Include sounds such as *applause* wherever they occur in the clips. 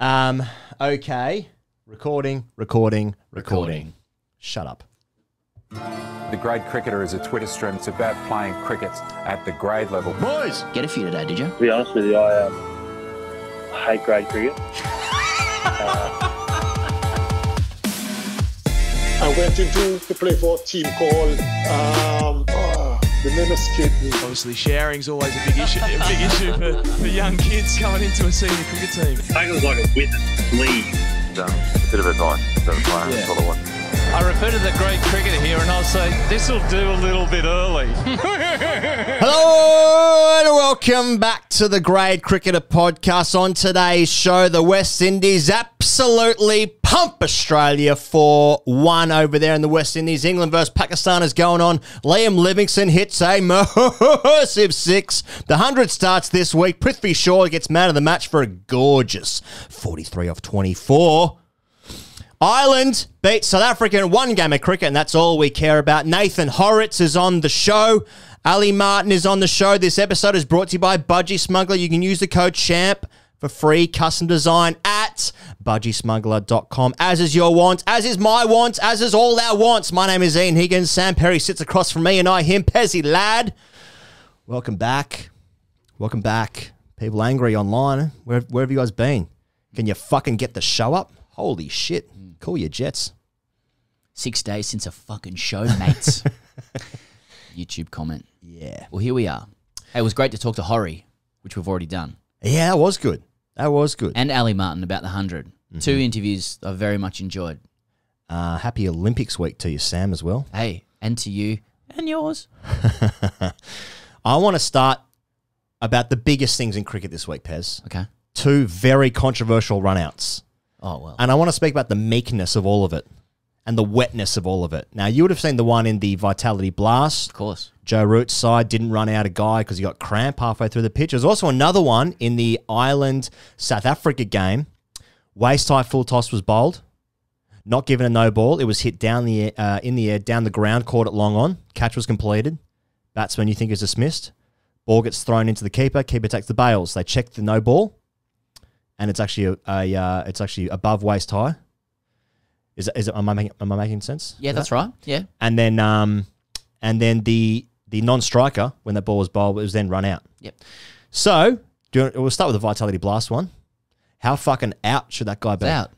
Um, okay. Recording, recording, recording. Recording. Shut up. The Grade Cricketer is a Twitter stream. It's about playing cricket at the grade level. Boys! Get a few today, did you? To be honest with you, I um, hate grade cricket. *laughs* I went into to play for a team called um, oh, the name escaped me. Obviously, sharing's always a big issue, a big issue for, for young kids coming into a senior cricket team. Take it was like a witness leave. um, a bit of advice to the player. That's what I refer to the great cricketer here and I'll say, this will do a little bit early. *laughs* Hello and welcome back to the Grade Cricketer Podcast. On today's show, the West Indies absolutely pump Australia for one over there in the West Indies. England versus Pakistan is going on. Liam Livingstone hits a *laughs* massive six. The 100 starts this week. Prithvi Shaw gets man of the match for a gorgeous 43 off 24. Ireland beat South Africa in one game of cricket, and that's all we care about. Nathan Hauritz is on the show. Ali Martin is on the show. This episode is brought to you by Budgy Smuggler. You can use the code CHAMP for free custom design at budgysmuggler.com. As is your want, as is my want, as is all our wants. My name is Ian Higgins. Sam Perry sits across from me, and I him. Pezzy lad, welcome back. Welcome back. People angry online. Where, where have you guys been? Can you fucking get the show up? Holy shit. Call your jets. Six days since a fucking show, mates. *laughs* YouTube comment. Yeah. Well, here we are. Hey, it was great to talk to Horry, which we've already done, Yeah, that was good. That was good. and Ali Martin about the 100. Two interviews I very much enjoyed. Uh, happy Olympics week to you, Sam, as well. Hey, and to you and yours. *laughs* I want to start about the biggest things in cricket this week, Pez. Okay. Two very controversial runouts. Oh, well. And I want to speak about the meekness of all of it and the wetness of all of it. Now, you would have seen the one in the Vitality Blast. Of course. Joe Root's side didn't run out a guy because he got cramp halfway through the pitch. There's also another one in the Ireland South Africa game. Waist high full toss was bowled, not given a no ball. It was hit down the air, uh, in the air, down the ground, caught it long on. Catch was completed. Batsman you think is dismissed. Ball gets thrown into the keeper. Keeper takes the bails. They check the no ball, and it's actually a, a uh, it's actually above waist high. Is is it, am I making am I making sense? Yeah, that's that? right. Yeah. and then um, and then the the non-striker when that ball was bowled it was then run out. Yep. So we'll start with the vitality blast one. How fucking out should that guy be? Out.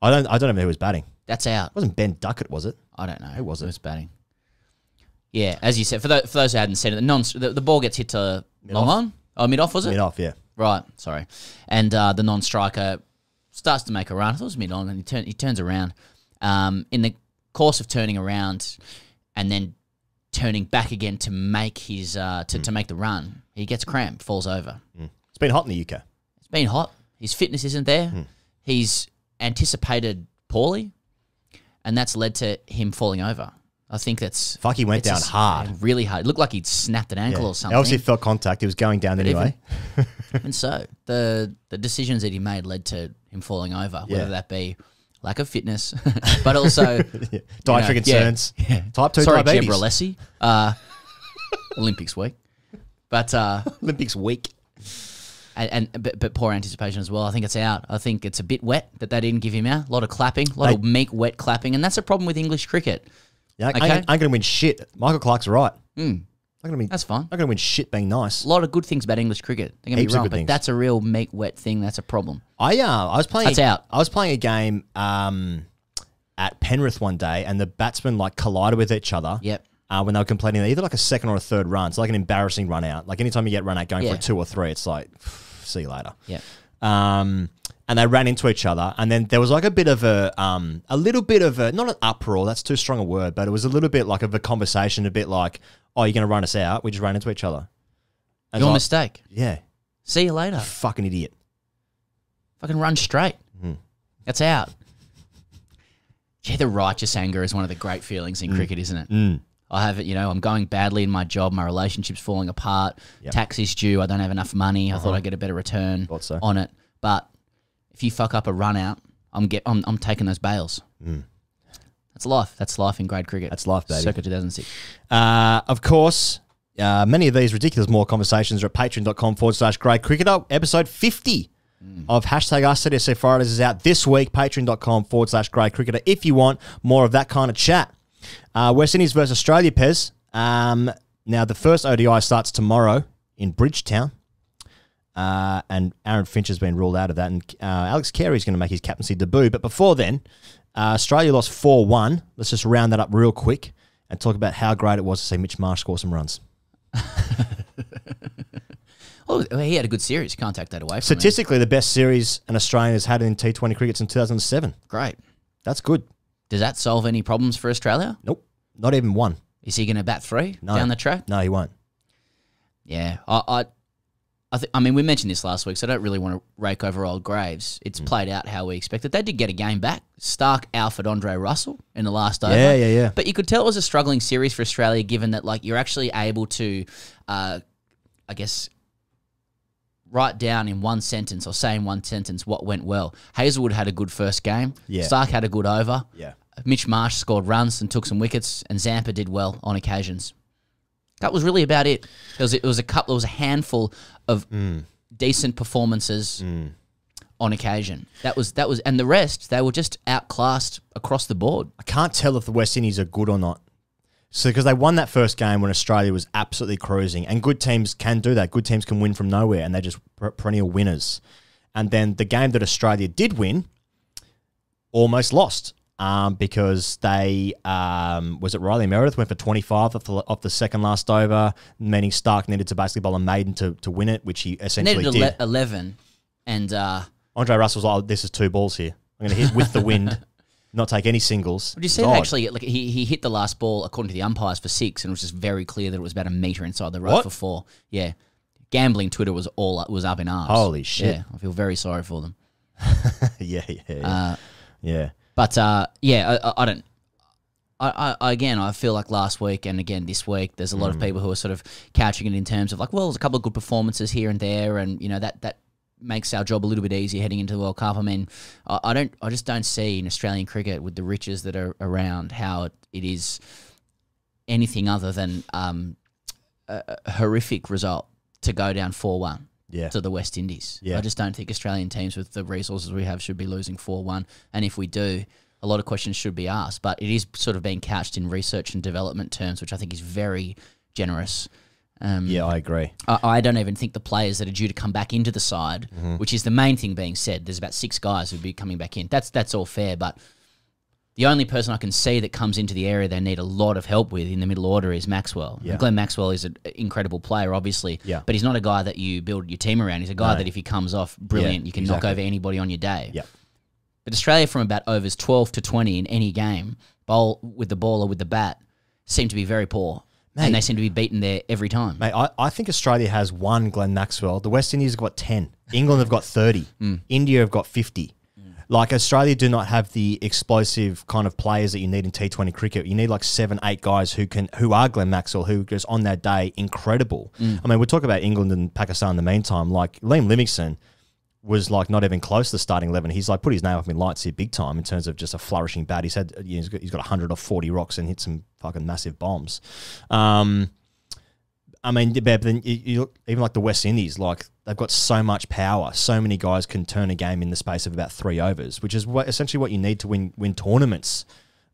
I don't I don't know who was batting. That's out. It wasn't Ben Duckett, was it? I don't know. Who was it? It was batting. Yeah, as you said, for, tho- for those who hadn't seen it, the, non- the, the ball gets hit to long off. on. Oh, mid off, was it? Mid off, yeah. Right, sorry. And uh, the non-striker starts to make a run. I thought it was mid on, and he, turn, he turns around. Um, in the course of turning around and then turning back again to make his uh, to, to make the run, he gets cramp, falls over. It's been hot in the UK. It's been hot. His fitness isn't there. He's anticipated poorly, and that's led to him falling over. I think that's Fuck, he went down hard. really hard. It looked like he'd snapped an ankle Yeah. or something. obviously felt contact. He was going down anyway. *laughs* and so the the decisions that he made led to him falling over, Yeah. whether that be lack of fitness, *laughs* but also *laughs* Yeah. Dietary you know, concerns. yeah. Type 2 Sorry, diabetes. Alessi, uh, Olympics week, but uh, Olympics week. and, and but, but poor anticipation as well. I think it's out. I think it's a bit wet that they didn't give him out. A lot of clapping, a lot Hey. of meek wet clapping, and that's a problem with English cricket. Yeah, I, Okay. ain't, ain't going to win shit. Michael Clarke's right. Mm. I'm going to be, That's fine. I'm going to win shit being nice. A lot of good things about English cricket. Get me Heaps of wrong, but things. that's a real meat wet thing. That's a problem. I uh, I was playing. That's out. I was playing a game um, at Penrith one day, and the batsmen like collided with each other. Yep. Uh, when they were completing either like a second or a third run, so like an embarrassing run out. Like anytime you get run out going Yeah. for a two or three, it's like see you later. Yeah. Um, and they ran into each other, and then there was like a bit of a um, a little bit of a not an uproar. That's too strong a word, but it was a little bit like of a conversation, a bit like, "Oh, you're going to run us out?" We just ran into each other. And Your like, mistake. Yeah, See you later. fucking idiot. Fucking run straight. Hmm. That's out. Yeah, the righteous anger is one of the great feelings in cricket, isn't it? Mm. I have it, you know, I'm going badly in my job, my relationship's falling apart, Yep. Uh-huh. tax is due, I don't have enough money, I thought I'd get a better return so. on it. But if you fuck up a run out, I'm get I'm, I'm taking those bails. That's life. That's life in grade cricket. Mm. That's life, baby. Circa 2006. Uh, of course, uh, many of these ridiculous more conversations are at patreon.com forward slash grade cricketer. Episode 50 of hashtag USCDC Fridays is out this week. Patreon.com forward slash grade cricketer if you want more of that kind of chat. Uh, West Indies versus Australia, Pez. Um, now, the first ODI starts tomorrow in Bridgetown. Uh, and Aaron Finch has been ruled out of that. And uh, Alex Carey is going to make his captaincy debut. But before then, uh, Australia lost 4 1. Let's just round that up real quick and talk about how great it was to see Mitch Marsh score some runs. *laughs* Oh, he had a good series. Can't take that away him. Statistically, the best series an Australian has had in T20 cricket since 2007. Great. That's good. Does that solve any problems for Australia? Nope. Not even one. Is he going to bat three No. down the track? No, he won't. Yeah, I, I, I, th- I mean, we mentioned this last week, so I don't really want to rake over old graves. Mm. It's played out how we expected. They did get a game back. Starc Alfred Andre Russell in the last over. Yeah, yeah, yeah. But you could tell it was a struggling series for Australia, given that like you're actually able to, uh, I guess, write down in one sentence or say in one sentence what went well. Hazlewood had a good first game. Yeah. Starc had a good over. Yeah. Mitch Marsh scored runs and took some wickets, and Zampa did well on occasions. That was really about it. It was, it was a couple. It was a handful of Mm. decent performances on occasion. That was that was, and the rest they were just outclassed across the board. I can't tell if the West Indies are good or not. So, because they won that first game when Australia was absolutely cruising, and good teams can do that. Good teams can win from nowhere, and they're just perennial winners. And then the game that Australia did win, almost lost um, because they um, was it Riley Meredith went for twenty five off the, off the second last over, meaning Starc needed to basically bowl a maiden to, to win it, which he essentially did. ele- eleven, and uh, Andre Russell's like, oh, "This is two balls here. I'm going to hit with the wind, *laughs* not take any singles." Did you see actually? Like he, he hit the last ball according to the umpires for six, and it was just very clear that it was about a meter inside the rope What? for four. Yeah, gambling Twitter was all was up in arms. Holy shit. Yeah, I feel very sorry for them. *laughs* yeah, yeah, yeah. Uh, yeah. But uh, yeah, I, I, don't. I, I again, I feel like last week and again this week, there's a lot Mm. of people who are sort of couching it in terms of like, well, there's a couple of good performances here and there, and you know that that makes our job a little bit easier heading into the World Cup. I mean, I, I don't, I just don't see in Australian cricket with the riches that are around how it, it is anything other than um, a, a horrific result to go down four one Yeah. to the West Indies. Yeah. I just don't think Australian teams with the resources we have should be losing 4 1. And if we do, a lot of questions should be asked. But it is sort of being couched in research and development terms, which I think is very generous. Um, Yeah, I agree. I, I don't even think the players that are due to come back into the side, Mm-hmm. which is the main thing being said, there's about six guys who'd be coming back in. That's that's all fair, but the only person I can see that comes into the area they need a lot of help with in the middle order is Maxwell. Yeah. Glenn Maxwell is an incredible player, obviously, Yeah. but he's not a guy that you build your team around. He's a guy No. that if he comes off brilliant, Yeah, you can exactly. knock over anybody on your day. Yep. But Australia from about overs 12 to 20 in any game, bowl with the ball or with the bat, seem to be very poor. Mate. and they seem to be beaten there every time. Mate, I, I think Australia has one Glenn Maxwell. The West Indies have got 10. England have got 30. Mm. India have got 50. Like Australia do not have the explosive kind of players that you need in T20 cricket. You need like seven, eight guys who can who are Glenn Maxwell, who just on that day incredible. Mm. I mean, we'll talk about England and Pakistan in the meantime. Like Liam Livingstone was like not even close to the starting eleven. He's like put his name up in lights here big time in terms of just a flourishing bat. He's had you know, he's got, he's got 100 or 40 rocks and hit some fucking massive bombs. Um, I mean, but then you, you look, even like the West Indies, like they've got so much power. So many guys can turn a game in the space of about three overs, which is what, essentially what you need to win win tournaments.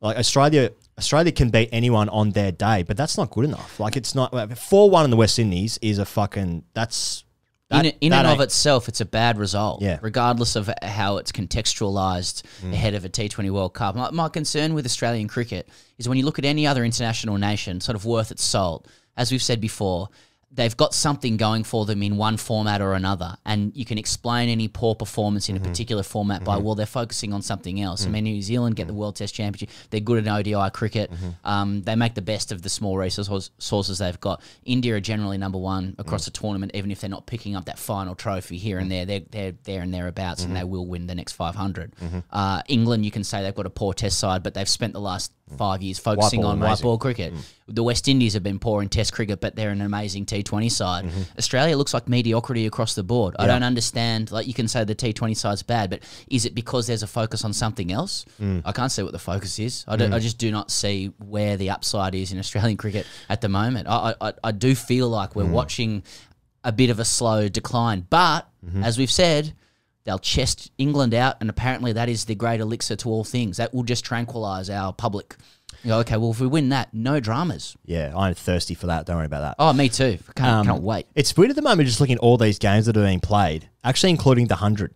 Like Australia, Australia can beat anyone on their day, but that's not good enough. Like it's not four one in the West Indies is a fucking that's in, that- in that and of itself, it's a bad result, Yeah. regardless of how it's contextualised Mm. ahead of a T20 World Cup. My, my concern with Australian cricket is when you look at any other international nation, sort of worth its salt, as we've said before, they've got something going for them in one format or another. And you can explain any poor performance in Mm-hmm. a particular format by, well, they're focusing on something else. Mm. I mean, New Zealand get the World Test Championship. They're good at ODI cricket. Mm-hmm. Um, they make the best of the small resources they've got. India are generally number one across Mm. the tournament, even if they're not picking up that final trophy here and there. They're, they're there and thereabouts, and they Mm-hmm. will win the next 500. Uh, England, you can say they've got a poor test side, but they've spent the last five years focusing ball, on white ball cricket. Mm. The West Indies have been poor in Test cricket, but they're an amazing T20 side. Mm-hmm. Australia looks like mediocrity across the board. I don't understand. Like you can say the T20 side's bad, but is it because there's a focus on something else? Mm. I can't see what the focus is. I, don't, I just do not see where the upside is in Australian cricket at the moment. I, I, I do feel like Mm. we're watching a bit of a slow decline, but Mm-hmm. as we've said. They'll chest England out, and apparently that is the great elixir to all things. That will just tranquilize our public. You go, okay, well, if we win that, no dramas. Yeah, I'm thirsty for that. Don't worry about that. Oh, me too. Can't, Um, can't wait. It's weird at the moment just looking at all these games that are being played, actually including the hundred.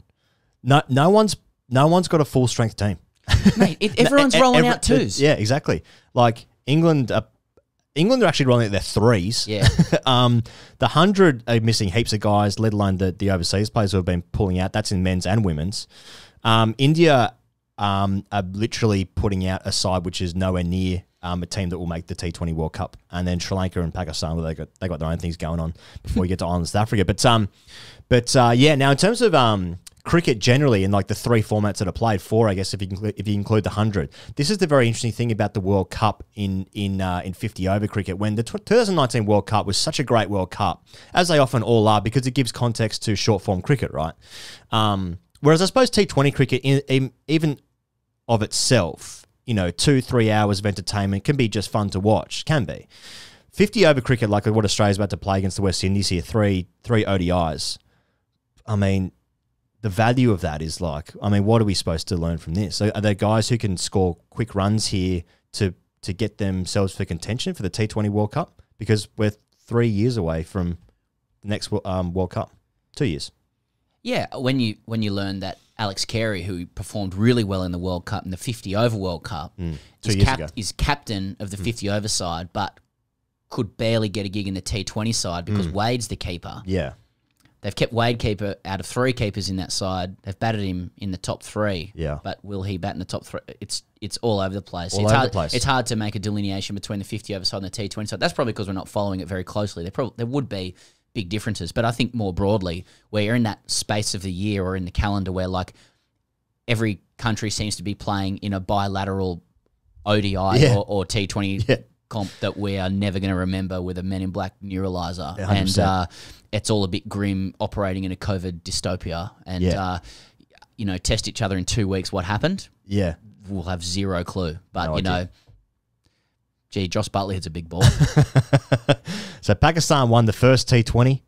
No, no one's no one's got a full strength team. Mate, everyone's *laughs* rolling every- out twos. Yeah, exactly. Like England, uh, England are actually rolling out their threes. Yeah. *laughs* um, the hundred are missing heaps of guys, let alone the the overseas players who have been pulling out. That's in men's and women's. Um, India um, are literally putting out a side which is nowhere near um, a team that will make the T Twenty World Cup, and then Sri Lanka and Pakistan, they got they got their own things going on before you get to Ireland, South Africa. But um, but uh, yeah, now in terms of um. Cricket generally, in like the three formats that are played, four, I guess, if you include, if you include the hundred. This is the very interesting thing about the World Cup in in uh, in fifty over cricket. When the tw 2019 World Cup was such a great World Cup, as they often all are, because it gives context to short form cricket, right? Um, whereas I suppose T20 cricket, in, in, even of itself, you know, two, three hours of entertainment can be just fun to watch. Can be. 50 over cricket, like what Australia's about to play against the West Indies here, three three ODIs. I mean, the value of that is like, I mean, what are we supposed to learn from this? So are there guys who can score quick runs here to to get themselves for contention for the T20 World Cup? Because we're three years away from the next um, World Cup. Two years. Yeah, when you when you learn that Alex Carey, who performed really well in the World Cup in the 50 over World Cup, Mm. two is, years cap- ago. Mm. is captain of the 50 over side, but could barely get a gig in the T20 side because Mm. Wade's the keeper. Yeah. They've kept Wade keeper out of three keepers in that side. They've batted him in the top three. Yeah. But will he bat in the top three? It's it's all over the place. All it's over hard, the place. It's hard to make a delineation between the 50 over side and the T20 side. That's probably because we're not following it very closely. There probably there would be big differences, but I think more broadly, where you're in that space of the year or in the calendar where like every country seems to be playing in a bilateral ODI Yeah. or, or T20 Yeah. Comp that we are never going to remember with a Men in Black neuralizer. Yeah, and uh, it's all a bit grim operating in a COVID dystopia. And, Yeah. uh, you know, test each other in two weeks. What happened? Yeah. We'll have zero clue. But, No you idea. know, gee, Josh Buttler hits a big ball. *laughs* So Pakistan won the first T20.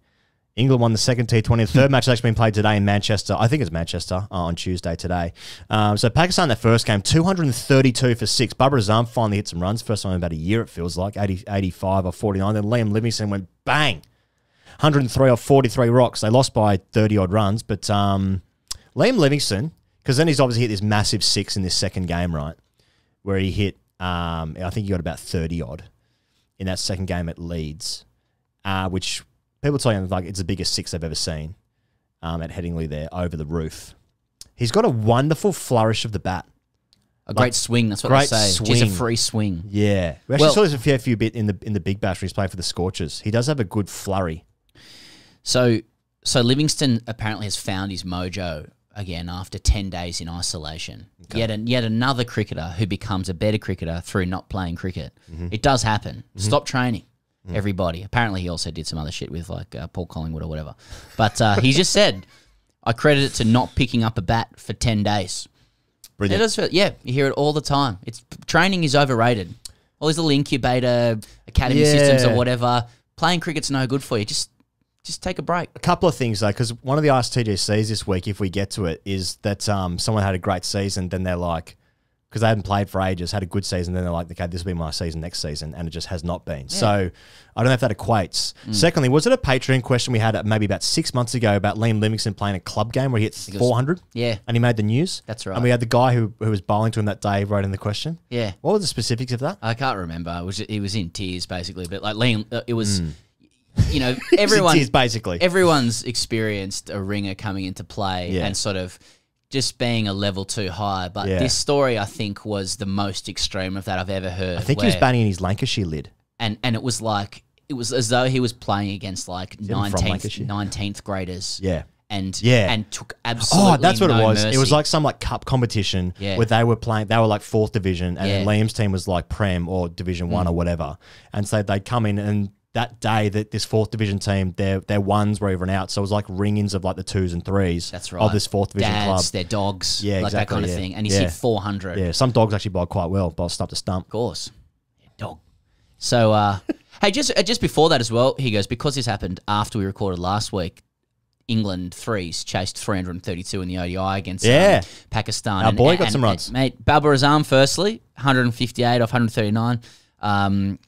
England won the second T20. The third match has actually been played today in Manchester. I think it's Manchester uh, on Tuesday today. Um, so Pakistan, their first game, 232 for six. Babar Azam finally hit some runs. First time in about a year, it feels like. 80, 85 or 49. Then Liam Livingstone went bang. 103 or 43 rocks. They lost by 30 odd runs. But um, Liam Livingstone, because then he's obviously hit this massive six in this second game, right? Where he hit, um, I think he got about 30 odd in that second game at Leeds, uh, which people tell you like it's the biggest six they've ever seen um, at Headingley there over the roof. He's got a wonderful flourish of the bat. a great swing. That's what great they say. She's a free swing. Yeah, we actually Well- saw this a fair few bit in the in the Big Bash when he's playing for the Scorchers. He does have a good flurry. So, so Livingstone apparently has found his mojo again after ten days in isolation. Yet, an, yet another cricketer who becomes a better cricketer through not playing cricket. Mm-hmm. It does happen. Stop training, everybody. Apparently, he also did some other shit with like uh, Paul Collingwood or whatever. But uh, he just said, "I credit it to not picking up a bat for ten days." It Brilliant. does feel, yeah, you hear it all the time. It's training is overrated. All these little incubator academy systems or whatever. Playing cricket's no good for you. Just, just take a break. A couple of things though, because one of the AskTGCs this week, if we get to it, is that um, someone had a great season, then they're like, because they hadn't played for ages, had a good season, then they're like, okay, this will be my season next season, and it just has not been. So I don't know if that equates. Mm. Secondly, was it a Patreon question we had maybe about six months ago about Liam Livingstone playing a club game where he hit 400? Yeah. And he made the news? That's right. And we had the guy who, who was bowling to him that day wrote in the question. Yeah. What were the specifics of that? I can't remember. It was he was in tears basically, but like Liam, uh, it was, you know, *laughs* everyone, basically. everyone's experienced a ringer coming into play Yeah. and sort of just being a level too high. But Yeah. this story, I think, was the most extreme of that I've ever heard. I think he was where- banging his Lancashire lid. and and it was like it was as though he was playing against like from nineteenth Lancashire? nineteenth graders. Yeah. and Yeah. and took absolutely. Oh, that's what no it was. It was mercy. like some like cup competition Yeah. where they were playing. They were like fourth division, and then Yeah. Mm. Liam's team was like Prem or Division One or whatever. And so they'd come in, and that day that this fourth division team, their their ones were even out. So it was like ring-ins of like the twos and threes. That's right. Of this fourth division Dads, club. their dogs, Yeah, like that exactly, kind of thing. And he's Yeah. hit four hundred. Yeah, some dogs actually bowled quite well, but stump to stump. Of course. Dog. So, uh, *laughs* hey, just uh, just before that as well, he goes, because this happened after we recorded last week, England threes chased 332 in the ODI against Yeah. um, Pakistan. Our boy got some runs. mate. Babar Azam, firstly, 158 off 139. Um,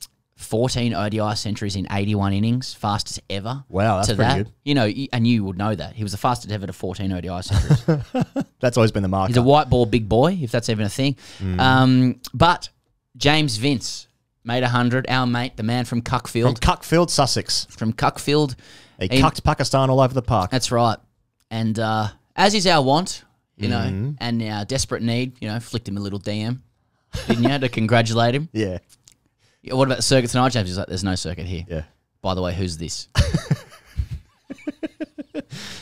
14 ODI centuries in 81 innings, fastest ever. Wow, that's to pretty that. good. You know, and you would know that he was the fastest ever to 14 ODI centuries. *laughs* That's always been the mark. He's a white ball big boy, if that's even a thing. Mm. Um, but James Vince made 100. Our mate, the man from Cuckfield. From Cuckfield. Sussex. From Cuckfield. He He- cucked Pakistan all over the park. That's right. And uh, as is our want, you know, Mm-hmm. and our desperate need, you know, flicked him a little DM, didn't you, to congratulate him? *laughs* Yeah. Yeah, What about the circuit tonight, James? He's like, there's no circuit here. Yeah. By the way, who's this? *laughs*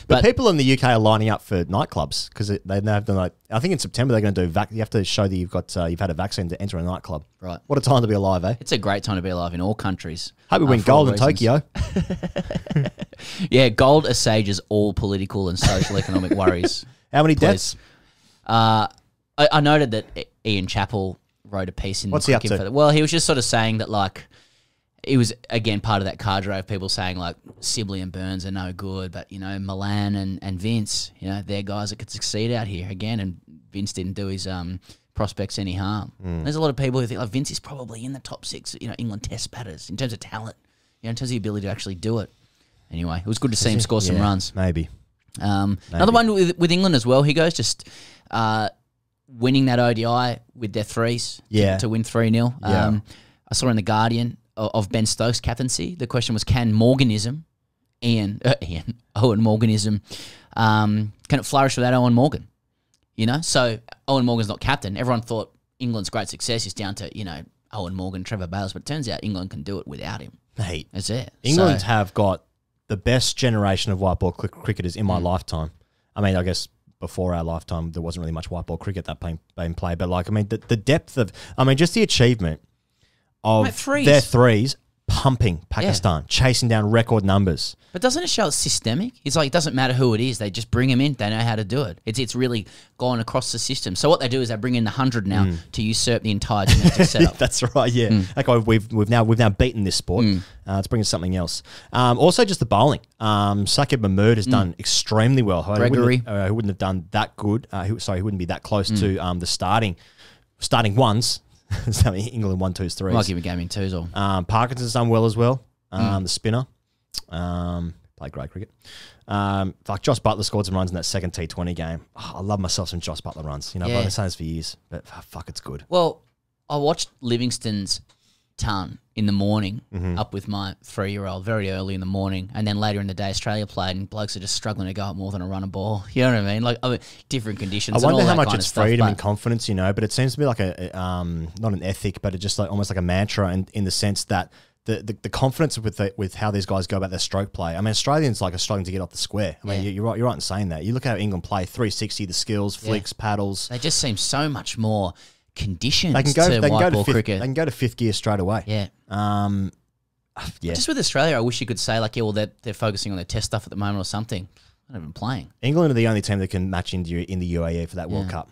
But, But- people in the UK are lining up for nightclubs because they have done like I think in September they're going to do vac- you have to show that you've got uh, you've had a vaccine to enter a nightclub. Right. What a time to be alive, eh? It's a great time to be alive in all countries. Hope we uh, win gold in. Tokyo. *laughs* *laughs* Yeah, gold assages all political and social economic worries. How many Please. deaths? Uh, I, I noted that Ian Chappell wrote a piece in What's he up Cricket to? for- Well, he was just sort of saying that like it was again part of that cadre of people saying like Sibley and Burns are no good, but you know Malan and, and Vince, you know they're guys that could succeed out here again, and Vince didn't do his um, prospects any harm. Hmm. There's a lot of people who think like Vince is probably in the top six, you know, England Test batters in terms of talent, you know, in terms of the ability to actually do it. Anyway, it was good to see him score some runs. Maybe. Um, another one with, with England as well. He goes just uh, winning that ODI with their threes to- Yeah. to, win 3 0. Yeah. Um, I saw in The Guardian of, of Ben Stokes' captaincy. The question was can Morganism, Ian, *laughs* uh, Ian, Eoin Morganism, um, can it flourish without Eoin Morgan? You know, so Eoin Morgan's not captain. Everyone thought England's great success is down to, you know, Eoin Morgan, Trevor Bayliss, but it turns out England can do it without him. Mate, That's it. England So- have got the best generation of white ball cri- cricketers in my Mm. lifetime. I mean, I guess before our lifetime, there wasn't really much white ball cricket that being, played, but like, I mean, the, the depth of, I mean, just the achievement of Mate, threes. their threes pumping Pakistan, chasing down record numbers. But doesn't it show it's systemic? It's like it doesn't matter who it is; they just bring him in. They know how to do it. It's it's really gone across the system. So what they do is they bring in the hundred now Mm. to usurp the entire genetic *laughs* setup. That's right. Yeah. Mm. Okay. We've we've now we've now beaten this sport. Uh, let's bring in something else. Um, also, just the bowling. Um, Saqib Mahmood has done extremely well. Who wouldn't Mm. Have- uh, who wouldn't have done that good? Uh, who, sorry, who wouldn't be that close Mm. to um, the starting starting ones. *laughs* so England one, twos, threes. Might give a game in twos or Um, Parkinson's done well as well. Um, Mm. The spinner. Um, played great cricket. Um, like Josh Buttler scored some runs in that second T20 game. Oh, I love myself some Josh Buttler runs. You know, Yeah. I've been saying this for years, but fuck, it's good. Well, I watched Livingstone's ton in the morning Mm-hmm. up with my three year old very early in the morning, and then later in the day Australia played, and blokes are just struggling to go up more than a run a ball. *laughs* You know what I mean? Like I mean, different conditions. I wonder how much it's stuff, freedom and confidence, you know. But it seems to be like a um, not an ethic, but it just like almost like a mantra, in, in the sense that the, the, the confidence with the, with how these guys go about their stroke play. I mean, Australians like are struggling to get off the square. I mean, Yeah. you- you're right. You're right in saying that. You look at how England play 360, the skills, flicks, paddles. They just seem so much more conditioned They can go. to They can white go to ball fifth, cricket. They can go to fifth gear straight away. yeah. Um, yeah. Just with Australia, I wish you could say like, yeah, well, they're, they're focusing on their test stuff at the moment or something. They're not even playing. England are the only team that can match India in the UAE for that World Cup.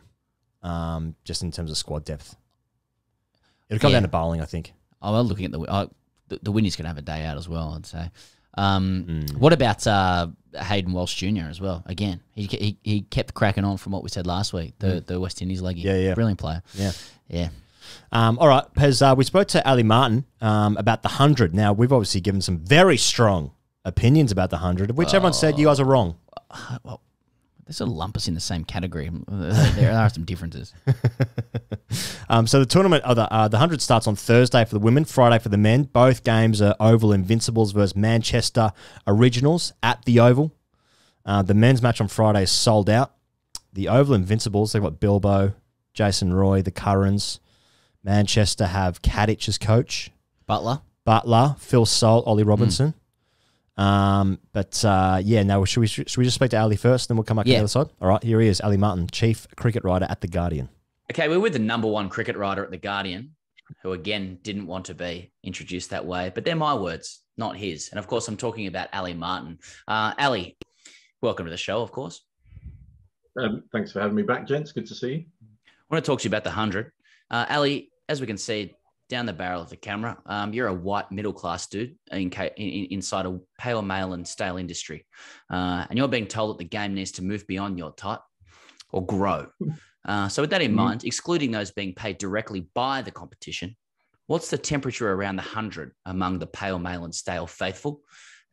Um, just in terms of squad depth, it'll come Yeah. down to bowling, I think. Oh, well, looking at the uh, the, the Windies can have a day out as well. I'd say. Um, Mm. What about uh, Hayden Walsh Jr. as well? Again, he, he he kept cracking on from what we said last week. The the West Indies leggy, Mm. Yeah, yeah. brilliant player. Yeah. Yeah, Um, all right, Pez, uh, we spoke to Ali Martin um, about the 100. Now, we've obviously given some very strong opinions about the 100, of which everyone said you guys are wrong. well, they sort of lump us in the same category. *laughs* there, are some differences. *laughs* Um, so the tournament, oh, the, uh, the 100 starts on Thursday for the women, Friday for the men. Both games are Oval Invincibles versus Manchester Originals at the Oval. Uh, the men's match on Friday is sold out. The Oval Invincibles, they've got Bilbo, Jason Roy, the Currans. Manchester have Katich as coach. Buttler, Buttler, Phil Salt, Ollie Robinson. Um, but uh, yeah, now should we should we just speak to Ali first, then we'll come back to the other side. All right, here he is, Ali Martin, chief cricket writer at the Guardian. Okay, we're with the number one cricket writer at The Guardian, who again didn't want to be introduced that way, but they're my words, not his. And of course, I'm talking about Ali Martin. Uh, Ali, welcome to the show, of course. Um, thanks for having me back, gents. Good to see you. I want to talk to you about the 100. Uh, Ali, as we can see, down the barrel of the camera. Um, you're a white middle class dude in, in, inside a pale male and stale industry, uh, and you're being told that the game needs to move beyond your type or grow. Uh, so, with that in mind, excluding those being paid directly by the competition, what's the temperature around the hundred among the pale male and stale faithful?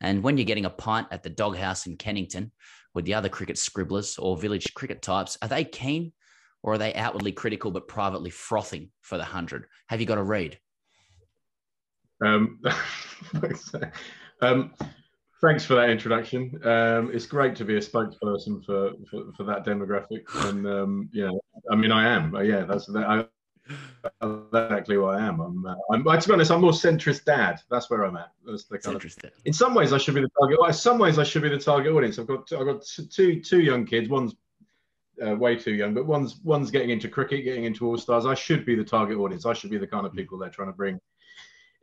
And when you're getting a pint at the doghouse in Kennington with the other cricket scribblers or village cricket types, are they keen or are they outwardly critical but privately frothing for the hundred? Have you got a read? Um, *laughs* um, thanks for that introduction. Um, it's great to be a spokesperson for, for, for that demographic, and um, you I mean, I am. Yeah, that's that. I, exactly what I am. I'm, uh, I'm. To be honest, I'm more centrist dad. That's where I'm at. That's the kind of, in some ways, I should be the target. Well, in some ways, I should be the target audience. I've got I've got two two young kids. One's uh, way too young, but one's one's getting into cricket, getting into all stars. I should be the target audience. I should be the kind of people they're trying to bring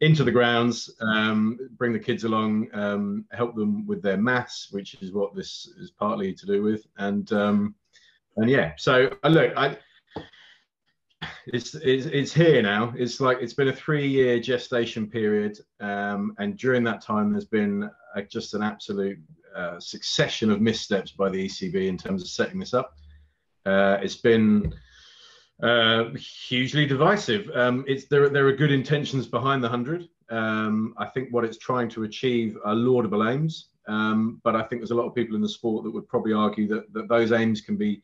into the grounds, um, bring the kids along, um, help them with their maths, which is what this is partly to do with, and um, and yeah. So uh, look, I. It's, it's it's here now. It's like it's been a three-year gestation period, um, and during that time, there's been a, just an absolute uh, succession of missteps by the ECB in terms of setting this up. Uh, it's been uh, hugely divisive. Um, it's there. There are good intentions behind the hundred. Um, I think what it's trying to achieve are laudable aims, um, but I think there's a lot of people in the sport that would probably argue that, that those aims can be,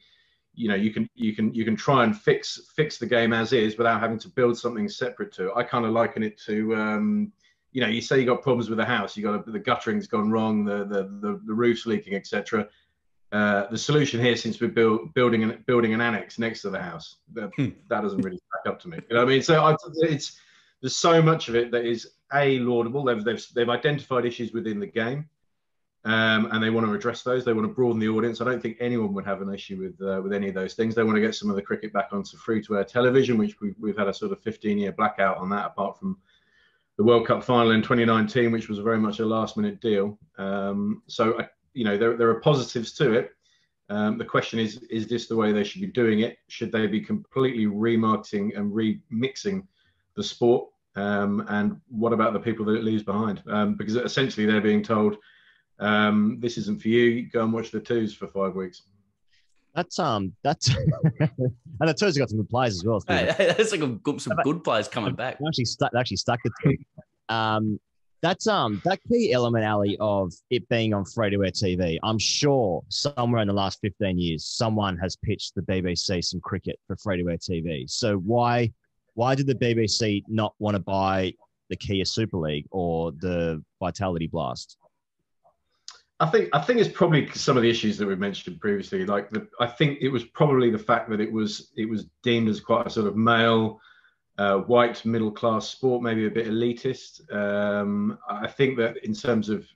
you know, you can you can you can try and fix fix the game as is without having to build something separate to it. I kind of liken it to. Um, you know, you say you got problems with the house, you got a, the guttering's gone wrong, the the the, the roof's leaking, etc uh, the solution here seems to be build, building an building an annex next to the house. That, hmm. that doesn't really stack up to me. You know I mean? So I, it's there's so much of it that is a laudable. They've they've, they've identified issues within the game, um, and they want to address those. They want to broaden the audience. I don't think anyone would have an issue with uh, with any of those things. They want to get some of the cricket back onto free to air television, which we've we've had a sort of 15 year blackout on that, apart from the World Cup final in 2019, which was very much a last minute deal. Um, so I, you know, there, there are positives to it. Um, the question is, is this the way they should be doing it? Should they be completely remarketing and remixing the sport? Um, and what about the people that it leaves behind? Um, because essentially they're being told, um, this isn't for you. Go and watch the twos for five weeks. That's um, that's *laughs* and the twos have got some good players as well. Hey, that's like a some good players coming back. Actually, stuck. Actually, stuck it. Um, that's um that key element, Ali, of it being on free to air TV. I'm sure somewhere in the last 15 years, someone has pitched the BBC some cricket for free to air TV. So why why did the BBC not want to buy the Kia Super League or the Vitality Blast? I think I think it's probably some of the issues that we mentioned previously. Like the, I think it was probably the fact that it was it was deemed as quite a sort of male uh, white middle class sport, maybe a bit elitist. Um, I think that in terms of,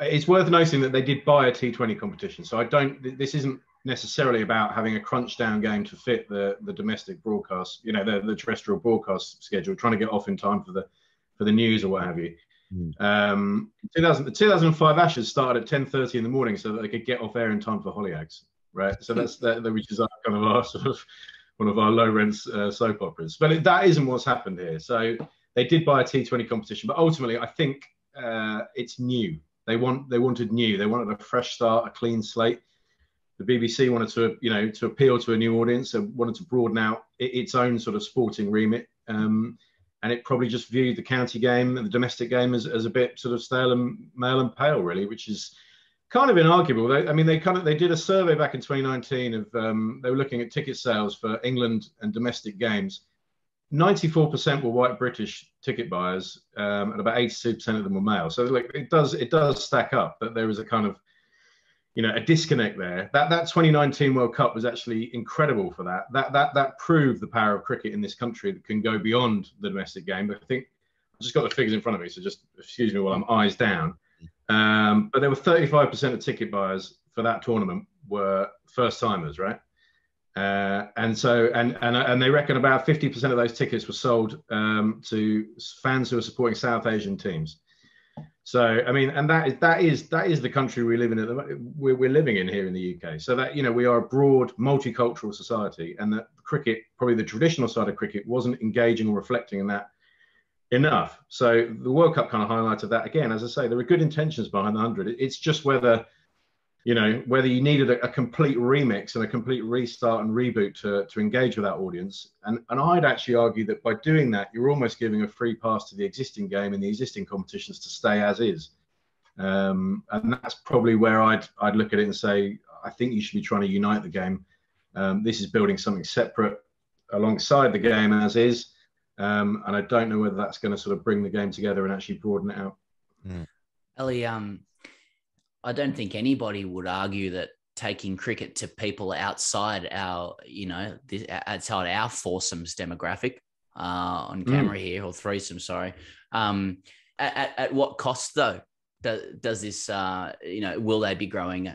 it's worth noting that they did buy a T20 competition. So I don't. This isn't necessarily about having a crunch down game to fit the the domestic broadcast, you know, the, the terrestrial broadcast schedule, trying to get off in time for the for the news or what have you. Mm. Um, 2000, the 2005 Ashes started at 10:30 in the morning so that they could get off air in time for Hollyoaks, right? So *laughs* that's that, which is our kind of our sort of one of our low rent uh, soap operas. But it, that isn't what's happened here. So they did buy a T20 competition, but ultimately, I think uh, it's new. They want they wanted new. They wanted a fresh start, a clean slate. The BBC wanted to you know to appeal to a new audience and wanted to broaden out its own sort of sporting remit. Um, and it probably just viewed the county game and the domestic game as, as a bit sort of stale and male and pale, really, which is kind of inarguable. They, I mean, they kind of they did a survey back in 2019 of um, they were looking at ticket sales for England and domestic games. 94% were white British ticket buyers, um, and about 82% of them were male. So like it does it does stack up that there is a kind of you know a disconnect there. That that 2019 World Cup was actually incredible for that. That that that proved the power of cricket in this country that can go beyond the domestic game. But I think I've just got the figures in front of me, so just excuse me while I'm eyes down. Um, but there were 35% of ticket buyers for that tournament were first timers, right? Uh, and so, and, and and they reckon about 50% of those tickets were sold um, to fans who are supporting South Asian teams. So, I mean, and that is that is that is the country we live in at the we're, we're living in here in the UK. So that you know we are a broad multicultural society, and that cricket, probably the traditional side of cricket, wasn't engaging or reflecting in that enough. So the World Cup kind of highlighted that again. As I say, there are good intentions behind the hundred. It's just whether you know whether you needed a, a, complete remix and a complete restart and reboot to, to engage with that audience and and i'd actually argue that by doing that you're almost giving a free pass to the existing game and the existing competitions to stay as is um, and that's probably where i'd i'd look at it and say i think you should be trying to unite the game um, this is building something separate alongside the game as is um, and i don't know whether that's going to sort of bring the game together and actually broaden it out mm. ellie um I don't think anybody would argue that taking cricket to people outside our, you know, this, outside our foursomes demographic uh, on mm. camera mm. here, or threesome, sorry. Um, at, at, what cost though? Does, does this, uh, you know, will they be growing?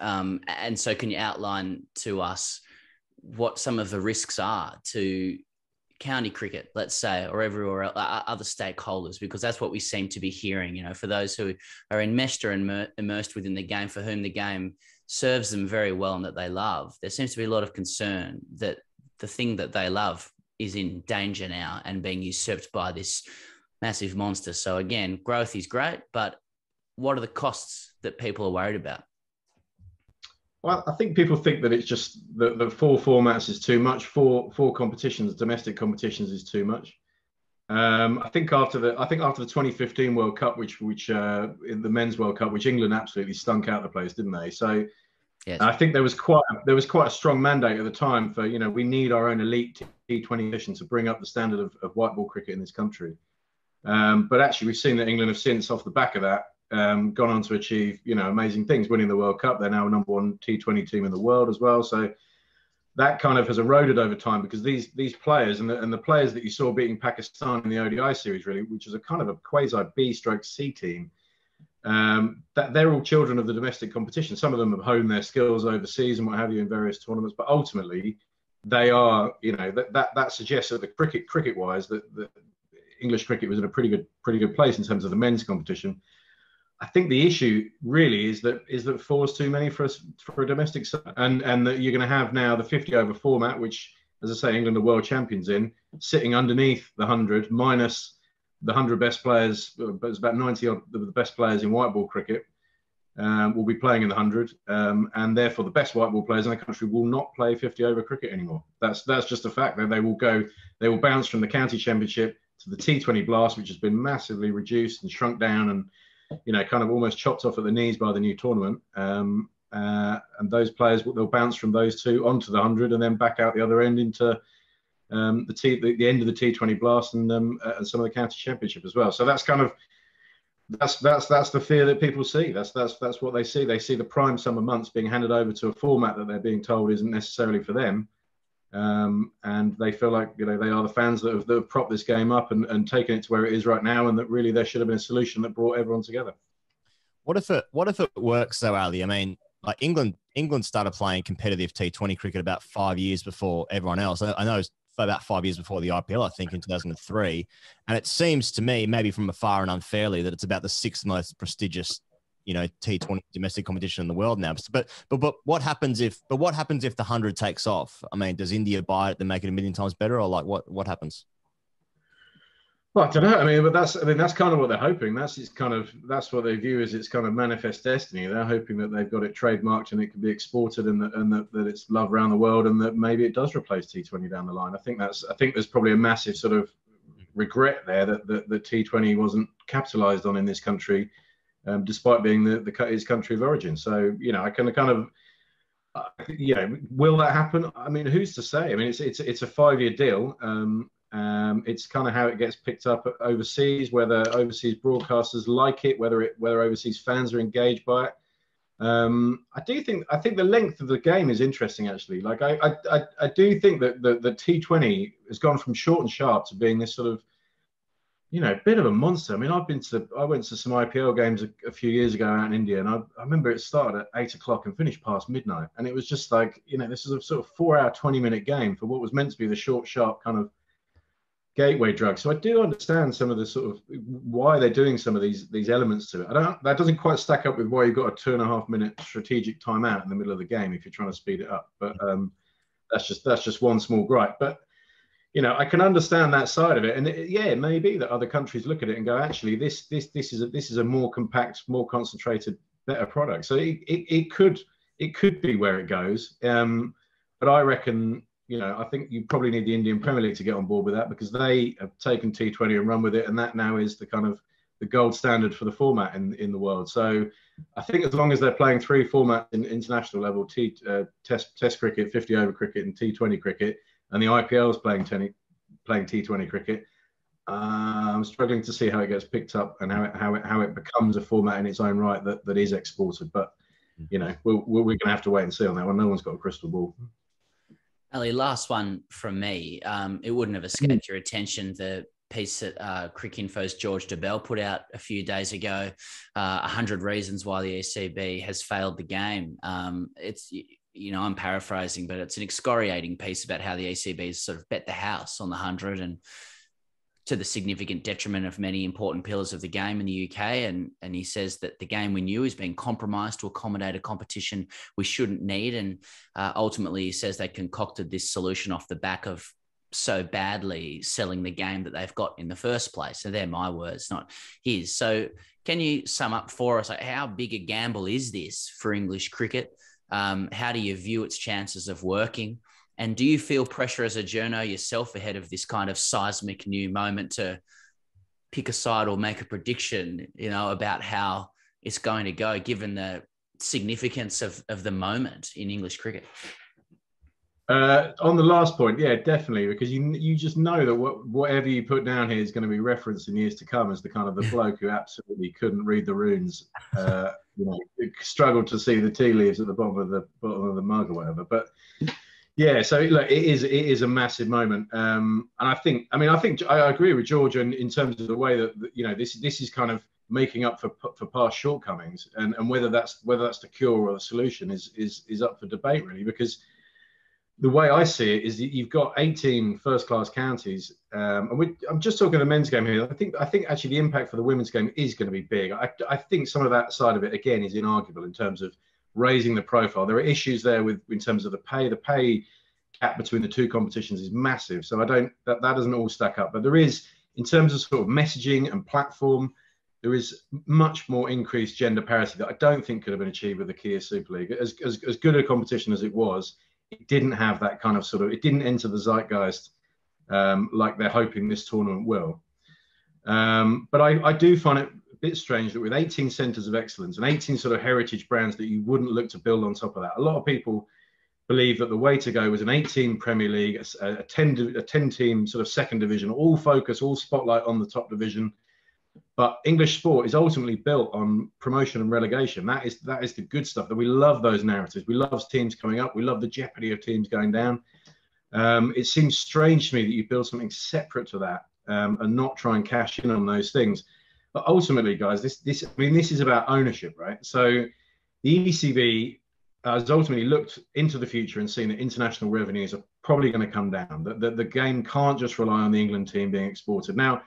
Um, and so, can you outline to us what some of the risks are to county cricket, let's say, or everywhere else, uh, other stakeholders, because that's what we seem to be hearing. You know, for those who are enmeshed or immersed within the game, for whom the game serves them very well and that they love, there seems to be a lot of concern that the thing that they love is in danger now and being usurped by this massive monster. So again, growth is great, but what are the costs that people are worried about? Well, I think people think that it's just the, the four formats is too much. Four four competitions, domestic competitions, is too much. Um, I think after the I think after the 2015 World Cup, which which uh, the men's World Cup, which England absolutely stunk out the place, didn't they? So yes. I think there was quite there was quite a strong mandate at the time for you know we need our own elite T20 edition to bring up the standard of, of white ball cricket in this country. Um, but actually, we've seen that England have since, off the back of that, um, gone on to achieve you know amazing things, winning the World Cup. They're now a number one T20 team in the world as well. So that kind of has eroded over time because these these players and the, and the players that you saw beating Pakistan in the ODI series really, which is a kind of a quasi B stroke C team, um, that they're all children of the domestic competition. Some of them have honed their skills overseas and what have you in various tournaments, but ultimately they are you know that that, that suggests that the cricket cricket wise that, that English cricket was in a pretty good pretty good place in terms of the men's competition I think the issue really is that is that four is too many for us for a domestic side, and and that you're going to have now the 50 over format, which, as I say, England are world champions in, sitting underneath the 100 minus the 100 best players. But it's about 90 of the best players in white ball cricket um, will be playing in the 100, um, and therefore the best white ball players in the country will not play 50 over cricket anymore. That's that's just a fact. That they will go, they will bounce from the county championship to the T20 blast, which has been massively reduced and shrunk down and you know, kind of almost chopped off at the knees by the new tournament. Um, uh, and those players they'll bounce from those two onto the hundred and then back out the other end into um, the, T, the, the end of the T20 blast and, um, uh, and some of the county championship as well. So that's kind of that's that's that's the fear that people see. That's that's that's what they see. They see the prime summer months being handed over to a format that they're being told isn't necessarily for them. Um, and they feel like you know they are the fans that have, that have propped this game up and, and taken it to where it is right now, and that really there should have been a solution that brought everyone together. What if it What if it works though, Ali? I mean, like England England started playing competitive T20 cricket about five years before everyone else. I, I know about five years before the IPL, I think in 2003, and it seems to me, maybe from afar and unfairly, that it's about the sixth most prestigious you know T20 domestic competition in the world now. But but but what happens if but what happens if the hundred takes off? I mean, does India buy it and make it a million times better, or like what what happens? Well, I don't know. I mean, but that's I mean that's kind of what they're hoping. That's it's kind of that's what they view as its kind of manifest destiny. They're hoping that they've got it trademarked and it can be exported and that and that, that it's loved around the world and that maybe it does replace T20 down the line. I think that's I think there's probably a massive sort of regret there that that, that T20 wasn't capitalized on in this country um, despite being the, the his country of origin. So you know, I can kind of, uh, you know, will that happen? I mean, who's to say? I mean, it's it's it's a five year deal. Um, um, it's kind of how it gets picked up overseas, whether overseas broadcasters like it, whether it whether overseas fans are engaged by it. Um, I do think I think the length of the game is interesting actually. Like I I, I do think that the, the T20 has gone from short and sharp to being this sort of you know, a bit of a monster. I mean, I've been to, I went to some IPL games a, a few years ago out in India, and I, I, remember it started at eight o'clock and finished past midnight, and it was just like, you know, this is a sort of four-hour, twenty-minute game for what was meant to be the short, sharp kind of gateway drug. So I do understand some of the sort of why they're doing some of these these elements to it. I don't. That doesn't quite stack up with why you've got a two and a half minute strategic timeout in the middle of the game if you're trying to speed it up. But um, that's just that's just one small gripe. But you know, I can understand that side of it, and it, yeah, it may be that other countries look at it and go, actually, this this this is a this is a more compact, more concentrated, better product. So it, it, it could it could be where it goes. Um, but I reckon, you know, I think you probably need the Indian Premier League to get on board with that because they have taken T20 and run with it, and that now is the kind of the gold standard for the format in in the world. So I think as long as they're playing three formats in international level, T uh, Test Test cricket, 50 over cricket, and T20 cricket and the IPL is playing ten, playing T20 cricket. Uh, I'm struggling to see how it gets picked up and how it, how it how it becomes a format in its own right that, that is exported. But you know, we're, we're going to have to wait and see on that one. No one's got a crystal ball. Ali, last one from me. Um, it wouldn't have escaped your attention the piece that uh, Cricinfo's George Dobell put out a few days ago, uh, 100 reasons why the ECB has failed the game. Um, it's you know, I'm paraphrasing, but it's an excoriating piece about how the ECB has sort of bet the house on the 100 and to the significant detriment of many important pillars of the game in the UK. And, and he says that the game we knew is being compromised to accommodate a competition we shouldn't need. And uh, ultimately, he says they concocted this solution off the back of so badly selling the game that they've got in the first place. So they're my words, not his. So can you sum up for us like, how big a gamble is this for English cricket? Um, how do you view its chances of working? And do you feel pressure as a journo yourself ahead of this kind of seismic new moment to pick a side or make a prediction, you know, about how it's going to go, given the significance of, of the moment in English cricket? Uh, on the last point, yeah, definitely, because you you just know that what, whatever you put down here is going to be referenced in years to come as the kind of the *laughs* bloke who absolutely couldn't read the runes, uh, you know, struggled to see the tea leaves at the bottom of the bottom of the mug or whatever. But yeah, so look, it is it is a massive moment, um, and I think I mean I think I agree with George in, in terms of the way that you know this this is kind of making up for for past shortcomings, and and whether that's whether that's the cure or the solution is is is up for debate really because the way I see it is that you've got 18 first-class counties, um, and we, I'm just talking the men's game here. I think I think actually the impact for the women's game is going to be big. I, I think some of that side of it again is inarguable in terms of raising the profile. There are issues there with in terms of the pay. The pay gap between the two competitions is massive, so I don't that that doesn't all stack up. But there is in terms of sort of messaging and platform. There is much more increased gender parity that I don't think could have been achieved with the Kia Super League. As, as, as good a competition as it was, it didn't have that kind of sort of it didn't enter the zeitgeist um, like they're hoping this tournament will. Um, but I, I, do find it a bit strange that with 18 centres of excellence and 18 sort of heritage brands that you wouldn't look to build on top of that, a lot of people believe that the way to go was an 18 Premier League, a, a 10 a 10 team sort of second division, all focus, all spotlight on the top division, but English sport is ultimately built on promotion and relegation. That is that is the good stuff. That we love those narratives. We love teams coming up. We love the jeopardy of teams going down. Um, it seems strange to me that you build something separate to that um, and not try and cash in on those things. But ultimately, guys, this this I mean, this is about ownership, right? So the ECB has ultimately looked into the future and seen that international revenues are probably going to come down. That the, the game can't just rely on the England team being exported. Now,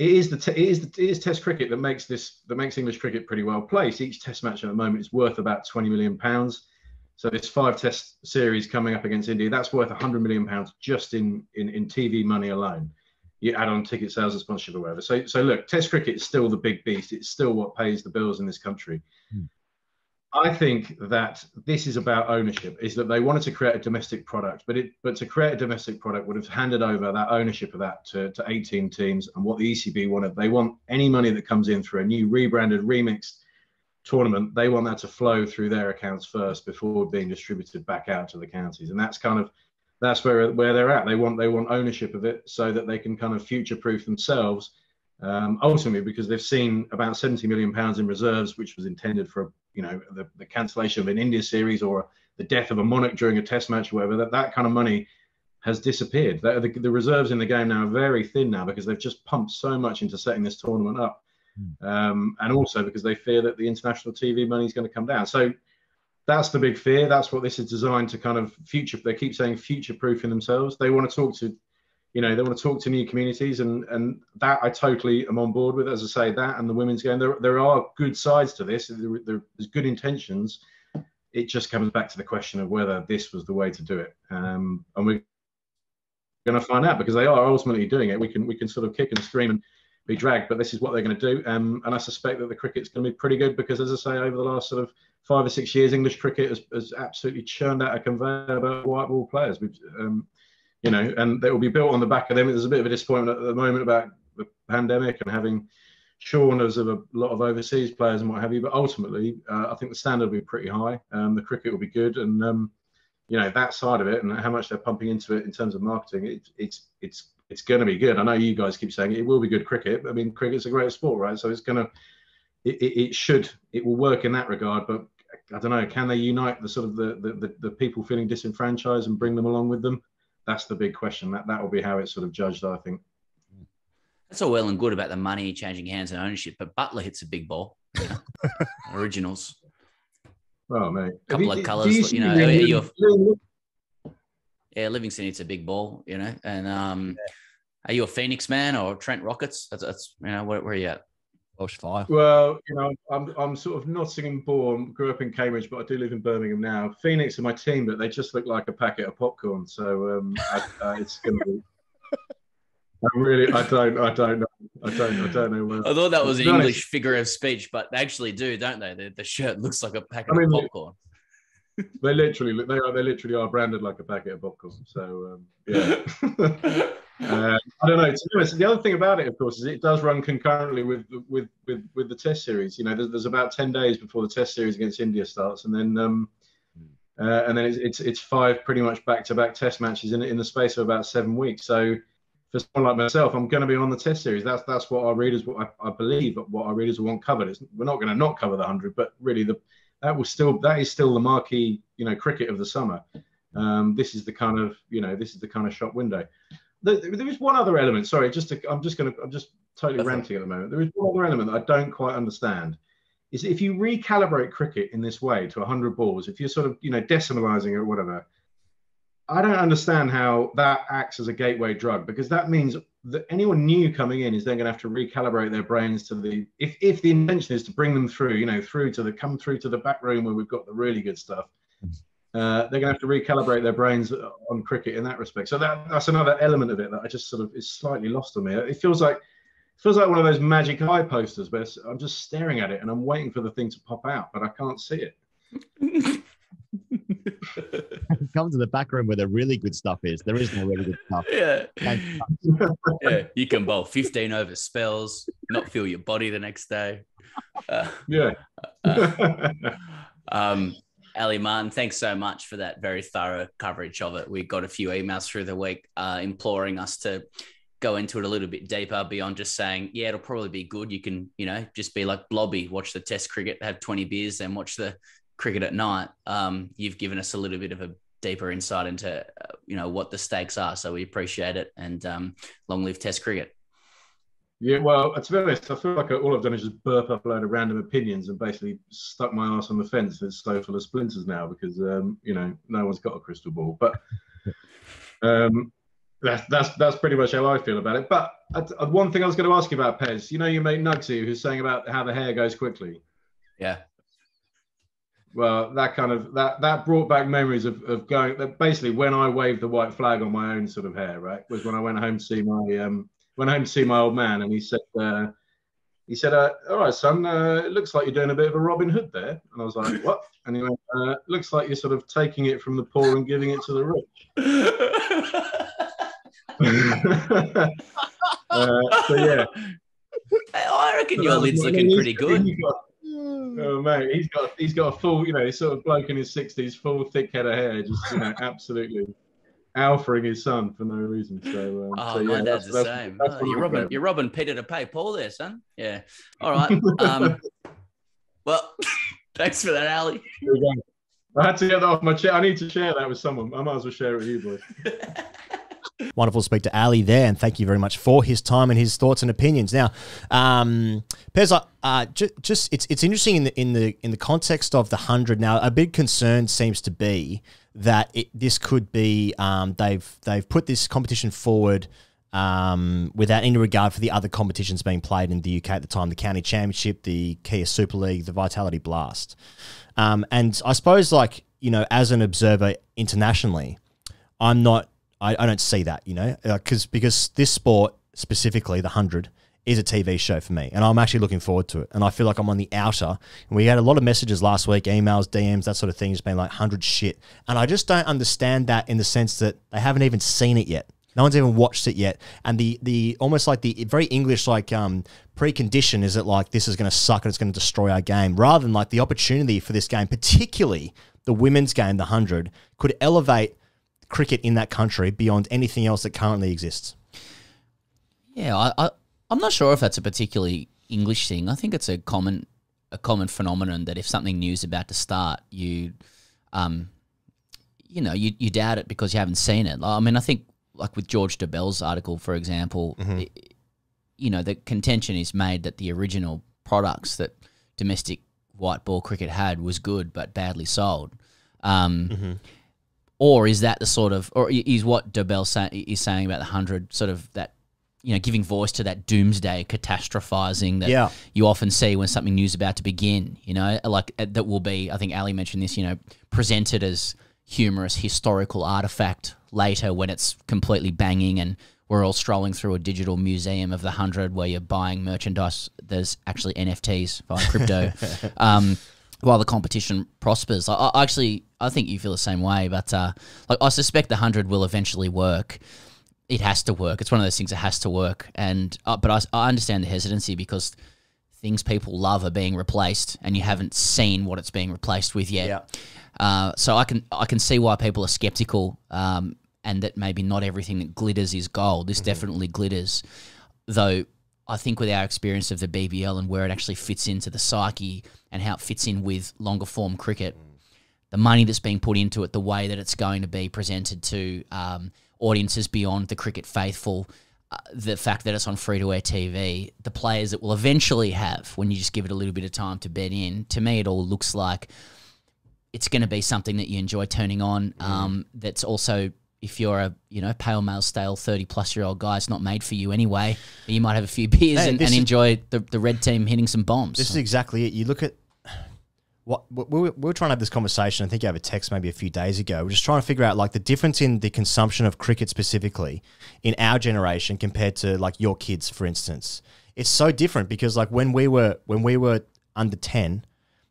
it is the te- it is the, it is Test cricket that makes this that makes English cricket pretty well placed. Each Test match at the moment is worth about 20 million pounds. So this five Test series coming up against India, that's worth 100 million pounds just in, in in TV money alone. You add on ticket sales and sponsorship or whatever. So so look, Test cricket is still the big beast. It's still what pays the bills in this country. Hmm. I think that this is about ownership. Is that they wanted to create a domestic product, but it but to create a domestic product would have handed over that ownership of that to, to 18 teams. And what the ECB wanted, they want any money that comes in through a new rebranded, remixed tournament, they want that to flow through their accounts first before being distributed back out to the counties. And that's kind of that's where where they're at. They want they want ownership of it so that they can kind of future proof themselves um, ultimately because they've seen about 70 million pounds in reserves, which was intended for you know the, the, cancellation of an India series or the death of a monarch during a test match or whatever. That that kind of money has disappeared. The, the, the reserves in the game now are very thin now because they've just pumped so much into setting this tournament up, mm. um, and also because they fear that the international TV money is going to come down. So that's the big fear. That's what this is designed to kind of future. They keep saying future proofing themselves. They want to talk to you know they want to talk to new communities and and that i totally am on board with as i say that and the women's game there, there are good sides to this there, there, there's good intentions it just comes back to the question of whether this was the way to do it um, and we're going to find out because they are ultimately doing it. We can we can sort of kick and scream and be dragged, but this is what they're going to do. Um, and I suspect that the cricket's going to be pretty good because, as I say, over the last sort of five or six years, English cricket has, has absolutely churned out a conveyor about white ball players. We've, um, you know, and they will be built on the back of them. There's a bit of a disappointment at the moment about the pandemic and having shortness of a lot of overseas players and what have you. But ultimately, uh, I think the standard will be pretty high. Um, the cricket will be good, and um, you know that side of it and how much they're pumping into it in terms of marketing, it, it's it's it's going to be good. I know you guys keep saying it will be good cricket. I mean, cricket's a great sport, right? So it's going to, it, it, it, should, it will work in that regard. But I don't know, can they unite the sort of the, the, the, the people feeling disenfranchised and bring them along with them? That's the big question. That that will be how it's sort of judged, I think. That's all well and good about the money changing hands and ownership, but Buttler hits a big ball. You know? *laughs* Originals. Oh mate, a couple of colours. You, know, you yeah, Livingstone hits a big ball. You know, and um, yeah. are you a Phoenix man or Trent Rockets? That's, that's you know where, where are you at? Welsh Fire. Well, you know, I'm I'm sort of Nottingham born, grew up in Cambridge, but I do live in Birmingham now. Phoenix are my team, but they just look like a packet of popcorn. So um, I, uh, it's going to be. *laughs* I really, I don't, I don't know, I don't, I don't know. Where, I thought that was an English figure of speech, but they actually do, don't they? The, the shirt looks like a packet I mean, of popcorn. *laughs* They, literally, they are, they literally are branded like a packet of popcorn. So um, yeah. *laughs* uh, I don't know. To be honest, the other thing about it, of course, is it does run concurrently with with with, with the Test series. You know, there's, there's about ten days before the Test series against India starts, and then. Um, uh, and then it's, it's, it's five pretty much back to back Test matches in in the space of about seven weeks. So for someone like myself, I'm going to be on the test series. That's that's what our readers, what I, I believe, what our readers will want covered. It's, we're not going to not cover the hundred, but really the that will still that is still the marquee, you know, cricket of the summer. Um, this is the kind of you know this is the kind of shop window. there is one other element. Sorry, just to, I'm just going to I'm just totally That's ranting at the moment. There is one other element that I don't quite understand. Is if you recalibrate cricket in this way to 100 balls, if you're sort of you know decimalizing it or whatever, I don't understand how that acts as a gateway drug because that means that anyone new coming in is then going to have to recalibrate their brains to the if if the intention is to bring them through, you know, through to the come through to the back room where we've got the really good stuff. Uh, they're going to have to recalibrate their brains on cricket in that respect. So that that's another element of it that I just sort of is slightly lost on me. It feels like it feels like one of those magic eye posters where I'm just staring at it and I'm waiting for the thing to pop out, but I can't see it. *laughs* *laughs* come to the back room where the really good stuff is. There is no really good stuff. *laughs* Yeah. *laughs* yeah. You can bowl 15 over spells, not feel your body the next day. Uh, yeah. uh, um, Ali Martin, thanks so much for that very thorough coverage of it. We got a few emails through the week uh, imploring us to go into it a little bit deeper beyond just saying, yeah, it'll probably be good. You can, you know, just be like Blobby, watch the test cricket, have 20 beers, and watch the cricket at night, um, you've given us a little bit of a deeper insight into uh, you know what the stakes are. So we appreciate it, and um, long live Test cricket. Yeah, well, to be honest, I feel like all I've done is just burp up a load of random opinions and basically stuck my ass on the fence. It's so full of splinters now because um, you know no one's got a crystal ball. But *laughs* um, that's that's that's pretty much how I feel about it. But uh, one thing I was going to ask you about Pez, you know, your mate Nugsy, who's saying about how the hair goes quickly. Yeah well, that kind of that that brought back memories of, of going. That basically, when I waved the white flag on my own sort of hair, right, was when I went home to see my um went home to see my old man, and he said uh, he said, uh, "All right, son, uh, it looks like you're doing a bit of a Robin Hood there." And I was like, "What?" And he went, uh, "Looks like you're sort of taking it from the poor and giving it to the rich." *laughs* *laughs* uh, so yeah, I reckon your lid's looking pretty good. Oh mate, he's got he's got a full, you know, he's sort of bloke in his sixties, full thick head of hair, just you know, absolutely alphaing his son for no reason. So, um, oh, so, yeah, my dad's the same. That's, that's oh, you're robbing, you're robbing Peter to pay Paul there, son. Yeah. All right. Um, *laughs* well, *laughs* thanks for that, Ali. I had to get that off my chair. I need to share that with someone. I might as well share it with you, boys. *laughs* Wonderful to speak to Ali there, and thank you very much for his time and his thoughts and opinions. Now, um, Pez, uh, just, just it's it's interesting in the in the in the context of the hundred. Now, a big concern seems to be that it, this could be um, they've they've put this competition forward um, without any regard for the other competitions being played in the UK at the time, the County Championship, the Kia Super League, the Vitality Blast, um, and I suppose like you know as an observer internationally, I'm not I, I don't see that, you know, because because this sport specifically, the hundred, is a TV show for me, and I'm actually looking forward to it. And I feel like I'm on the outer. And we had a lot of messages last week, emails, DMs, that sort of thing, just being like hundred shit, and I just don't understand that in the sense that they haven't even seen it yet. No one's even watched it yet, and the the almost like the very English like um, precondition is that like this is going to suck and it's going to destroy our game, rather than like the opportunity for this game, particularly the women's game, the hundred, could elevate cricket in that country beyond anything else that currently exists. Yeah, I, I I'm not sure if that's a particularly English thing. I think it's a common a common phenomenon that if something new is about to start, you um you know, you, you doubt it because you haven't seen it. I mean, I think like with George Dobell's article, for example, Mm-hmm. it- you know, the contention is made that the original products that domestic white ball cricket had was good but badly sold. Um, Mm-hmm. Or is that the sort of, or is what Dobell say, is saying about the hundred sort of that, you know, giving voice to that doomsday catastrophizing that Yeah. you often see when something new's about to begin. You know, like uh, that will be. I think Ali mentioned this. You know, presented as humorous historical artifact later when it's completely banging and we're all strolling through a digital museum of the hundred where you're buying merchandise. There's actually NFTs via crypto. *laughs* um, while the competition prospers, I, I actually I think you feel the same way. But uh, like I suspect the hundred will eventually work it has to work. It's one of those things that has to work. And uh, but I, I understand the hesitancy because things people love are being replaced, and you haven't seen what it's being replaced with yet. Yeah. Uh, so I can I can see why people are skeptical, um, and that maybe not everything that glitters is gold. This definitely glitters, though. I think with our experience of the BBL and where it actually fits into the psyche and how it fits in with longer form cricket, the money that's being put into it, the way that it's going to be presented to um, audiences beyond the cricket faithful, uh, the fact that it's on free to air TV, the players that will eventually have when you just give it a little bit of time to bed in. To me, it all looks like it's going to be something that you enjoy turning on. Mm. Um, that's also. If you're a you know pale male stale thirty plus year old guy, it's not made for you anyway. You might have a few *laughs* beers Hey, and, and is- enjoy the, the red team hitting some bombs. This is exactly it. You look at *sighs* what we were, we were trying to have this conversation. I think you have a text maybe a few days ago. We're just trying to figure out like the difference in the consumption of cricket specifically in our generation compared to like your kids, for instance. It's so different because like when we were when we were under ten,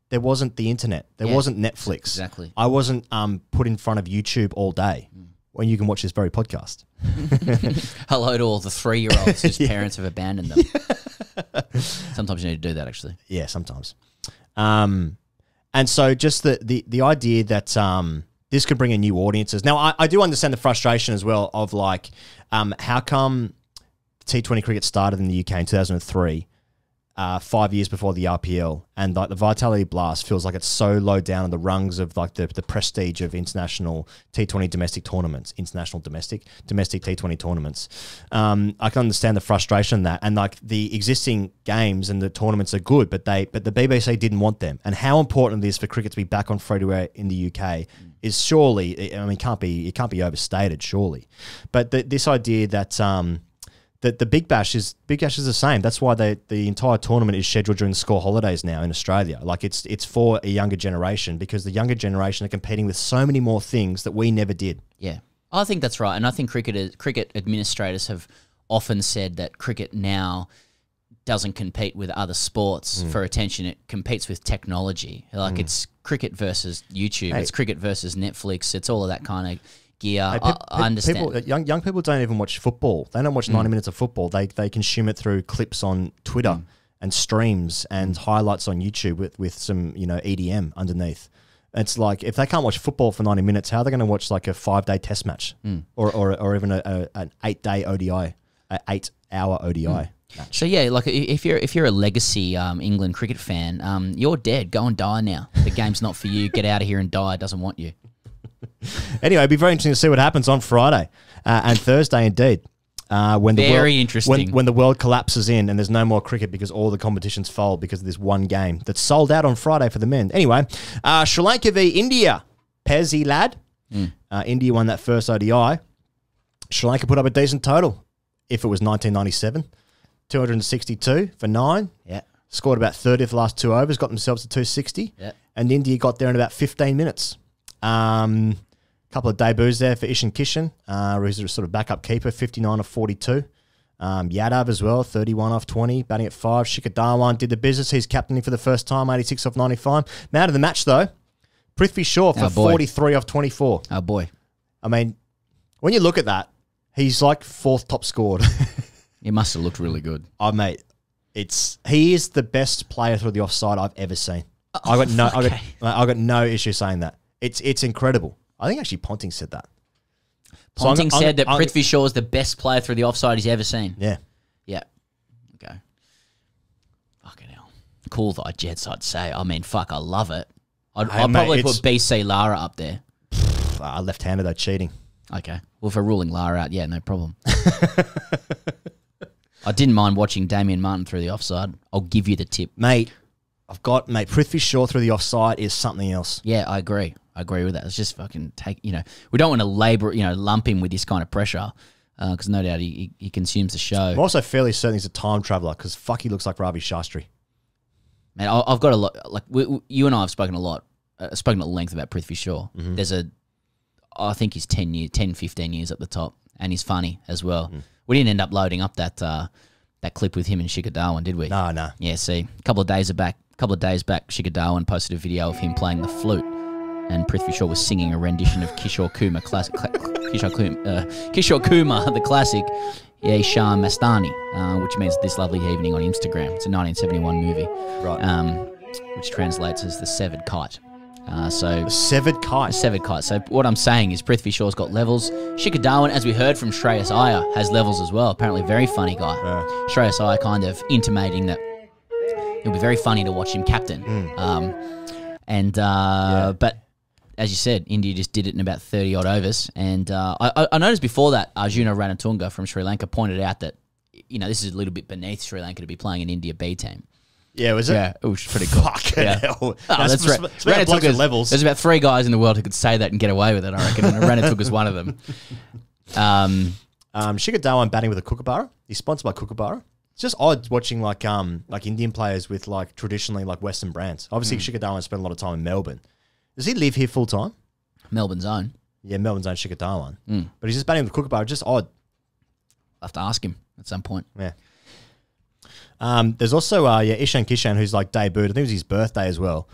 there wasn't the internet, there Yeah, wasn't Netflix. exactly. I wasn't um, put in front of YouTube all day. When you can watch this very podcast. *laughs* Hello to all the three year olds whose *laughs* parents have abandoned them. *laughs* Sometimes you need to do that, actually. Yeah, sometimes. Um, and so just the the the idea that um this could bring in new audiences. Now I, I do understand the frustration as well of like um how come T Twenty cricket started in the UK in two thousand and three. Uh, five years before the IPL, and like the Vitality Blast feels like it's so low down on the rungs of like the, the prestige of international T20 domestic tournaments, international domestic domestic T20 tournaments. Um, I can understand the frustration that, and like the existing games and the tournaments are good, but they but the BBC didn't want them, and how important it is for cricket to be back on free to air in the UK is surely, I mean, can't be it can't be overstated, surely. But the, this idea that um, the, the Big Bash is Big Bash is the same. That's why they, the entire tournament is scheduled during the school holidays now in Australia. Like it's it's for a younger generation because the younger generation are competing with so many more things that we never did. Yeah, I think that's right, and I think cricket cricket administrators have often said that cricket now doesn't compete with other sports Mm. for attention. It competes with technology. Like it's cricket versus YouTube. Hey. It's cricket versus Netflix. It's all of that kind of gear. Hey, I, pe- I pe- understand. People, uh, young young people don't even watch football. They don't watch ninety minutes of football. They they consume it through clips on Twitter and streams and highlights on YouTube with with some you know EDM underneath. It's like if they can't watch football for ninety minutes, how are they going to watch like a five day Test match or, or or even a, a, an eight day ODI, an eight hour ODI? match? So yeah, like if you're if you're a legacy um, England cricket fan, um, you're dead. Go and die now. The game's not for you. Get out of here and die. It doesn't want you. Anyway, it'd be very interesting to see what happens on Friday uh, and Thursday, indeed. Uh, when the Very world, interesting. When, when the world collapses in and there's no more cricket because all the competitions fold because of this one game that's sold out on Friday for the men. Anyway, uh, Sri Lanka v India. Pezzy lad. Uh, India won that first ODI. Sri Lanka put up a decent total. If it was 1997, 262 for nine. Yeah. Scored about 30 of the last two overs, got themselves to 260. Yeah. And India got there in about 15 minutes. Um, couple of debuts there for Ishan Kishan, uh, who's a sort of backup keeper, 59 of 42. Um, Yadav as well, 31 off 20, batting at 5. Shikhar Dhawan did the business. He's captaining for the first time, 86 off 95. Man of the match, though, Prithvi Shaw for Oh, 43 off 24. Oh boy, I mean, when you look at that, he's like fourth top scored. *laughs* it must have looked really good. oh, mate, it's he is the best player through the offside I've ever seen. I got no, I got. I got no issue saying that. It's it's incredible. I think actually Ponting said that. So I'm- Ponting I'm- said that I'm- Prithvi Shaw is the best player through the offside he's ever seen. Yeah, Yeah. Okay. Fucking hell. Cool though, Jets, I'd say. I mean, fuck, I love it. I'd, Hey, I'd mate, probably put BC Lara up there. uh, left-handed though, cheating. Okay. Well, for ruling Lara out, yeah, no problem. *laughs* I didn't mind watching Damien Martyn through the offside. I'll give you the tip. Mate, I've got mate Prithvi Shaw through the offside is something else. Yeah, I agree. I agree with that. It's just fucking take, you know, we don't want to labor, you know, lump him with this kind of pressure because no doubt he, he, consumes the show. I'm also fairly certain he's a time traveler because fuck, he looks like Ravi Shastri. Man, I- I've got a lot. Like we, we- you and I have spoken a lot, uh, spoken at length about Prithvi Shaw. Mm-hmm. There's a, I think he's 10 years, 10, 15 years at the top, and he's funny as well. Mm. We didn't end up loading up that uh, that clip with him and Shikhar Dhawan, did we? No, no. Yeah. See, a couple of days back, a couple of days back, Shikhar Dhawan posted a video of him playing the flute, and Prithvi Shaw was singing a rendition of Kishore Kumar classic, cla- Kishore Kumar, uh, Kishore Kumar, the classic. Ye Shaam Mastani, uh, which means this lovely evening on Instagram. It's a 1971 movie Right. um, which translates as the severed kite. Uh, so the severed kite. severed kite. So what I'm saying is Prithvi Shaw's got levels. Shikhar Dhawan, as we heard from Shreyas Iyer, has levels as well. Apparently, very funny guy. Shreyas Iyer kind of intimating that it'll be very funny to watch him captain. Hmm. Um, and uh, but as you said, India just did it in about 30 odd overs. And uh, I, I- noticed before that Arjuna Ranatunga from Sri Lanka pointed out that you know this is a little bit beneath Sri Lanka to be playing an India B team. Yeah, was it? Yeah, it was pretty cool. Fucking Yeah. hell. Oh, That's that's right. sp- speaking of blokes with Ranatunga's- levels. There's about three guys in the world who could say that and get away with it, I reckon. And *laughs* Ranatunga's one of them. Um, Um, Shikhar Dhawan batting with a kookaburra. He's sponsored by Kookaburra. It's just odd watching like um like Indian players with like traditionally like Western brands. Obviously. Shikhar Dhawan spent a lot of time in Melbourne. Does he live here full time? Melbourne's own. Yeah, Melbourne's own Shikhar Dhawan. Hmm. But he's just batting with Kookaburra. Just odd. I'll have to ask him at some point. Yeah. Um, there's also uh, yeah Ishan Kishan who's like debuted. I think it was his birthday as well.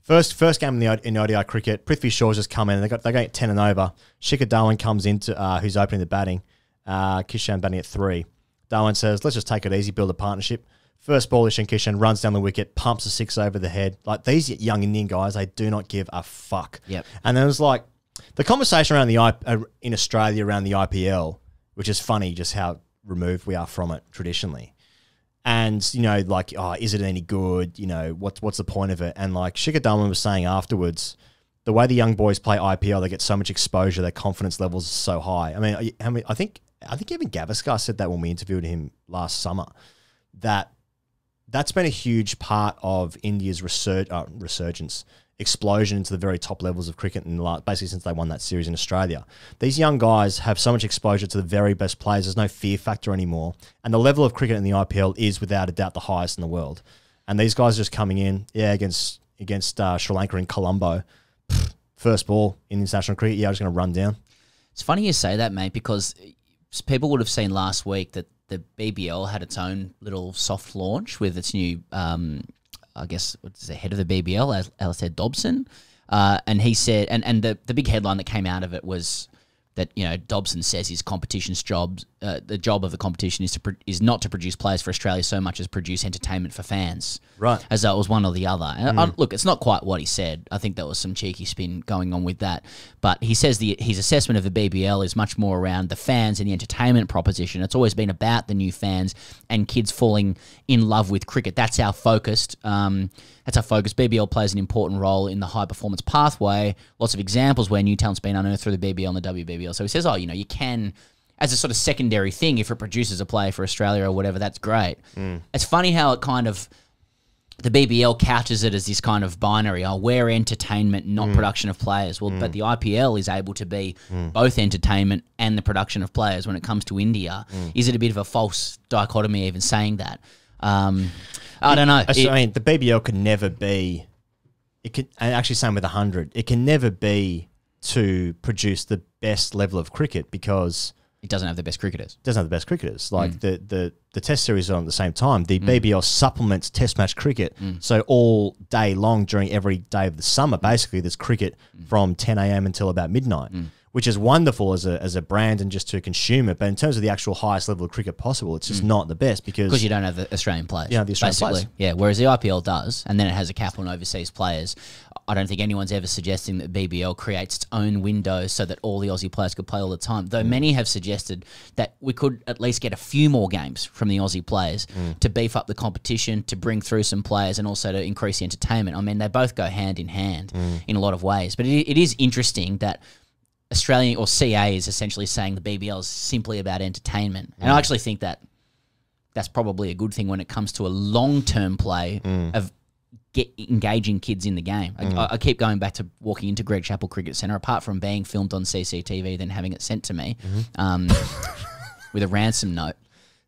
First first game in the in ODI cricket. Prithvi Shaw's just come in. They got they got ten and over. Shikhar Dhawan comes into uh, who's opening the batting. Uh, Kishan batting at three. Dhawan says, "Let's just take it easy, build a partnership." First ball, Ishan Kishan runs down the wicket, pumps a six over the head. Like these young Indian guys, they do not give a fuck. Yep. And then it was like the conversation around the I, uh, in Australia around the IPL, which is funny, just how removed we are from it traditionally. And you know, like, oh, is it any good? You know, what's what's the point of it? And like Shikhar Dhawan was saying afterwards, the way the young boys play IPL, they get so much exposure, their confidence levels are so high. I mean, I- how many? I think I think even Gavaskar said that when we interviewed him last summer, that that's been a huge part of India's resur- uh, resurgence, explosion into the very top levels of cricket, in last, basically since they won that series in Australia. These young guys have so much exposure to the very best players. There's no fear factor anymore, and the level of cricket in the IPL is without a doubt the highest in the world. And these guys are just coming in, yeah, against against uh, Sri Lanka in Colombo, first ball in international cricket. Yeah, I'm just going to run down. It's funny you say that, mate, because people would have seen last week that the BBL had its own little soft launch with its new, um, I guess, what's the head of the BBL, Al- Alistair Dobson. Uh, and he said, and, and the, the big headline that came out of it was that, you know, Dobson says his competition's job, uh, the job of the competition is to pro- is not to produce players for Australia so much as produce entertainment for fans. Right. As though it was one or the other. And I- look, it's not quite what he said. I think there was some cheeky spin going on with that. But he says the his assessment of the BBL is much more around the fans and the entertainment proposition. It's always been about the new fans and kids falling in love with cricket. That's our focused. Um, that's our focus. BBL plays an important role in the high performance pathway. Lots of examples where new talent's been unearthed through the BBL and the WBBL. So he says, oh, you know, you can as a sort of secondary thing, if it produces a player for Australia or whatever, that's great. Mm. It's funny how it kind of the BBL couches it as this kind of binary. Oh, we're entertainment, not mm. production of players. Well, but mm. the IPL is able to be both entertainment and the production of players when it comes to India. Is it a bit of a false dichotomy even saying that? Um, I don't know. I It- mean, the BBL can never be. It can, and actually, same with hundred. It can never be to produce the best level of cricket because It doesn't have the best cricketers. it doesn't have the best cricketers. Mm. Like the, the the Test series are on at the same time. The BBL supplements Test match cricket, so all day long during every day of the summer, Mm. basically there's cricket from 10 a.m. until about midnight. Which is wonderful as a, as a brand and just to consume it, but in terms of the actual highest level of cricket possible, it's just not the best because Because Mm. you don't have the Australian players. You don't the Australian basically. players. Yeah, whereas the IPL does, and then it has a cap on overseas players. I don't think anyone's ever suggesting that BBL creates its own window so that all the Aussie players could play all the time. Mm. Though many have suggested that we could at least get a few more games from the Aussie players Mm. to beef up the competition, to bring through some players, and also to increase the entertainment. I mean, they both go hand in hand Mm. in a lot of ways. But it, it is interesting that Australian or CA is essentially saying the BBL is simply about entertainment, and I actually think that that's probably a good thing when it comes to a long term play of get engaging kids in the game. I- I, I keep going back to walking into Greg Chappell Cricket Centre, apart from being filmed on CCTV, then having it sent to me um, *laughs* with a ransom note.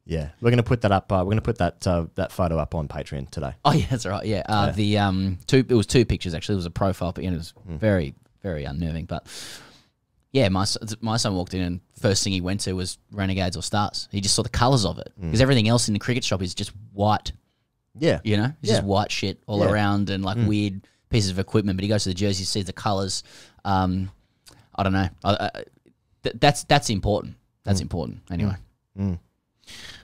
yeah, we're gonna put that up. Uh, we're gonna put that uh, that photo up on Patreon today. Oh yeah, that's right. Yeah, uh, the um, two it was two pictures actually. It was a profile, but you know, it was very very unnerving. But yeah, my my son walked in and first thing he went to was Renegades or Stars. He just saw the colours of it because everything else in the cricket shop is just white. Yeah, You know, it's Yeah. just white shit all Yeah. around and like weird pieces of equipment. But he goes to the jersey, sees the colours. Um, I don't know. I, I, th- that's that's important. That's important. Anyway,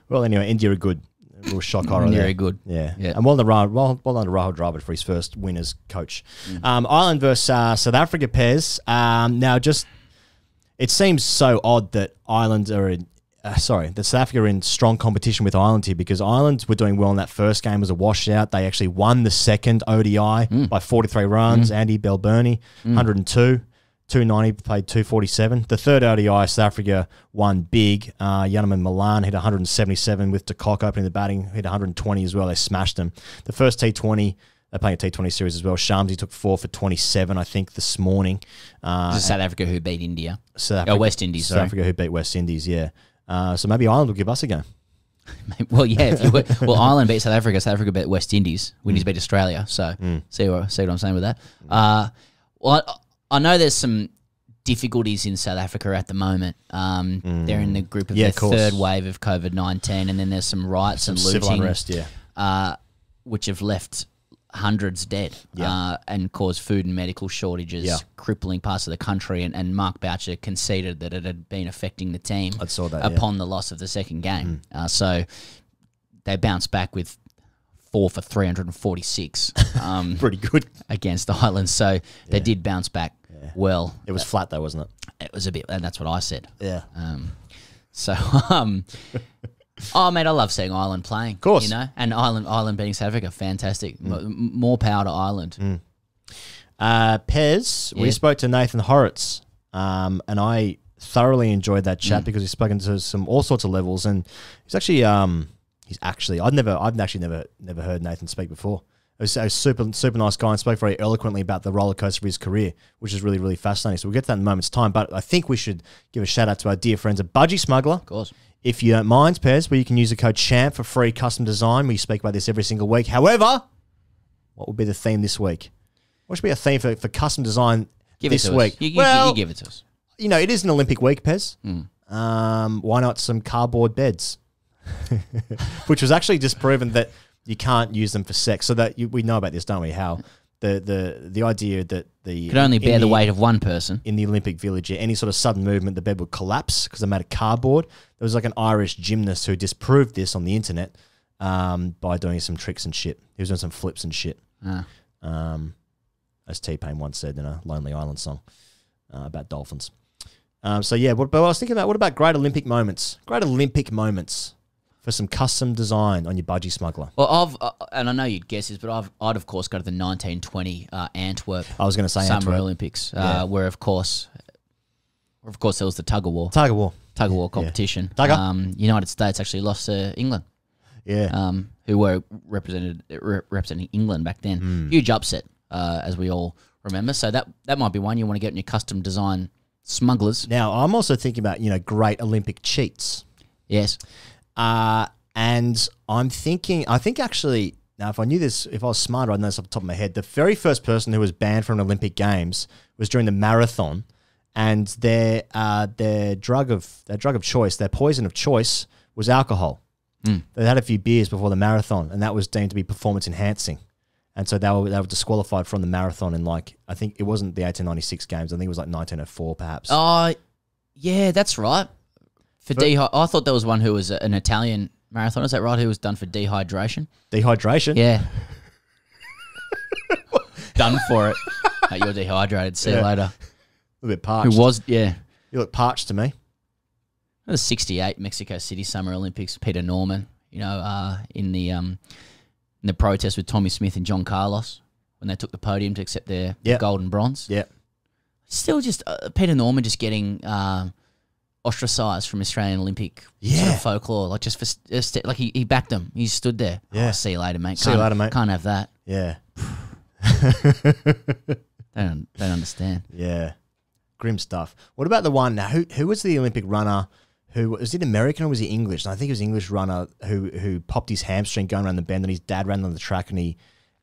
Well, anyway, India are good. A little shock horror India there. are good. Yeah. Yeah. And well done, Ra- well, well done to Rahul Dravid for his first win as coach. Mm. Um, Ireland versus uh, South Africa pairs. Um, now, just it seems so odd that Ireland are in. Uh, sorry, that South Africa are in strong competition with Ireland here because Ireland were doing well in that first game as a washout. They actually won the second ODI Mm. by 43 runs. Andy Bell Balbirnie, 102. 290 played 247. The third ODI, South Africa won big. Uh, Janneman Malan hit 177 with De Kock opening the batting, hit 120 as well. They smashed them. The first T20, they're playing a T20 series as well. Shamsi took four for 27, I think, this morning. Uh, this is South Africa who beat India. South Oh, West Indies, South sorry. Africa who beat West Indies, yeah. Uh, so maybe Ireland will give us a game. *laughs* Well, yeah. If you were, well, Ireland beat South Africa. South Africa beat West Indies. We need to beat Australia. So see what see what I'm saying with that. Uh, well, I, I know there's some difficulties in South Africa at the moment. Um, They're in the group of Mm. Yeah, the of third wave of COVID nineteen, and then there's some riots and looting, Civil unrest, yeah. uh, which have left hundreds dead Yeah. uh, and caused food and medical shortages, Yeah. crippling parts of the country. And, and Mark Boucher conceded that it had been affecting the team I saw that, yeah. Mm. upon the loss of the second game. Uh, so they bounced back with four for 346 *laughs* um, Pretty good. against the Highlands. So they did bounce back well. It was flat though, wasn't it? It was a bit, and that's what I said. Yeah. Um, so, *laughs* um, oh man, I love seeing Ireland playing. Of course. you know, and Ireland, Ireland beating South Africa, fantastic. M- m- more power to Ireland. Uh, Pez, we spoke to Nathan Hauritz, um, and I thoroughly enjoyed that Mm. chat because he's spoken to some all sorts of levels, and he's actually, um, he's actually, I've never, I've actually never, never heard Nathan speak before. He was a super, super nice guy and spoke very eloquently about the roller coaster of his career, which is really, really fascinating. So we'll get to that in a moment's time, but I think we should give a shout out to our dear friends at Budgy Smuggler. Of course. If you don't mind, Pez, where you can use the code CHAMP for free custom design. We speak about this every single week. However, what would be the theme this week? What should be a theme for, for custom design Give this it to week? us. You, you- well, you give it to us. you know, it is an Olympic week, Pez. Hmm. Um, why not some cardboard beds? *laughs* Which was actually just proven that you can't use them for sex. So that you, we know about this, don't we? How the the the idea that the Could only bear the, weight of one person. in the Olympic Village, any sort of sudden movement, the bed would collapse because they made of cardboard. There was like an Irish gymnast who disproved this on the internet um, by doing some tricks and shit. He was doing some flips and shit. Ah. Um, as T Pain once said in a Lonely Island song uh, about dolphins. Um, so yeah, what, but I was thinking about what about great Olympic moments? Great Olympic moments for some custom design on your budgie smuggler. Well, I've uh, and I know you'd guess this, but I've I'd of course go to the 1920 uh, Antwerp I was going to say Summer Antwerp. Olympics, uh, Yeah. where of course, where of course there was the tug of war, Tug of war. tug of war competition. Tugger. Um, United States actually lost to England, Yeah. um, who were represented re- representing England back then. Hmm. Huge upset, uh, as we all remember. So that that might be one you want to get in your custom design smugglers. now I'm also thinking about you know great Olympic cheats. Yes, Uh, and I'm thinking, I think actually, now if I knew this, if I was smarter, I'd know this off the top of my head. The very first person who was banned from Olympic Games was during the marathon. and their uh, their drug of their drug of choice, their poison of choice was alcohol. Mm. They had a few beers before the marathon, and that was deemed to be performance enhancing. And so they were they were disqualified from the marathon in like I think it wasn't the 1896 games. I think it was like 1904 perhaps. Oh, yeah, that's right. For dehy- I thought there was one who was an Italian marathon. Is that right? Who was done for dehydration? Dehydration. Yeah. *laughs* done for it. You're dehydrated. See you later. a little bit parched. Who was? Yeah. You look parched to me. Was 68 Mexico City Summer Olympics. Peter Norman, you know, uh, in the um, in the protest with Tommie Smith and John Carlos when they took the podium to accept their Yep. gold and bronze. Yeah. Still, just uh, Peter Norman just getting uh, ostracized from Australian Olympic sort of folklore, like just for st- just, like he, he backed them. He stood there. Yeah. Oh, see you later, mate. See you Can't- later, mate. Can't have that. Yeah. *laughs* They don't, they don't understand. Yeah, grim stuff. What about the one? Who who was the Olympic runner? Who was it? American or was he English? I think it was English runner who who popped his hamstring going around the bend, and his dad ran on the track, and he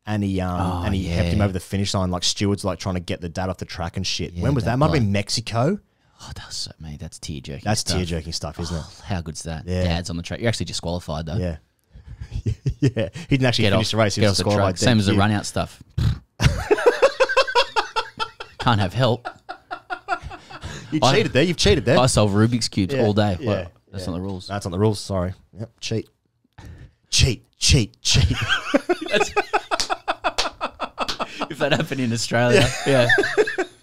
and he um Oh, and he helped him over the finish line. Like stewards like trying to get the dad off the track and shit. Yeah, when was that? that Might have been. Mexico. Oh, that's so, mate. That's tear jerking. That's tear jerking stuff, isn't it? Oh, how good's that? Yeah. Dad's on the track. You're actually disqualified though. Yeah. *laughs* yeah, he didn't actually Get finish off, the race. He get was off the disqualified. Same as the run out stuff. *laughs* Can't have help. You I- cheated there. You've cheated there. I solve Rubik's cubes Yeah, all day. yeah, Well, that's yeah. not the rules. That's not the rules. Sorry. Yep. Cheat. Cheat. Cheat. Cheat. *laughs* if that happened in Australia, yeah.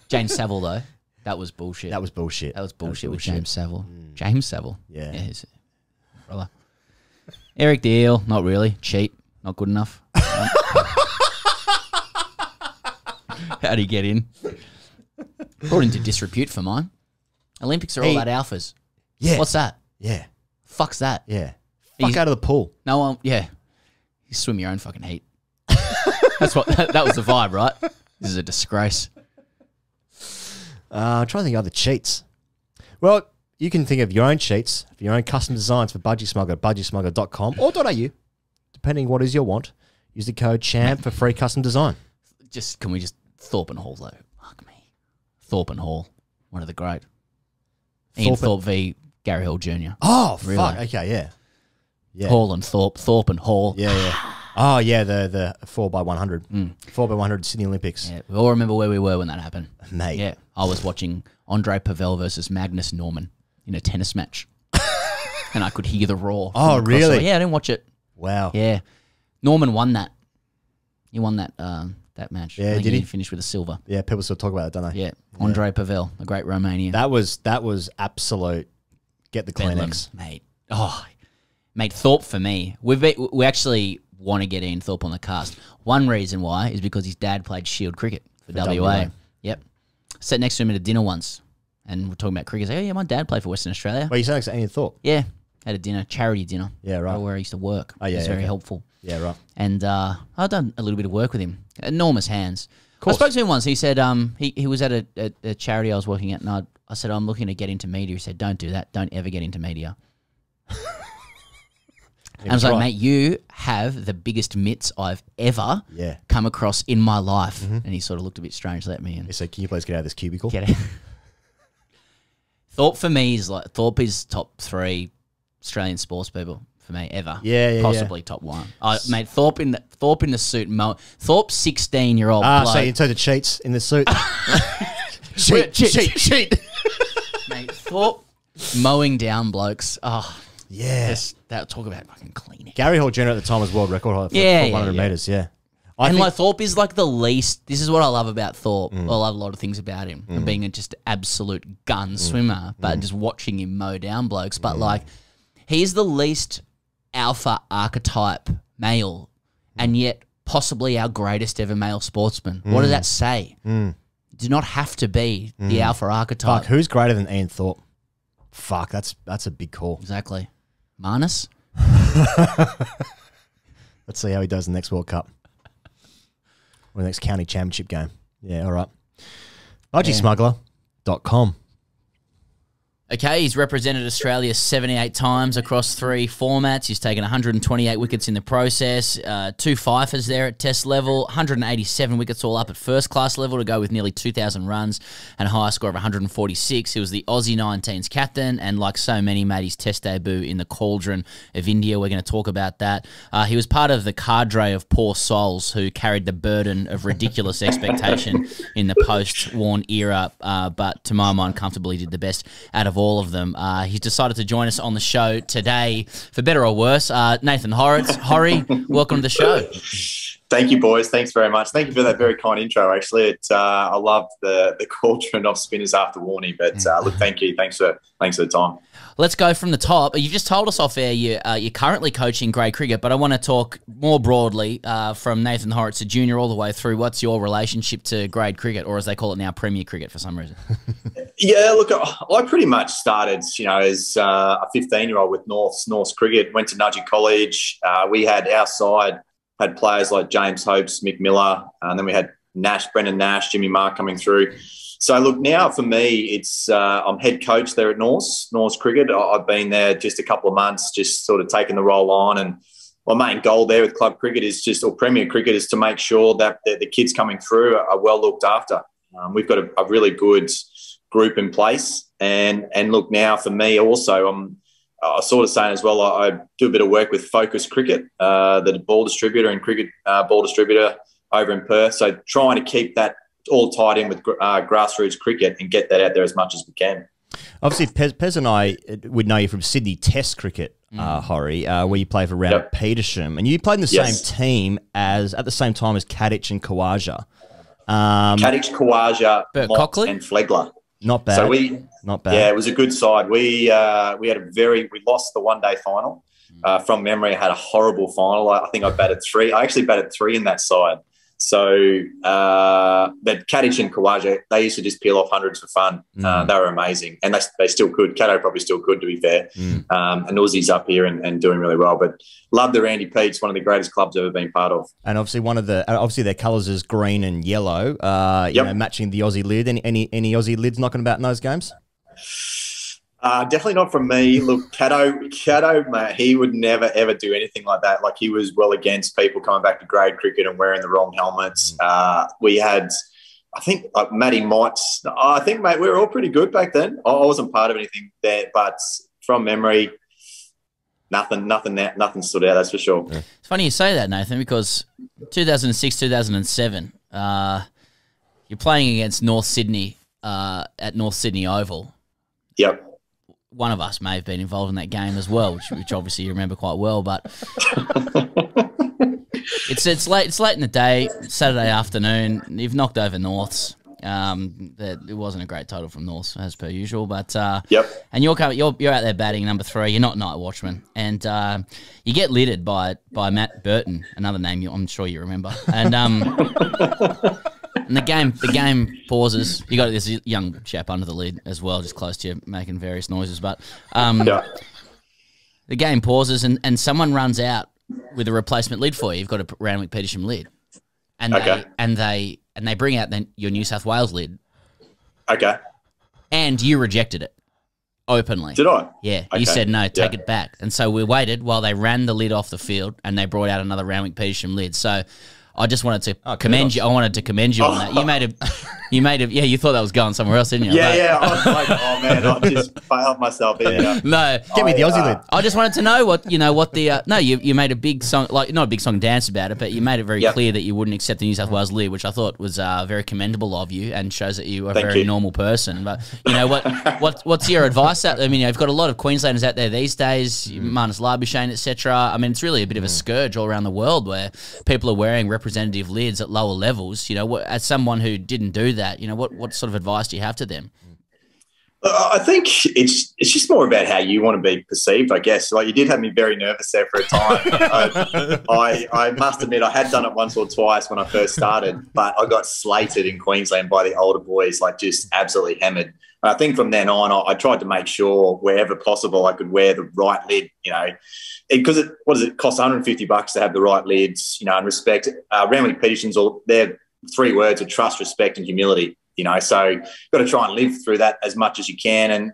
James Savile though, that was bullshit. that was bullshit. that was bullshit with bullshit. James Savile. Mm. James Savile. Yeah. his brother. Eric Deal, not really. Cheat, not good enough. *laughs* How'd he get in? Brought into disrepute for mine. Olympics are all about alphas. Yeah. What's that? Yeah. Fuck's that? Yeah. Fuck He's- out of the pool. No one, yeah. You swim your own fucking heat. That's what that, *laughs* that was the vibe, right? This is a disgrace. Uh, I'm trying to think of other cheats. Well, you can think of your own cheats for your own custom designs for Budgy Smuggler at budgysmuggler.com or .au, depending what is your want. Use the code CHAMP for free custom design. Just can we just Thorpe and Hall though? Fuck me. Thorpe and Hall, one of the great. Ian Thorpe v Gary Hall Jr. Oh, Really? fuck. Okay, yeah. Yeah. Hall and Thorpe, Thorpe and Hall. Yeah, yeah. Oh, yeah, the, the 4 by 100 4 by 100 Sydney Olympics. Yeah, we all remember where we were when that happened. Mate. Yeah, I was watching Andrei Pavel versus Magnus Norman in a tennis match, *laughs* and I could hear the roar. Oh, the really? Yeah, I didn't watch it. Wow. Yeah, Norman won that. He won that um, that match. Yeah, did he? finished with a silver? Yeah, people still talk about it, don't they? Yeah, Andrei Pavel, a great Romanian. That was that was absolute get the Kleenex. mate. Oh, mate, Thorpe for me. We've we actually want to get Ian Thorpe on the cast. One reason why is because his dad played Shield cricket for, For WA. WA. Yep. Sat next to him at a dinner once, and we're talking about cricket. He's like, oh yeah, my dad played for Western Australia. Well, you sound like Ian Thorpe. Yeah, had a dinner, charity dinner. Yeah, right. Where I used to work. Oh, yeah, He's yeah, very okay. helpful. Yeah, right. And uh, I've done a little bit of work with him. Enormous hands. I spoke to him once. He said um, he, he was at a, a, a charity I was working at, and I, I said, I'm looking to get into media. He said, Don't do that. Don't ever get into media. *laughs* I was was like, right. mate, you have the biggest mitts I've ever Yeah. come across in my life. And he sort of looked a bit strangely at me And He said, Can you please get out of this cubicle? get it. *laughs* Thorpe for me is like Thorpe is top three Australian sports people for me ever. Yeah, yeah, yeah. possibly top one. I mate Thorpe in the Thorpe in the suit. Mo- Thorpe sixteen year old. Ah, bloke. so in terms of cheats in the suit. *laughs* Cheat, cheat, cheat, cheat. mate Thorpe mowing down blokes. Oh, Just that talk about fucking cleaning. Gary Hall Jr. at the time was world record holder for Yeah, for yeah, 100 yeah. meters. Yeah. I and think, like Thorpe is like the least. This is what I love about Thorpe. Mm. I love a lot of things about him, and mm. being a just absolute gun mm. swimmer, but just watching him mow down blokes. But like, he's the least alpha archetype male, and yet possibly our greatest ever male sportsman. What does that say? Do not have to be the alpha archetype. fuck, who's greater than Ian Thorpe? Fuck, that's that's a big call. Exactly, Marnus. *laughs* Let's see how he does in the next World Cup. Or the next county championship game. Yeah, all right. Budgysmuggler.com. Okay, he's represented Australia 78 times across three formats. He's taken 128 wickets in the process, uh, two fifers there at test level, 187 wickets all up at first class level to go with nearly 2,000 runs and a high score of 146. He was the Aussie 19's captain, and like so many, made his test debut in the cauldron of India. We're going to talk about that. Uh, he was part of the cadre of poor souls who carried the burden of ridiculous expectation in the post Warne era, uh, but to my mind, comfortably did the best out of all of them. Uh, he's decided to join us on the show today, for better or worse. Uh, Nathan Hauritz, Horry, welcome to the show. *laughs* Thank you, boys. Thanks very much. Thank you for that very kind intro. Actually, it, uh, I love the the *laughs* cauldron of spinners after Warney. But uh, look, thank you. Thanks for thanks for the time. Let's go from the top. You've just told us off air you, uh, you're currently coaching grade cricket, but I want to talk more broadly uh, from Nathan Hauritz, a junior, all the way through. What's your relationship to grade cricket, or as they call it now, Premier cricket for some reason? *laughs* yeah, look, I pretty much started, you know, as uh, a 15 year old with North's North cricket. Went to Nudgee College. Uh, we had our side had players like James Hopes, Mick Miller, and then we had Nash, Brendan Nash, Jimmy Maher coming through. So look, now for me, it's uh, I'm head coach there at North North Cricket. I've been there just a couple of months, just sort of taking the role on, and my main goal there with club cricket is just or Premier cricket is to make sure that the, the kids coming through are well looked after. Um, we've got a, a, really good group in place, and and look now for me also, I'm I was sort of saying as well. I, I, do a bit of work with Focus Cricket, uh, the ball distributor and cricket uh, ball distributor over in Perth. So trying to keep that all tied in with uh, grassroots cricket and get that out there as much as we can. Obviously, Pez, Pez and I uh, would know you from Sydney Test cricket, uh, mm. Horry, uh, where you play for Round yep. Petersham, and you played in the yes. same team as at the same time as Katich and Khawaja. Um, Katich, Khawaja, Mott, and Flegler. Not bad. So we, not bad. Yeah, it was a good side. We uh, we had a very we lost the one day final. Mm. Uh, from memory, I had a horrible final. I, I think I batted three. I actually batted three in that side. So, uh, but Katich and Khawaja, they used to just peel off hundreds for fun. Uh, mm. Uh, they were amazing, and they, they still could. Caddo probably still could, to be fair. Mm. Um, and Aussie's up here and, and, doing really well. But love the Randy Pete's one of the greatest clubs I've ever been part of. And obviously, one of the uh, obviously their colours is green and yellow. Uh, you yep. know, matching the Aussie lid. Any any any Aussie lids knocking about in those games? Uh, definitely not from me. Look, Caddo, Caddo, mate, he would never ever do anything like that. Like he was well against people coming back to grade cricket and wearing the wrong helmets. Uh, we had, I think, like Matty Motts. I think, mate, we were all pretty good back then. I wasn't part of anything there, but from memory, nothing, nothing, nothing stood out. That's for sure. It's funny you say that, Nathan, because 2006, 2007, uh, you're playing against North Sydney uh, at North Sydney Oval. Yep one of us may have been involved in that game as well, which, which obviously you remember quite well. But *laughs* it's it's late it's late in the day, Saturday afternoon. You've knocked over Norths. Um, it wasn't a great total from Norths as per usual, but uh, yep. And you're coming, you're you're out there batting number three. You're not night watchman, and uh, you get lidded by by Matt Burton, another name you, I'm sure you remember, and um. *laughs* And the game, the game pauses. You got this young chap under the lid as well, just close to you, making various noises. But um, yeah. the game pauses, and, and someone runs out with a replacement lid for you. You've got a Randwick Petersham lid, and okay. they and they and they bring out then your New South Wales lid. Okay. And you rejected it openly. Did I? Yeah. Okay. You said no, take yeah. it back. And so we waited while they ran the lid off the field, and they brought out another Randwick Petersham lid. So I just wanted to oh, commend you. I wanted to commend you on that. You *laughs* made a, you made a, yeah. You thought that was going somewhere else, didn't you? Yeah, yeah. I was like, oh man, I just failed myself here. Yeah. *laughs* No, get me the Aussie uh, lid. I just wanted to know what you know what the uh, no. You, you made a big song, like not a big song dance about it, but you made it very yep. clear that you wouldn't accept the New South Wales lid, which I thought was uh, very commendable of you and shows that you are a very you. normal person. But you know what *laughs* what what's your advice? Out, I mean, you know, you've got a lot of Queenslanders out there these days, mm. Marnus Labuschagne, etc. I mean, it's really a bit of a mm. scourge all around the world where people are wearing representative lids at lower levels, you know, as someone who didn't do that, you know, what, what sort of advice do you have to them? I think it's it's just more about how you want to be perceived, I guess. Like you did have me very nervous there for a time. *laughs* I, I, I must admit I had done it once or twice when I first started, but I got slated in Queensland by the older boys, like just absolutely hammered. I think from then on, I, I tried to make sure wherever possible I could wear the right lid. You know, because it, what does it cost 150 bucks to have the right lids, you know, and respect. Uh, Randwick Petersham's all they're three words of trust, respect, and humility. You know, so you've got to try and live through that as much as you can. And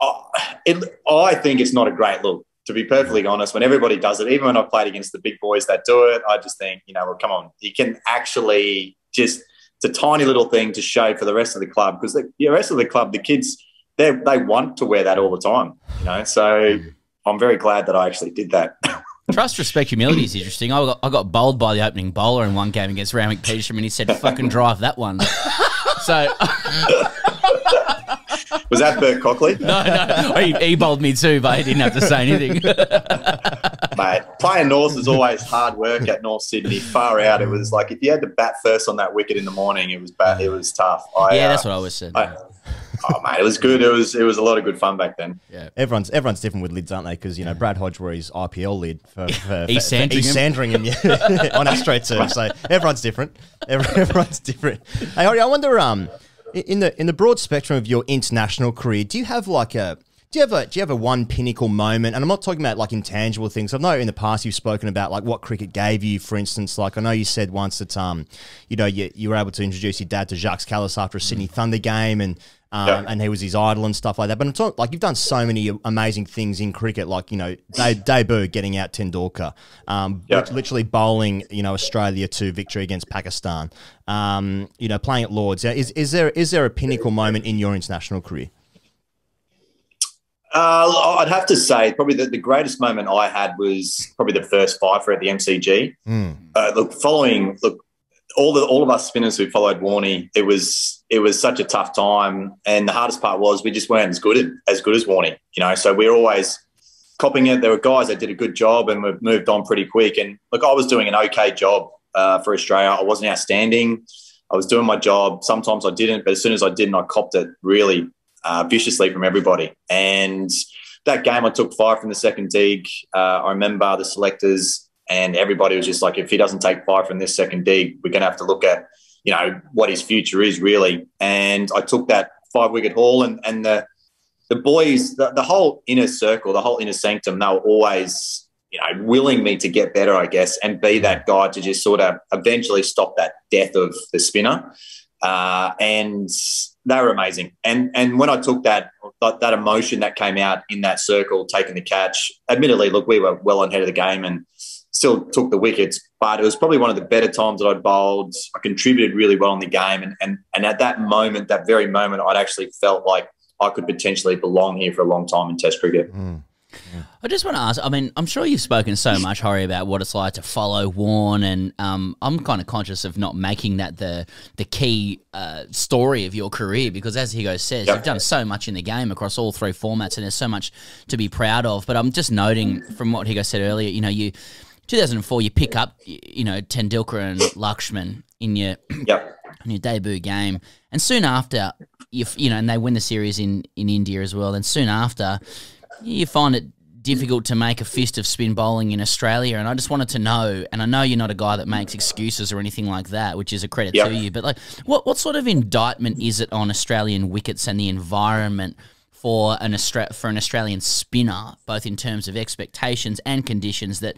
oh, it, I think it's not a great look. To be perfectly honest, when everybody does it, even when I've played against the big boys that do it, I just think, you know, well, come on, you can actually just it's a tiny little thing to show for the rest of the club because the, the rest of the club, the kids, they they want to wear that all the time, you know. So I'm very glad that I actually did that. *laughs* Trust, respect, humility is interesting. I got, I got bowled by the opening bowler in one game against Randwick Petersham, and he said, "Fucking drive that one." *laughs* so *laughs* was that Burt Cockley? *laughs* No, no, he, he bowled me too, but he didn't have to say anything. *laughs* *laughs* Mate, playing North is always hard work at North Sydney. Far out, it was like if you had to bat first on that wicket in the morning, it was bad. It was tough. I, yeah, uh, that's what I always said. I, oh mate, it was good. It was it was a lot of good fun back then. Yeah, everyone's everyone's different with lids, aren't they? Because you know Brad Hodge wore his IPL lid for, for, East for, for East Sandringham, yeah, on Astro terms. So everyone's different. Everyone's different. Hey, Ori, I wonder, um, in the in the broad spectrum of your international career, do you have like a do you have a do you have a one pinnacle moment? And I'm not talking about like intangible things. I know in the past you've spoken about like what cricket gave you. For instance, like I know you said once that um, you know, you, you were able to introduce your dad to Jacques Kallis after a Sydney Thunder game, and um, yeah. and he was his idol and stuff like that. But I'm talking like you've done so many amazing things in cricket, like you know, de- *laughs* debut getting out Tendulkar, um, yeah. literally bowling you know Australia to victory against Pakistan, um, you know, playing at Lords. Is is there is there a pinnacle moment in your international career? Uh, I'd have to say probably the, the, greatest moment I had was probably the first fifer at the MCG. Mm. Uh, look, following look, all the all of us spinners who followed Warney, it was it was such a tough time, and the hardest part was we just weren't as good as good as Warney, you know. So we are always copying it. There were guys that did a good job and we moved on pretty quick. And look, I was doing an okay job uh, for Australia. I wasn't outstanding. I was doing my job. Sometimes I didn't, but as soon as I didn't, I copped it really uh, viciously from everybody. And that game, I took five from the second dig. Uh, I remember the selectors and everybody was just like, if he doesn't take five from this second dig, we're going to have to look at, you know, what his future is really. And I took that five wicket haul, and and the the boys, the, the whole inner circle, the whole inner sanctum, they were always, you know, willing me to get better, I guess, and be that guy to just sort of eventually stop that death of the spinner. Uh, and they were amazing. And and when I took that, that, that emotion that came out in that circle, taking the catch, admittedly, look, we were well ahead of the game and still took the wickets, but it was probably one of the better times that I'd bowled. I contributed really well in the game, and and and at that moment, that very moment, I'd actually felt like I could potentially belong here for a long time in Test cricket. Mm. I just want to ask. I mean, I'm sure you've spoken so much, Horry, about what it's like to follow Warne, and um, I'm kind of conscious of not making that the the key uh, story of your career because, as Higo says, yep. you've done so much in the game across all three formats, and there's so much to be proud of. But I'm just noting from what Higo said earlier. You know, you 2004, you pick up you know Tendulkar and Laxman in your *clears throat* yep. in your debut game, and soon after, you you know, and they win the series in in India as well. And soon after you find it difficult to make a fist of spin bowling in Australia. And I just wanted to know, and I know you're not a guy that makes excuses or anything like that, which is a credit yep. to you, but like, what, what sort of indictment is it on Australian wickets and the environment for an Austra- for an Australian spinner, both in terms of expectations and conditions, that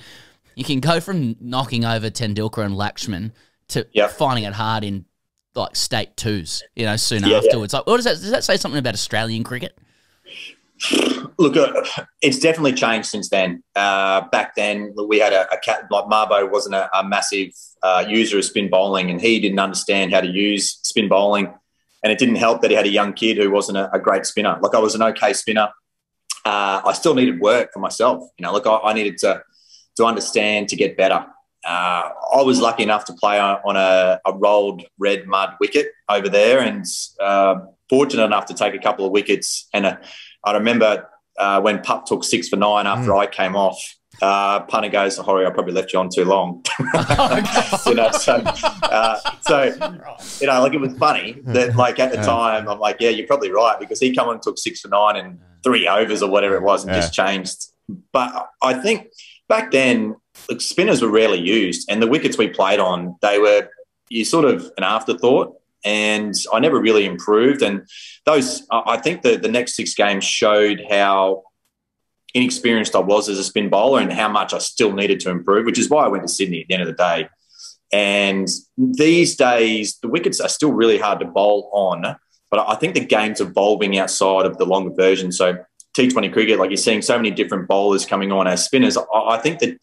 you can go from knocking over Tendulkar and Laxman to yep. finding it hard in like state twos, you know, soon yeah, afterwards. Yeah. Like, what does that does that say something about Australian cricket? *sighs* Look, uh, it's definitely changed since then. Uh, back then, we had a, a cat like Marbo wasn't a, a massive uh, user of spin bowling, and he didn't understand how to use spin bowling. And it didn't help that he had a young kid who wasn't a, a great spinner. Like I was an okay spinner. Uh, I still needed work for myself. You know, look, I, I needed to to understand to get better. Uh, I was lucky enough to play on a, a, rolled red mud wicket over there, and uh, fortunate enough to take a couple of wickets and I remember uh, when Pup took six for nine after mm. I came off. Uh, punter goes, "Horry, I probably left you on too long." *laughs* you know, so, uh, so you know, like it was funny that, like at the time, I'm like, "Yeah, you're probably right," because he come and took six for nine and three overs or whatever it was, and yeah. just changed. But I think back then, the spinners were rarely used, and the wickets we played on, they were you sort of an afterthought and I never really improved. And those, I think the, the next six games showed how inexperienced I was as a spin bowler and how much I still needed to improve, which is why I went to Sydney at the end of the day. And these days, the wickets are still really hard to bowl on, but I think the game's evolving outside of the longer version. So T20 cricket, like you're seeing so many different bowlers coming on as spinners. I, I think that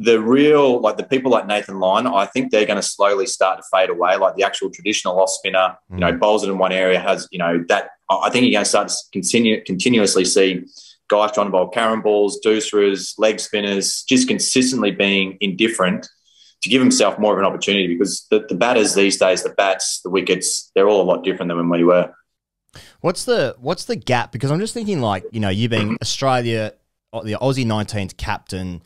the real, like the people like Nathan Lyon, I think they're going to slowly start to fade away. Like the actual traditional off spinner, you know, mm. bowls it in one area has, you know, that I think you're going to start to continue continuously see guys trying to bowl carrom balls, doosras, leg spinners, just consistently being indifferent to give himself more of an opportunity because the, the batters these days, the bats, the wickets, they're all a lot different than when we were. What's the what's the gap? Because I'm just thinking, like you know, you being mm-hmm. Australia, uh, the Aussie 19's captain,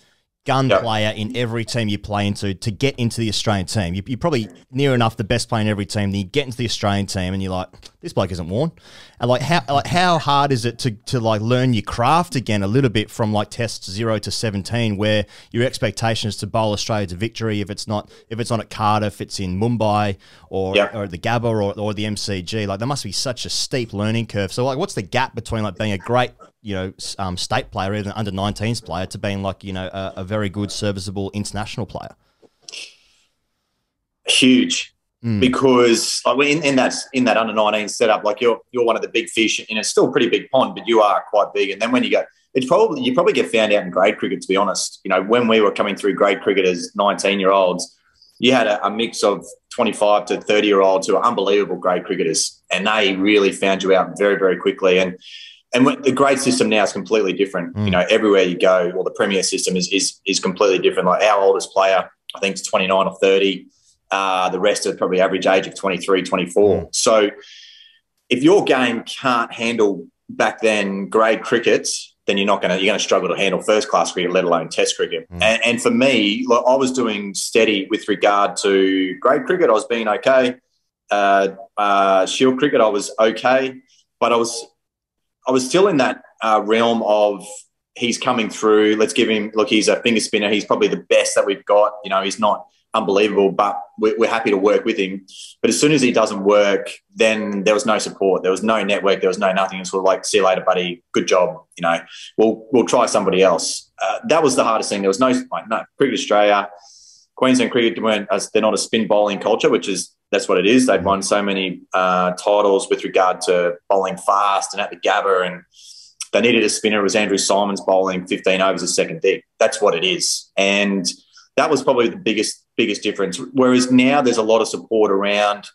gun Yep. player in every team you play into to get into the Australian team. You, you're probably near enough the best player in every team. Then you get into the Australian team and you're like, this bloke isn't Warne. And like how like how hard is it to to like learn your craft again a little bit from like test zero to 17, where your expectation is to bowl Australia to victory. If it's not if it's not at Cardiff, it's in Mumbai or or the Gabba or, or the MCG. Like there must be such a steep learning curve. So like, what's the gap between like being a great you know um, state player, even under 19s player, to being like you know a, a very good serviceable international player? huge Mm. because like in, in that in that under 19 setup, like you're you're one of the big fish and it's still a pretty big pond, but you are quite big. And then when you go, it's probably you probably get found out in grade cricket. To be honest, you know when we were coming through grade cricket as 19 year olds, you had a, a mix of 25 to 30 year olds who are unbelievable grade cricketers, and they really found you out very very quickly. And and the grade system now is completely different. You know, everywhere you go, or the premier system is is is completely different. Like our oldest player, I think, is 29 or 30. Uh, the rest are probably average age of 23, 24. So if your game can't handle back then grade crickets, then you're not going to you're going to struggle to handle first class cricket, let alone Test cricket. And, and for me, like, I was doing steady with regard to grade cricket. I was being okay. Uh, uh, Shield cricket, I was okay, but I was I was still in that uh, realm of he's coming through. Let's give him look. He's a finger spinner. He's probably the best that we've got. You know, he's not unbelievable, but we're, happy to work with him. But as soon as he doesn't work, then there was no support. There was no network. There was no nothing. It's sort of like, see you later, buddy. Good job. You know, we'll we'll try somebody else. Uh, that was the hardest thing. There was no like no cricket Australia, Queensland cricket weren't as they're not a spin bowling culture, which is that's what it is. They've won so many uh, titles with regard to bowling fast and at the Gabba, and they needed a spinner. It was Andrew Symonds bowling 15 overs a second deep. That's what it is, and that was probably the biggest biggest difference. Whereas now there's a lot of support around.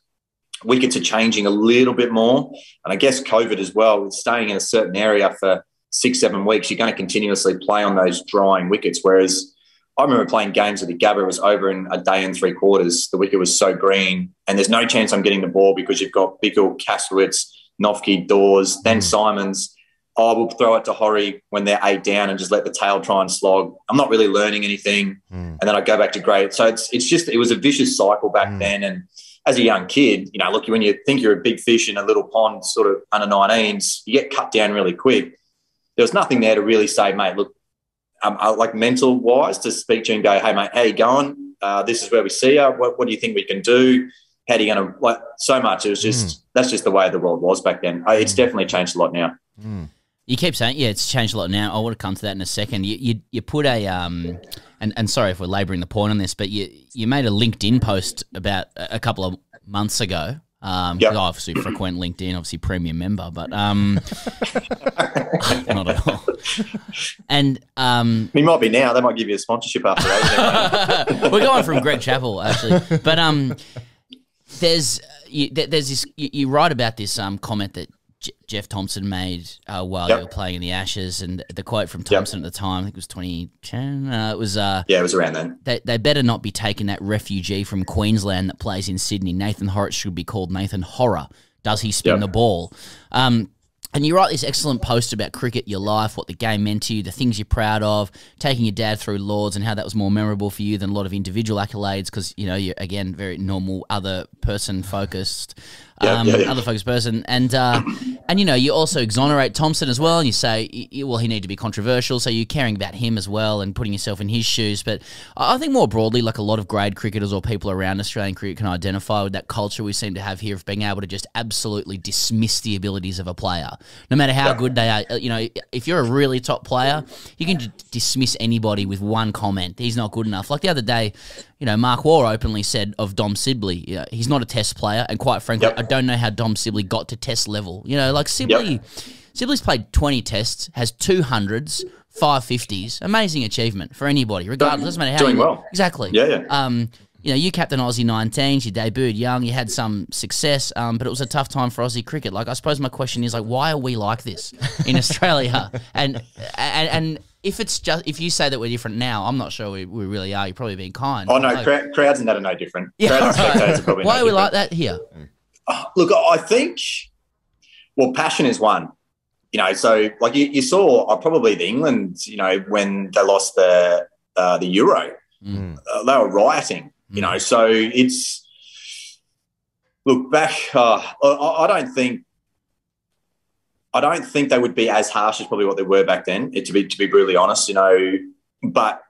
Wickets are changing a little bit more, and I guess COVID as well. With staying in a certain area for six seven weeks, you're going to continuously play on those drying wickets. Whereas I remember playing games at the Gabba, it was over in a day and three quarters. The wicket was so green, and there's no chance I'm getting the ball because you've got Bichel, Kasprowicz, Noffke, Dawes, then mm. Symonds. I will throw it to Horry when they're eight down and just let the tail try and slog. I'm not really learning anything, and then I go back to grade. So it's it's just it was a vicious cycle back then. And as a young kid, you know, look when you think you're a big fish in a little pond, sort of under 19s, you get cut down really quick. There was nothing there to really say, mate, look, um, uh, like mental wise to speak to you and go, hey, mate, how you going? Uh, this is where we see you. What, what do you think we can do? How do you going to, like, so much. It was just, that's just the way the world was back then. Uh, It's definitely changed a lot now. You keep saying, yeah, it's changed a lot now. I want to come to that in a second. You you, you put a um, and, and sorry if we're labouring the point on this, but you you made a LinkedIn post about a couple of months ago. Um, Yep. I obviously frequent LinkedIn, obviously premium member, but um, *laughs* not at all. And um, He might be now. They might give you a sponsorship after that. *laughs* we're going from Greg Chappell actually, but um, there's you, there's this you, you write about this um comment that J- Jeff Thomson made uh, while Yep. you were playing in the Ashes, and the quote from Yep. Thomson at the time, I think it was 2010. Uh, it was uh, yeah, it was around then. they, they better not be taking that refugee from Queensland that plays in Sydney. Nathan Hauritz should be called Nathan Horror. Does he spin Yep. the ball? Um, and you write this excellent post about cricket, your life, what the game meant to you, the things you're proud of, taking your dad through Lords, and how that was more memorable for you than a lot of individual accolades because you know you're again very normal, other person focused, um, yeah, yeah. other focused person, and uh, and you know you also exonerate Thomson as well, and you say well he needed to be controversial, so you're caring about him as well and putting yourself in his shoes. But I think more broadly, like a lot of grade cricketers or people around Australian cricket can identify with that culture we seem to have here of being able to just absolutely dismiss the abilities of a player, no matter how good they are. You know, if you're a really top player, you can just dismiss anybody with one comment. He's not good enough. Like the other day, you know, Mark Waugh openly said of Dom Sibley, you know, he's not a test player, and quite frankly, Yep. I don't know how Dom Sibley got to test level. You know, like Sibley. Sibley's played 20 tests, has two hundreds, five fifties. Amazing achievement for anybody, regardless. Doesn't matter how Doing well. Exactly. Yeah, yeah. Um, you know, you captain Aussie 19s, you debuted young, you had some success, um, but it was a tough time for Aussie cricket. Like, I suppose my question is, like, why are we like this in *laughs* Australia? And, and and if it's just if you say that we're different now, I'm not sure we, we really are. You're probably being kind. Oh no, Like- crowd, crowds and that are no different. Yeah, crowds and right. spectators are probably Why no are we different. like that here? Look, I think, well, passion is one. You know, so like you, you saw uh, probably the England, you know, when they lost the uh, the Euro, Mm. uh, they were rioting. You know, so it's look back. Uh, I, I don't think. I don't think they would be as harsh as probably what they were back then. It, to be to be brutally honest, you know, but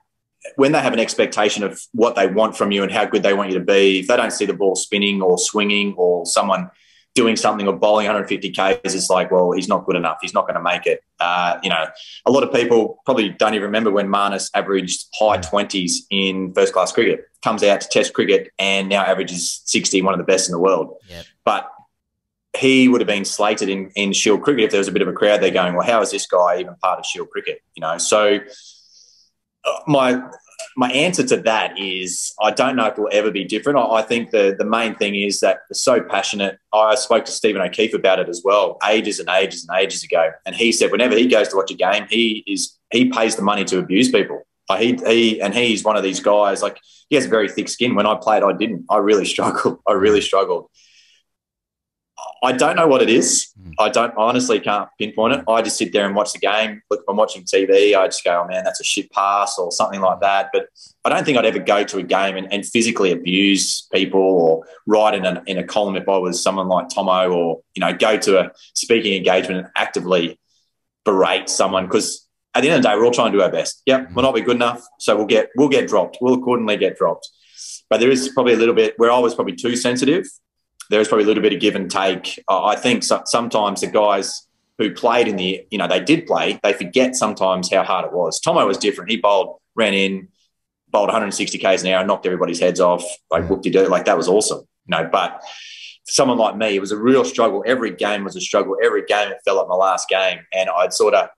when they have an expectation of what they want from you and how good they want you to be, if they don't see the ball spinning or swinging or someone doing something or bowling 150 Ks, it's like, well, he's not good enough. He's not going to make it. Uh, you know, a lot of people probably don't even remember when Marnus averaged high 20s in first class cricket, comes out to test cricket and now averages 60, one of the best in the world. Yep. But he would have been slated in, in Shield cricket if there was a bit of a crowd there going, well, how is this guy even part of Shield cricket? You know, so uh, my my answer to that is I don't know if it will ever be different. I, I think the the main thing is that they're so passionate. I spoke to Stephen O'Keefe about it as well, ages and ages and ages ago, and he said whenever he goes to watch a game, he is he pays the money to abuse people. Like he, he and he's one of these guys. Like he has very thick skin. When I played, I didn't. I really *laughs* struggled. I really struggled. I don't know what it is. Hmm. I don't I honestly can't pinpoint it. I just sit there and watch the game. Look, if I'm watching TV, I just go, oh man, that's a shit pass or something like that. But I don't think I'd ever go to a game and, and physically abuse people or write in a, in a column if I was someone like Tomo or, you know, go to a speaking engagement and actively berate someone because at the end of the day, we're all trying to do our best. Yep, hmm. we'll not be good enough, so we'll get we'll get dropped. We'll accordingly get dropped. But there is probably a little bit where I was probably too sensitive. There is probably a little bit of give and take. I think so, sometimes the guys who played in the, you know, they did play. They forget sometimes how hard it was. Tomo was different. He bowled, ran in, bowled 160 k's an hour, knocked everybody's heads off. Like whoop de Like that was awesome. You know, but for someone like me, it was a real struggle. Every game was a struggle. Every game it felt like my last game, and I'd sort of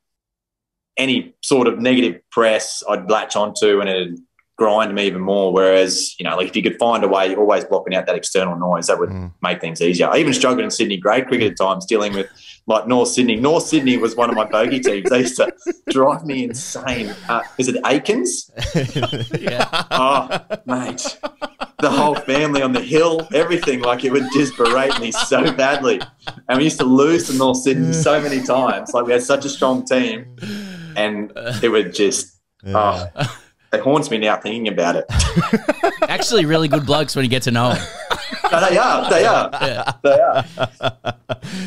any sort of negative press I'd latch onto and it'd grind me even more. Whereas, you know, like if you could find a way, you're always blocking out that external noise, that would make things easier. I even struggled in Sydney grade cricket at times dealing with like North Sydney. North Sydney was one of my bogey *laughs* teams. They used to drive me insane. Uh, is it Aikens? *laughs* yeah. Oh, mate. The whole family on the hill, everything, like it would just berate me so badly. And we used to lose to North Sydney *laughs* so many times. Like we had such a strong team. And it would just, oh, it haunts me now thinking about it. *laughs* Actually, really good blokes when you get to know them. No, they are. They are. Yeah. They are.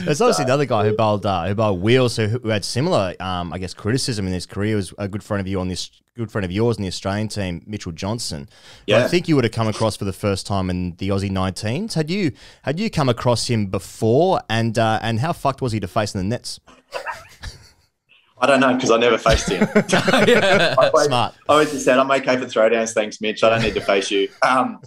There's obviously another guy who bowled uh, who bowled wheels who, who had similar, um, I guess, criticism in his career. Was a good friend of you on this, good friend of yours in the Australian team, Mitchell Johnson. who I think you would have come across for the first time in the Aussie 19s. Had you had you come across him before, and uh, and how fucked was he to face in the nets? I don't know because I never faced him. *laughs* *laughs* I always, Smart. I always just said, I'm okay for throwdowns. Thanks, Mitch. I don't need to face you. Um,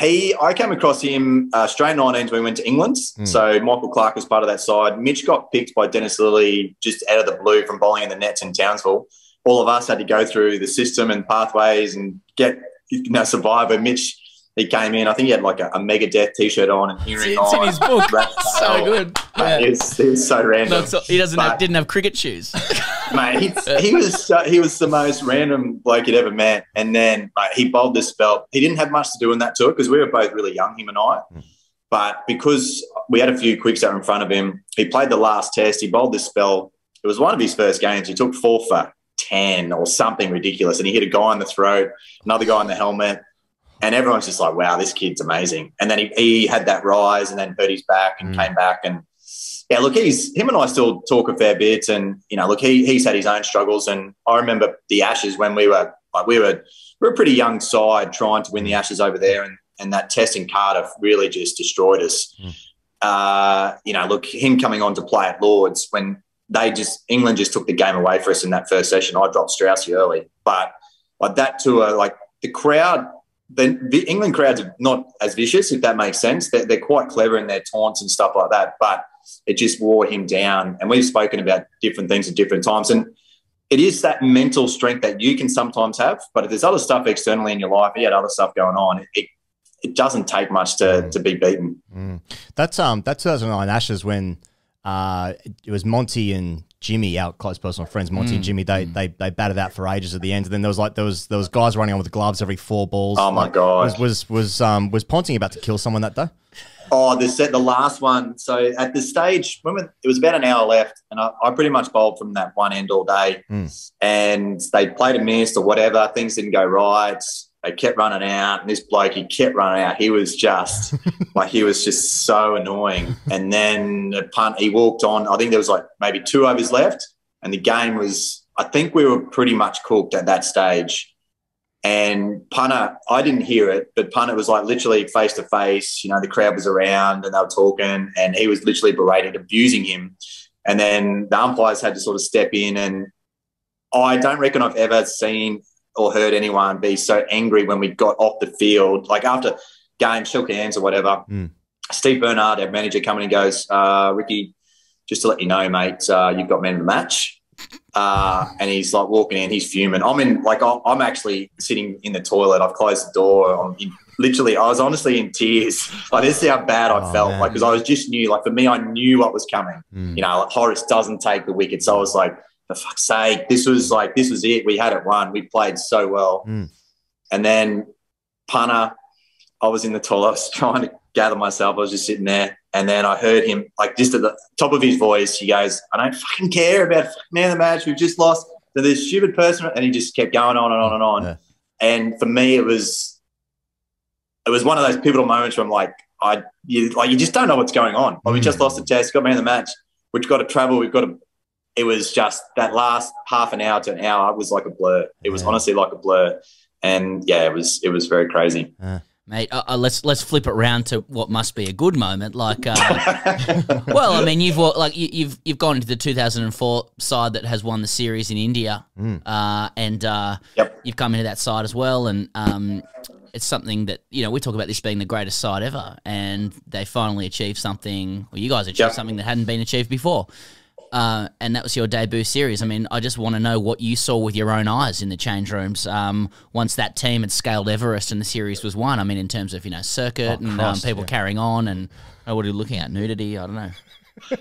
he, I came across him uh, straight 19s when we went to England. So Michael Clarke was part of that side. Mitch got picked by Dennis Lillee just out of the blue from bowling in the nets in Townsville. All of us had to go through the system and pathways and get, you know, survive. But Mitch, he came in. I think he had like a, a Megadeth t-shirt on and earring It's in on. his book. *laughs* rat *laughs* so good. Mate, It, was, it was so random. Not so- he doesn't have, didn't have cricket shoes. *laughs* mate. He, he was so, he was the most random bloke you'd ever met. And then mate, he bowled this spell. He didn't have much to do in that tour because we were both really young, him and I. Hmm. But because we had a few quicks out in front of him, he played the last test. He bowled this spell. It was one of his first games. He took four for ten or something ridiculous, and he hit a guy in the throat, another guy in the helmet. And everyone's just like, wow, this kid's amazing. And then he, he had that rise and then hurt his back and mm. came back. And yeah, look, he's him and I still talk a fair bit. And, you know, look, he, he's had his own struggles. And I remember the Ashes when we were like, we were, we were a pretty young side trying to win the mm. Ashes over there. And, and that test in Cardiff really just destroyed us. Mm. Uh, you know, look, him coming on to play at Lords when they just, England just took the game away for us in that first session. I dropped Straussy early. But like that tour, like the crowd, the, the England crowds are not as vicious, if that makes sense. They're, they're quite clever in their taunts and stuff like that. But it just wore him down. And we've spoken about different things at different times. And it is that mental strength that you can sometimes have, but if there's other stuff externally in your life, you had other stuff going on, it, it doesn't take much to, to be beaten. Mm. That's um that's 2009 Ashes when uh it was Monty and Jimmy, our close personal friends, Monty and Mm. Jimmy. They they they batted out for ages at the end, and then there was like there was there was guys running on with gloves every four balls. Oh my Like, God. Was was was um was Ponting about to kill someone that day? Oh, the set, the last one. So at the stage, when we- it was about an hour left, and I, I pretty much bowled from that one end all day. And they played a miss or whatever. Things didn't go right. They kept running out, and this bloke he kept running out. He was just *laughs* like he was just so annoying. And then the punt, he walked on. I think there was like maybe two overs left, and the game was. I think we were pretty much cooked at that stage. And punter, I didn't hear it, but punter was like literally face to face. You know, the crowd was around and they were talking, and he was literally berated, abusing him. And then the umpires had to sort of step in. And I don't reckon I've ever seen or heard anyone be so angry when we got off the field. Like after game, shook hands or whatever. Steve Bernard, our manager, coming and goes, uh, Ricky, just to let you know, mate, uh, you've got men of the match. Uh, and he's like walking in, he's fuming. I'm in, like, I'm actually sitting in the toilet. I've closed the door. I'm in, literally, I was honestly in tears. *laughs* Like, this is how bad I felt. Like, because I was just knew, like, for me, I knew what was coming. You know, like, Horace doesn't take the wicket. So I was like, for fuck's sake, this was like, this was it. We had it won. We played so well. Hmm. And then punter, I was in the toilet. *laughs* I was trying to gather myself. I was just sitting there. And then I heard him, like, just at the top of his voice, he goes, I don't fucking care about fucking man the match. We've just lost to this stupid person. And he just kept going on and on and on. And for me, it was, it was one of those pivotal moments where I'm like, I, you, like, you just don't know what's going on. Like, we just hmm. lost the test, got man the match. We've got to travel. We've got to, it was just that last half an hour to an hour was like a blur. It was honestly like a blur. And yeah, it was, it was very crazy. Mate, uh, uh, let's let's flip it round to what must be a good moment. Like, uh, *laughs* well, I mean, you've like you, you've you've gone into the 2004 side that has won the series in India, uh, and uh, you've come into that side as well. And um, it's something that you know we talk about this being the greatest side ever, and they finally achieved something. Well, you guys achieved Yep. something that hadn't been achieved before. Uh, and that was your debut series. I mean, I just want to know what you saw with your own eyes in the change rooms um, once that team had scaled Everest and the series was won. I mean, in terms of you know circuit and um, people yeah. carrying on and oh, what are you looking at? Nudity? I don't know. *laughs*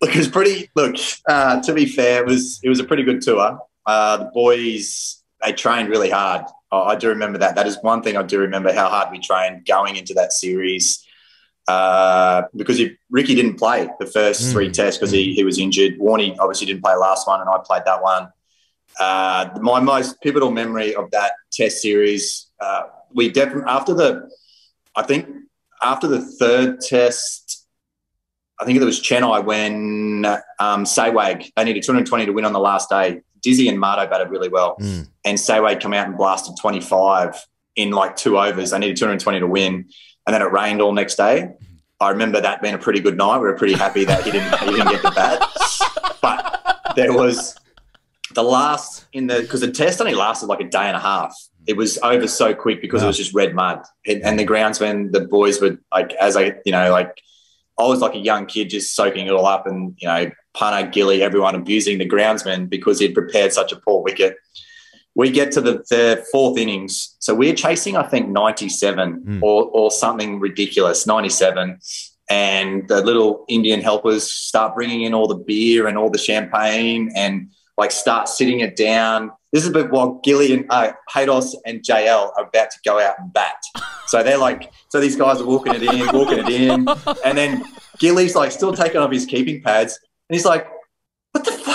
Look, it was pretty. Look, uh, to be fair, it was it was a pretty good tour. Uh, the boys they trained really hard. I, I do remember that. That is one thing I do remember how hard we trained going into that series. Uh, because if Ricky didn't play the first three tests because he, he was injured. Warney obviously didn't play last one, and I played that one. Uh, my most pivotal memory of that test series, uh, we definitely after the, I think after the third test, I think it was Chennai when um, Sehwag, they needed 220 to win on the last day. Dizzy and Marto batted really well. And Sehwag come out and blasted 25 in like two overs. They needed 220 to win. And then it rained all next day. Mm-hmm. I remember that being a pretty good night. We were pretty happy that he didn't, he didn't get the bat. But there was the last in the, because the test only lasted like a day and a half. It was over so quick because it was just red mud. And, and the groundsmen, the boys were like, as I, you know, like, I was like a young kid just soaking it all up and, you know, punter, gilly, everyone abusing the groundsman because he'd prepared such a poor wicket. We get to the, the fourth innings. So we're chasing, I think, 97 or, or something ridiculous, 97. And the little Indian helpers start bringing in all the beer and all the champagne and like start sitting it down. This is a bit while Gilly and uh, Haydos and JL are about to go out and bat. So they're like, so these guys are walking it in, walking it in. And then Gilly's like still taking off his keeping pads. And he's like,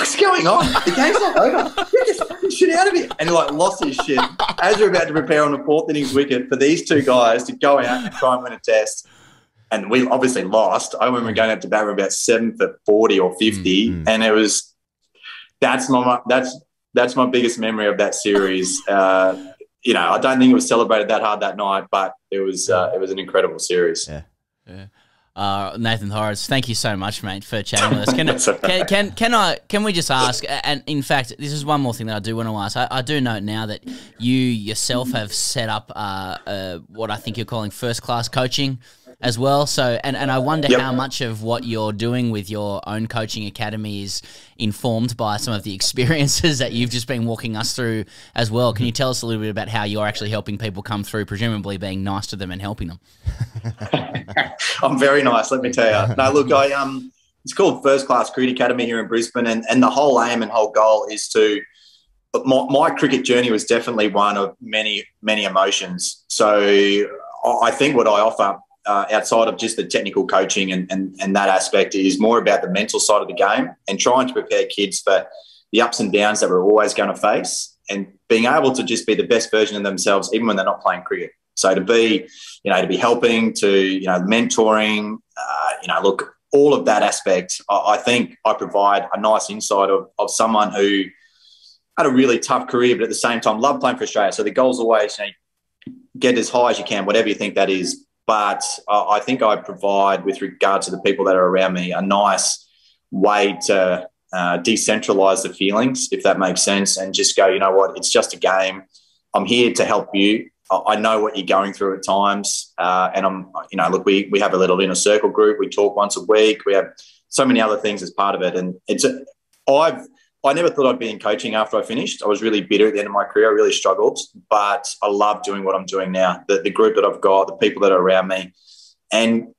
fuck's going on? The game's not over. Get this fucking shit out of here. And he like lost his shit as we're about to prepare on the fourth innings wicket for these two guys to go out and try and win a test. And we obviously lost. I remember going out to bat, we were about seven for 40 or 50. And it was, that's my, that's, that's my biggest memory of that series. Uh, you know, I don't think it was celebrated that hard that night, but it was, uh, it was an incredible series. Yeah. Yeah. Uh, Nathan Hauritz, thank you so much, mate, for chatting with us. Can, can, can, can I can we just ask? And in fact, this is one more thing that I do want to ask. I, I do note now that you yourself have set up uh, uh, what I think you're calling first class coaching as well. So, and, and I wonder Yep. how much of what you're doing with your own coaching academy is informed by some of the *laughs* experiences that you've just been walking us through as well. Can you tell us a little bit about how you're actually helping people come through, presumably being nice to them and helping them? *laughs* I'm very nice, let me tell you. No, look, I um, it's called First Class Cricket Academy here in Brisbane, and, and the whole aim and whole goal is to. But my, my cricket journey was definitely one of many many emotions. So I I think what I offer uh, outside of just the technical coaching and, and and that aspect is more about the mental side of the game and trying to prepare kids for the ups and downs that we're always going to face, and being able to just be the best version of themselves even when they're not playing cricket. So to be, you know, to be helping, to you know, mentoring, uh, you know, look, all of that aspect, I, I think I provide a nice insight of, of someone who had a really tough career, but at the same time loved playing for Australia. So the goal's always, you know, get as high as you can, whatever you think that is. But uh, I think I provide, with regard to the people that are around me, a nice way to uh, decentralize the feelings, if that makes sense, and just go, you know what, it's just a game. I'm here to help you. I know what you're going through at times, uh, and I'm, you know, look, we we have a little inner circle group. We talk once a week. We have so many other things as part of it, and it's. A, I've I never thought I'd be in coaching after I finished. I was really bitter at the end of my career. I really struggled, but I love doing what I'm doing now. The, the group that I've got, the people that are around me, and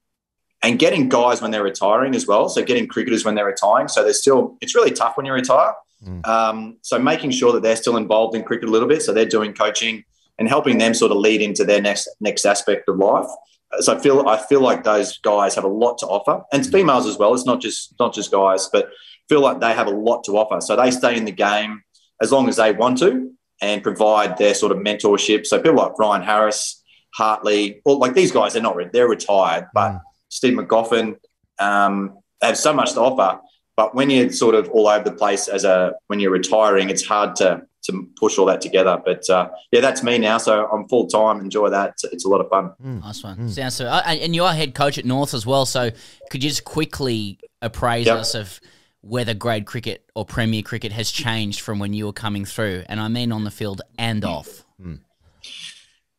and getting guys when they're retiring as well. So getting cricketers when they're retiring. So they're still. It's really tough when you retire. Mm. Um, so making sure that they're still involved in cricket a little bit. So they're doing coaching and helping them sort of lead into their next next aspect of life. Uh, so I feel I feel like those guys have a lot to offer, and it's mm. females as well. It's not just not just guys, but feel like they have a lot to offer. So they stay in the game as long as they want to and provide their sort of mentorship. So people like Ryan Harris, Hartley, well, like these guys, they're not they're retired, but Steve Magoffin um, have so much to offer. But when you're sort of all over the place as a when you're retiring, it's hard to to push all that together. But uh, yeah, that's me now. So I'm full time. Enjoy that. It's, it's a lot of fun. Nice one. Sounds so. Uh, and you are head coach at North as well. So could you just quickly appraise Yep. us of whether grade cricket or Premier cricket has changed from when you were coming through? And I mean on the field and off.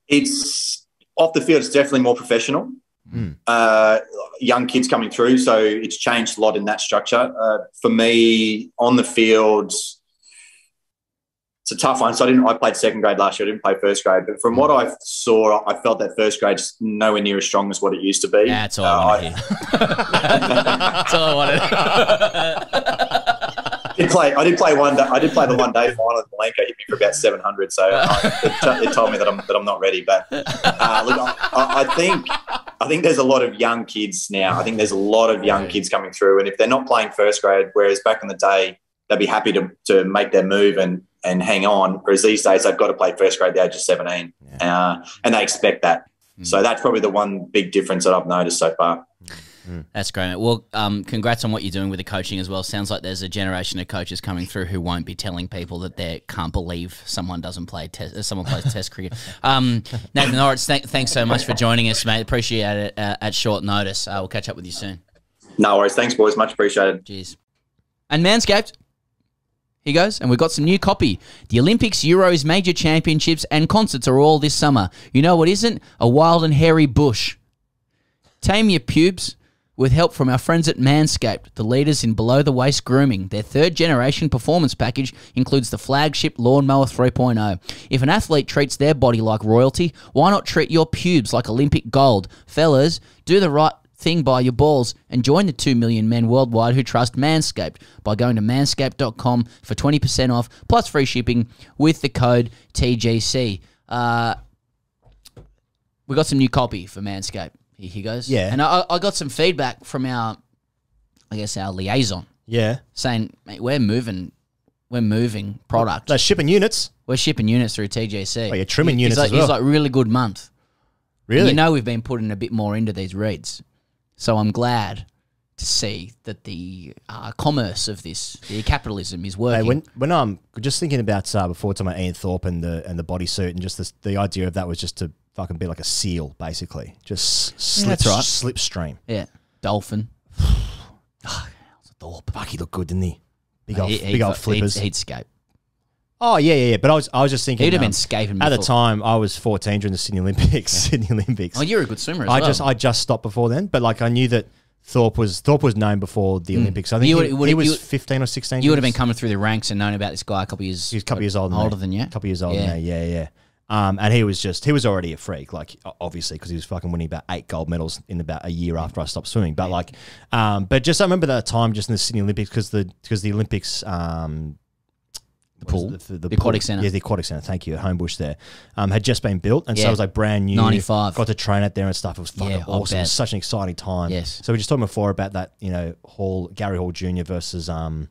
It's off the field. It's definitely more professional. Uh, young kids coming through, so it's changed a lot in that structure. Uh, for me, on the field, it's a tough one. So I didn't. I played second grade last year. I didn't play first grade, but from what I saw, I felt that first grade's nowhere near as strong as what it used to be. That's all I want to hear. That's all I wanted. I *laughs* did play. I did play one. Day, I did play the one day final. and Malenko hit me for about seven hundred. So uh, it, it told me that I'm that I'm not ready. But uh, look, I, I think I think there's a lot of young kids now. I think there's a lot of young kids coming through, and if they're not playing first grade, whereas back in the day they'd be happy to to make their move and and hang on. Whereas these days they've got to play first grade at the age of seventeen, uh, and they expect that. So that's probably the one big difference that I've noticed so far. That's great. mate. Well, um, congrats on what you're doing with the coaching as well. Sounds like there's a generation of coaches coming through who won't be telling people that they can't believe someone doesn't play test, uh, someone plays test cricket. *laughs* Um, Nathan Hauritz, th- thanks so much for joining us, mate. Appreciate it uh, at short notice. Uh, we'll catch up with you soon. No worries. Thanks, boys. Much appreciated. Cheers. And Manscaped. Here goes, and we've got some new copy. The Olympics, Euros, major championships, and concerts are all this summer. You know what isn't? A wild and hairy bush. Tame your pubes with help from our friends at Manscaped, the leaders in below the waist grooming. Their third generation performance package includes the flagship Lawnmower 3.0. If an athlete treats their body like royalty, why not treat your pubes like Olympic gold? Fellas, do the right thing by your balls and join the 2 million men worldwide who trust Manscaped by going to manscaped.com for 20% off plus free shipping with the code TGC. Uh, we got some new copy for Manscaped. Here he goes. Yeah. And I, I got some feedback from our, I guess, our liaison Yeah. saying, mate, we're moving, we're moving product. They're shipping units. We're shipping units through TGC. Oh, you're trimming He's units like, as well. He's like, really good month. And Really? you know, we've been putting a bit more into these reads. So I'm glad to see that the uh, commerce of this, the capitalism, is Hey, working. when when I'm just thinking about uh, before talking about Ian Thorpe and the and the bodysuit and just this, the idea of that was just to fucking be like a seal, basically, just slip, that's right. slipstream. yeah, dolphin. *sighs* *sighs* Thorpe, fuck, he looked good, didn't he? Big old, he- he big old flippers. He'd, he'd skate. Oh yeah, yeah, yeah. But I was I was just thinking He'd have um, been scaping at the before. time. I was 14 during the Sydney Olympics. *laughs* Sydney Olympics. Oh, you're a good swimmer as I well. just I just stopped before then, but like I knew that Thorpe was Thorpe was known before the Olympics. I think Hmm. You he, would- would- he was you- 15 or 16. You would have been coming through the ranks and known about this guy a couple years. He was a couple years older than older me. than you. A couple years older Yeah. than me. Yeah, yeah. Um, and he was just he was already a freak, like o- obviously because he was fucking winning about eight gold medals in about a year after I stopped swimming. But like, um, but just I remember that time just in the Sydney Olympics because the because the Olympics um, the pool? the, The aquatic centre. yeah, the aquatic centre. Thank you, at Homebush there, um, had just been built, and so it was like brand new. 95. Got to train out there and stuff. It was fucking Yeah, awesome. It was such an exciting time. Yes. So we just talking before about that, you know, Hall Gary Hall Jr. versus um,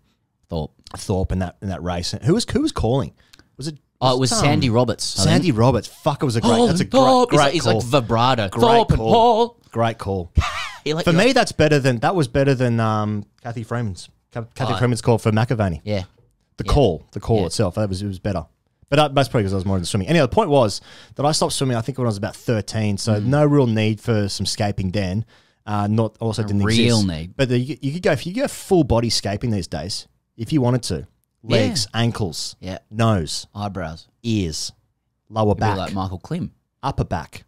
Thorpe. Thorpe in that in that race. Who was who was calling? Was it? Oh, it was um, Sandy Roberts. I Sandy think. Roberts. Fuck, it was a great. Paul that's a and great, Thorpe. He's great like- he's call. like vibrato. Great Thorpe and call. Paul. Great call. *laughs* Like- For me, like- that's better than that was better than um, Cathy Freeman's. Cathy Oh. Freeman's call for McAvaney. Yeah. The Yeah. call, the call Yeah. itself, that was it was better. But that's probably because I was more into swimming. Anyway, the point was that I stopped swimming. I think when I was about thirteen, so Mm. no real need for some scaping then. Uh, not also A didn't real exist. need. But the, you, you could go if you go full body scaping these days, if you wanted to, legs, ankles, Yeah. nose, Eyebrows. ears, lower be back, like Michael Klim. upper back.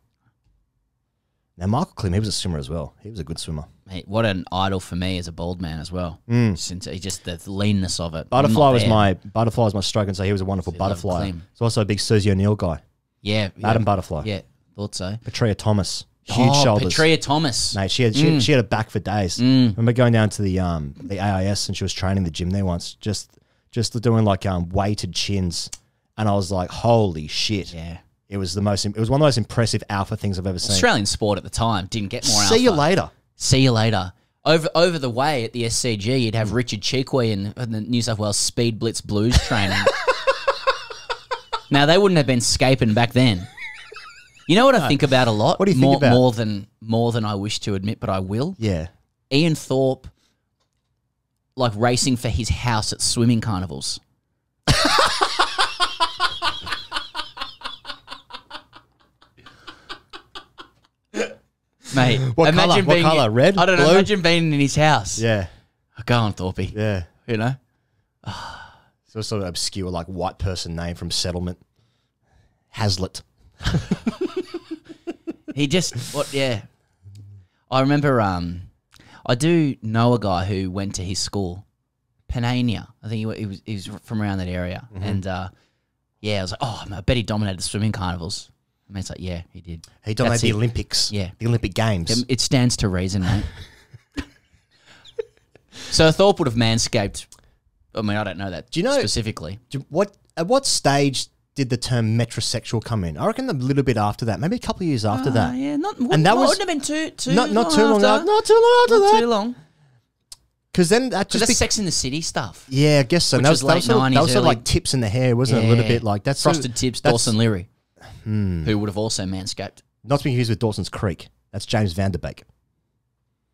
Now Michael Klim, he was a swimmer as well. He was a good swimmer. Mate, what an idol for me as a bald man as well. Mm. Since he just the leanness of it. Butterfly was my butterfly was my stroke, and so he was a wonderful See, butterfly. He's also a big Susie O'Neill guy. Yeah. Adam yeah. Butterfly. Yeah. Thought so. Petria Thomas. Huge oh, shoulders. Petria Thomas. Mate, she had she, Mm. she had a back for days. Mm. I remember going down to the um the AIS and she was training the gym there once, just just doing like um weighted chins, and I was like, holy shit! Yeah. It was the most. It was one of the most impressive alpha things I've ever seen. Australian sport at the time didn't get more See you later. See you later. Over over the way at the SCG, you'd have Richard Chee Quee and, and the New South Wales Speed Blitz Blues training. *laughs* now they wouldn't have been scaping back then. You know what I think about a lot? What do you think more, about? More than more than I wish to admit, but I will. Yeah. Ian Thorpe, like racing for his house at swimming carnivals. *laughs* Mate, What imagine colour? What colour? Red? I don't know. Blue? Imagine being in his house. Yeah. Go on, Thorpe. Yeah. You know, It's sort of obscure like white person name from settlement. Hazlitt. *laughs* he just what? Yeah, I remember. Um, I do know a guy who went to his school, Panania. I think he, he was he was from around that area, Mhm. and uh, yeah, I was like, oh, I bet he dominated the swimming carnivals. I mean, it's like, yeah, he did. He dominated That's the it. Olympics. Yeah, The Olympic Games. It, stands to reason, mate. *laughs* so Thorpe would have manscaped. I mean, I don't know that. Do you know specifically? do you- what at what stage did the term metrosexual come in? I reckon a little bit after that, maybe a couple of years after Ah, that. yeah, not and that was wouldn't have been too too not not too long after. after, not too long after Not that. too long. Because then that Because just that's be- Sex in the City stuff. yeah, I guess so. Which And that was, was that late was sort of, that 90s, was sort of early- like tips in the hair, wasn't it? A little Yeah. bit like that's sort of- Frosted Tips, that's- Dawson Leary, Hmm. who would have also manscaped. Not to be confused with Dawson's Creek. That's James Van Der Beek.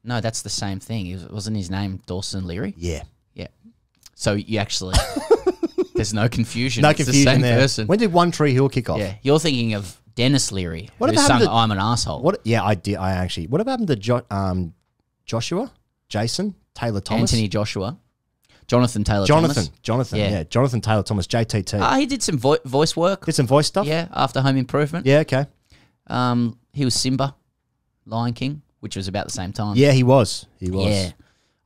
No, that's the same thing. It was- wasn't his name Dawson Leary? Yeah. Yeah. So you actually, *laughs* there's no confusion. No it's confusion the same there. person. When did One Tree Hill kick off? Yeah, you're thinking of Denis Leary, What who about sung the- "I'm an asshole." What? Yeah, I did. I actually. What happened to jo- um, Joshua, Jason, Taylor Thomas, Anthony Joshua, Jonathan Taylor, Jonathan, Thomas. Jonathan, yeah. Jonathan Taylor Thomas, JTT. Ah, he did some vo- voice work. did some voice stuff. Yeah, after Home Improvement. Yeah. Okay. Um, he was Simba, Lion King, which was about the same time. Yeah, he was. He was. Yeah.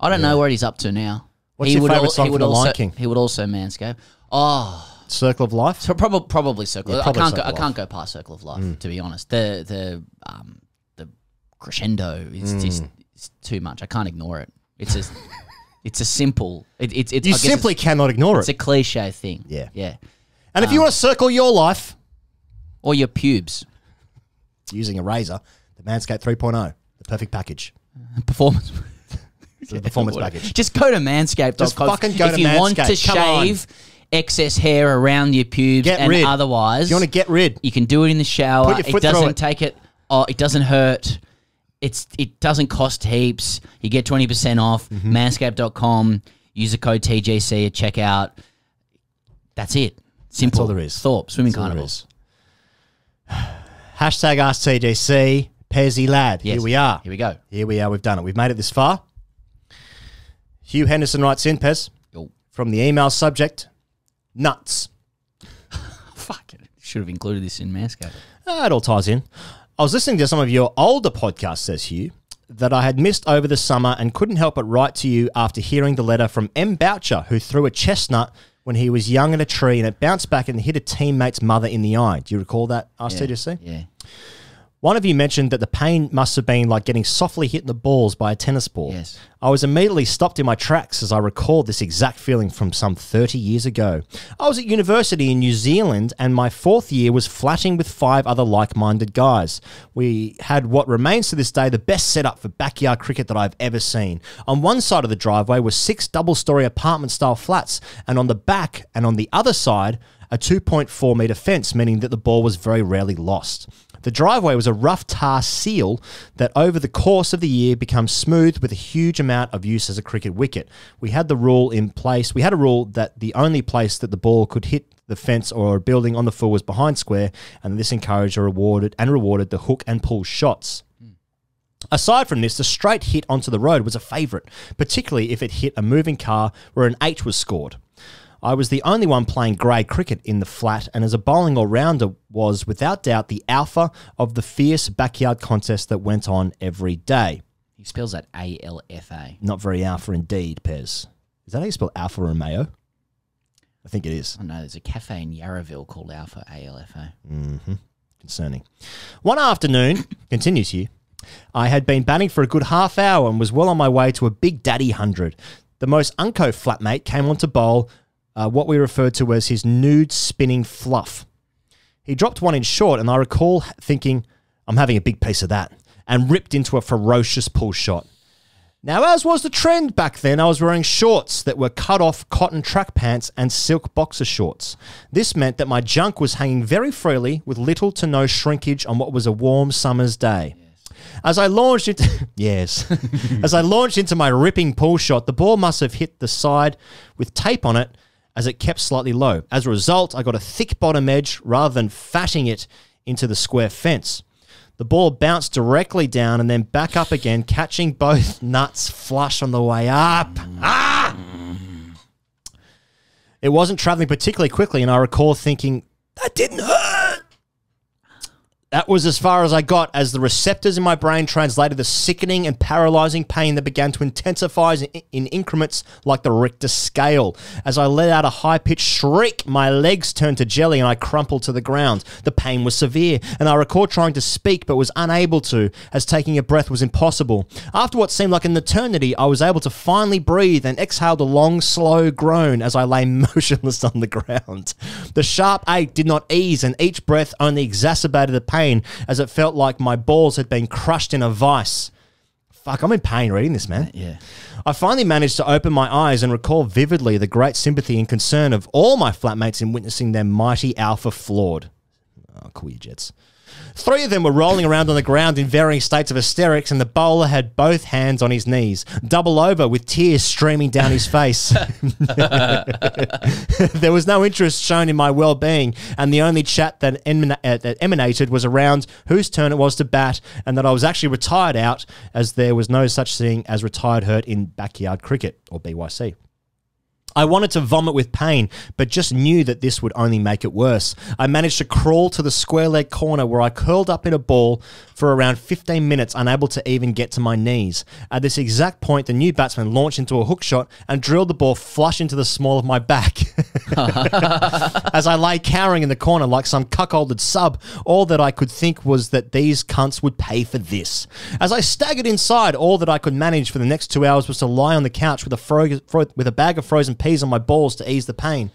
I don't know what he's up to now. What's he your would favourite song he from would The also, Lion King? He would also manscape. Oh, Circle of Life. so probably probably Circle. Yeah, I can't go, Circle I can't go past Circle of Life Mm. to be honest. The the um the crescendo is Mm. just it's too much. I can't ignore it. It's a *laughs* it's a simple. It, it's it's You I guess simply it's, cannot ignore it. it's it. a cliche thing. Yeah. yeah. And if you Um, want to circle your life Or your pubes using a razor, the Manscaped 3.0, the perfect package. *laughs* performance. The performance *laughs* package. Just go to manscaped.com. Just fucking go if to you want to Manscaped. Come on. shave excess hair around your pubes Get and rid. otherwise. If you want to get rid, You can do it in the shower. Put your foot it through doesn't it. take it. Oh, it doesn't hurt. It's it doesn't cost heaps. You get twenty percent off. Mm-hmm. Manscaped.com. Use the code TGC at checkout. That's it. Simple. all there is. Thorpe swimming That's all there carnivals. *sighs* hashtag AskTGC, Pezzy Lad. Yes. Here we are. Here we go. Here we are. We've done it. We've made it this far. Hugh Henderson writes in, Pez, Yo. from the email subject, nuts. *laughs* Fuck it. Should have included this in Manscaped. Ah, it all ties in. I was listening to some of your older podcasts, says Hugh, that I had missed over the summer and couldn't help but write to you after hearing the letter from M. Boucher, who threw a chestnut when he was young in a tree and it bounced back and hit a teammate's mother in the eye. Do you recall that, RCGC? Yeah. One of you mentioned that the pain must have been like getting softly hit in the balls by a tennis ball. Yes. I was immediately stopped in my tracks as I recalled this exact feeling from some 30 years ago. I was at university in New Zealand and my fourth year was flatting with five other like minded guys. We had what remains to this day the best setup for backyard cricket that I've ever seen. On one side of the driveway were six double story apartment style flats, and on the back and on the other side, a 2.4 metre fence, meaning that the ball was very rarely lost. The driveway was a rough tar seal that over the course of the year becomes smooth with a huge amount of use as a cricket wicket. We had the rule in place. We had a rule that the only place that the ball could hit the fence or a building on the full was behind square, and this encouraged or rewarded and rewarded the hook and pull shots. Aside from this, the straight hit onto the road was a favourite, particularly if it hit a moving car where an H was scored. I was the only one playing grade cricket in the flat, and as a bowling all rounder, was without doubt the alpha of the fierce backyard contest that went on every day. He spells that A L F A. Not very alpha indeed, Pez. Is that how you spell Alfa Romeo? I think it is. I know there's a cafe in Yarraville called Alpha A L F A. Mm-hmm. Concerning. One afternoon, *coughs* continues here, I had been batting for a good half hour and was well on my way to a big daddy hundred. The most unco flatmate came on to bowl uh, what we referred to as his nude spinning fluff. He dropped one in short, and I recall thinking, I'm having a big piece of that, and ripped into a ferocious pull shot. Now, as was the trend back then, I was wearing shorts that were cut off cotton track pants and silk boxer shorts. This meant that my junk was hanging very freely with little to no shrinkage on what was a warm summer's day. As I launched into *laughs* yes, *laughs* as I launched into my ripping pull shot, the ball must have hit the side with tape on it as it kept slightly low. As a result, I got a thick bottom edge rather than fatting it into the square fence. The ball bounced directly down and then back up again, catching both *laughs* nuts flush on the way up. Ah! It wasn't traveling particularly quickly, and I recall thinking, that didn't hurt. That was as far as I got as the receptors in my brain translated the sickening and paralyzing pain that began to intensify in, in increments like the Richter scale. As I let out a high pitched shriek, my legs turned to jelly and I crumpled to the ground. The pain was severe, and I recall trying to speak but was unable to, as taking a breath was impossible. After what seemed like an eternity, I was able to finally breathe and exhaled a long, slow groan as I lay *laughs* motionless on the ground. The sharp ache did not ease, and each breath only exacerbated the pain as it felt like my balls had been crushed in a vice. Fuck, I'm in pain reading this, man. Yeah. I finally managed to open my eyes and recall vividly the great sympathy and concern of all my flatmates in witnessing their mighty alpha flawed. Oh, cool, you jets. Three of them were rolling around on the ground in varying states of hysterics, and the bowler had both hands on his knees, double over with tears streaming down his face. *laughs* there was no interest shown in my well being, and the only chat that, emana- uh, that emanated was around whose turn it was to bat, and that I was actually retired out, as there was no such thing as retired hurt in backyard cricket, or BYC. I wanted to vomit with pain, but just knew that this would only make it worse. I managed to crawl to the square leg corner where I curled up in a ball for around 15 minutes, unable to even get to my knees. At this exact point, the new batsman launched into a hook shot and drilled the ball flush into the small of my back. *laughs* As I lay cowering in the corner like some cuckolded sub, all that I could think was that these cunts would pay for this. As I staggered inside, all that I could manage for the next two hours was to lie on the couch with a, with a bag of frozen peas on my balls to ease the pain.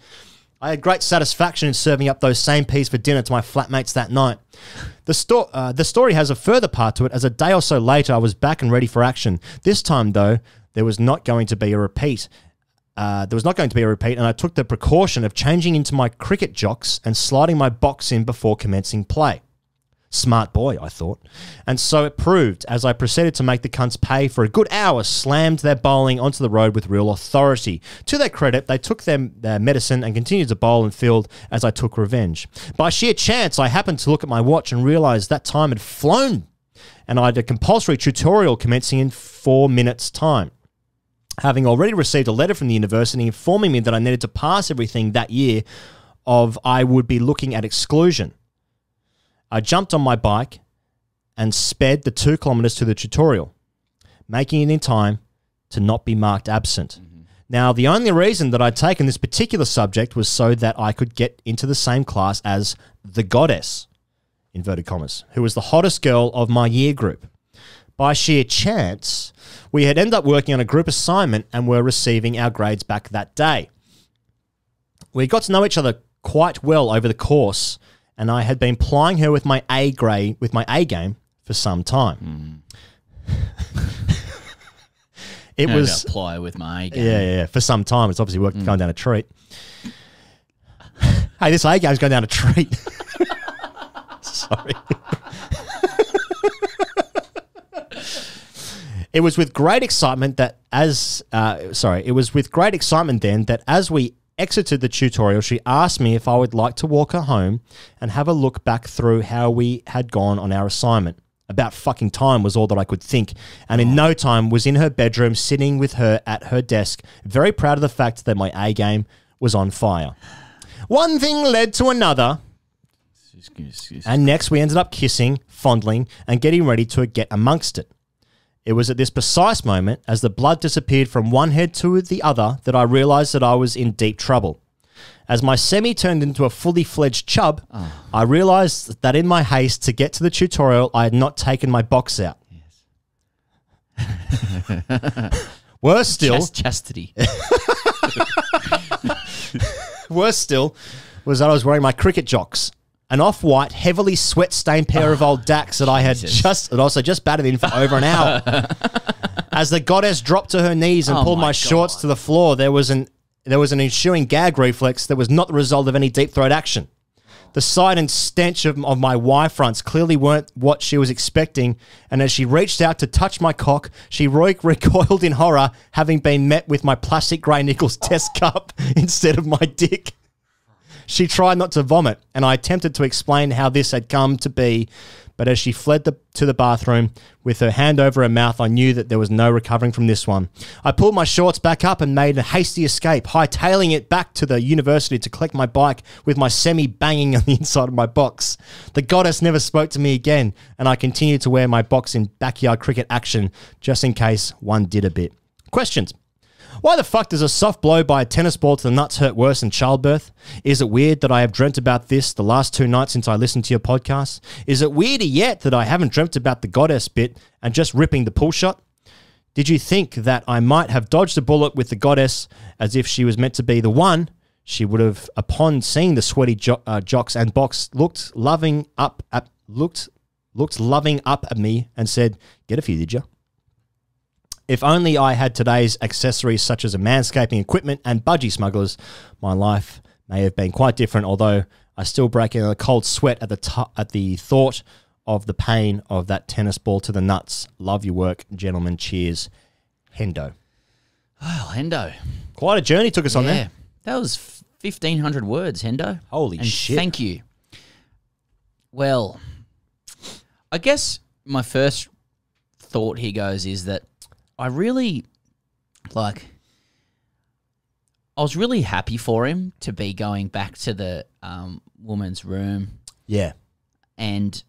I had great satisfaction in serving up those same peas for dinner to my flatmates that night. The, sto- uh, the story has a further part to it, as a day or so later I was back and ready for action. This time, though, there was not going to be a repeat. Uh, there was not going to be a repeat, and I took the precaution of changing into my cricket jocks and sliding my box in before commencing play. Smart boy, I thought. And so it proved as I proceeded to make the cunts pay for a good hour, slammed their bowling onto the road with real authority. To their credit, they took them their medicine and continued to bowl and field as I took revenge. By sheer chance, I happened to look at my watch and realized that time had flown, and I had a compulsory tutorial commencing in four minutes' time. Having already received a letter from the university informing me that I needed to pass everything that year, of I would be looking at exclusion. I jumped on my bike and sped the two kilometers to the tutorial, making it in time to not be marked absent. Mm-hmm. Now, the only reason that I'd taken this particular subject was so that I could get into the same class as the goddess, inverted commas, who was the hottest girl of my year group. By sheer chance, we had ended up working on a group assignment and were receiving our grades back that day. We got to know each other quite well over the course, and I had been plying her with my A grade with my A game for some time. *laughs* it No was ply with my A game. yeah, yeah, yeah, for some time. It's obviously working going down a treat. *laughs* hey, this A game's going down a treat. *laughs* Sorry. it was with great excitement that as uh, sorry, it was with great excitement then that as we exited the tutorial, she asked me if I would like to walk her home and have a look back through how we had gone on our assignment. About fucking time was all that I could think, and in no time was in her bedroom sitting with her at her desk, very proud of the fact that my A game was on fire. One thing led to another, and next we ended up kissing, fondling, and getting ready to get amongst it. It was at this precise moment, as the blood disappeared from one head to the other, that I realized that I was in deep trouble. As my semi turned into a fully fledged chub, ah. I realized that in my haste to get to the tutorial, I had not taken my box out. *laughs* Worse still, Chast- chastity. *laughs* Worse still was that I was wearing my cricket jocks, an off-white, heavily sweat-stained pair of old oh, dacks that I had just, and also just batted in for over an hour. *laughs* As the goddess dropped to her knees and Oh pulled my, my shorts to the floor, there was an there was an ensuing gag reflex that was not the result of any deep throat action. The sight and stench of, of my Y fronts clearly weren't what she was expecting, and as she reached out to touch my cock, she re- *laughs* recoiled in horror, having been met with my plastic Gray-Nicolls test cup *laughs* instead of my dick. She tried not to vomit, and I attempted to explain how this had come to be. But as she fled the, to the bathroom with her hand over her mouth, I knew that there was no recovering from this one. I pulled my shorts back up and made a hasty escape, hightailing it back to the university to collect my bike with my semi banging *laughs* on the inside of my box. The goddess never spoke to me again, and I continued to wear my box in backyard cricket action just in case one did a bit. Questions. Why the fuck does a soft blow by a tennis ball to the nuts hurt worse than childbirth? Is it weird that I have dreamt about this the last two nights since I listened to your podcast? Is it weirder yet that I haven't dreamt about the goddess bit and just ripping the pull shot? Did you think that I might have dodged a bullet with the goddess as if she was meant to be the one? She would have, upon seeing the sweaty jo- uh, jocks and box, looked loving up at looked looked loving up at me and said, "Get a few, did you?" If only I had today's accessories such as a manscaping equipment and budgie smugglers, my life may have been quite different. Although I still break in a cold sweat at the at the thought of the pain of that tennis ball to the nuts. Love your work, gentlemen. Cheers, Hendo. Oh, Hendo. Quite a journey took us on there. That was 1,500 words, Hendo. Holy and shit. Thank you. Well, I guess my first thought here goes is that I really, like, I was really happy for him to be going back to the um, woman's room Yeah, and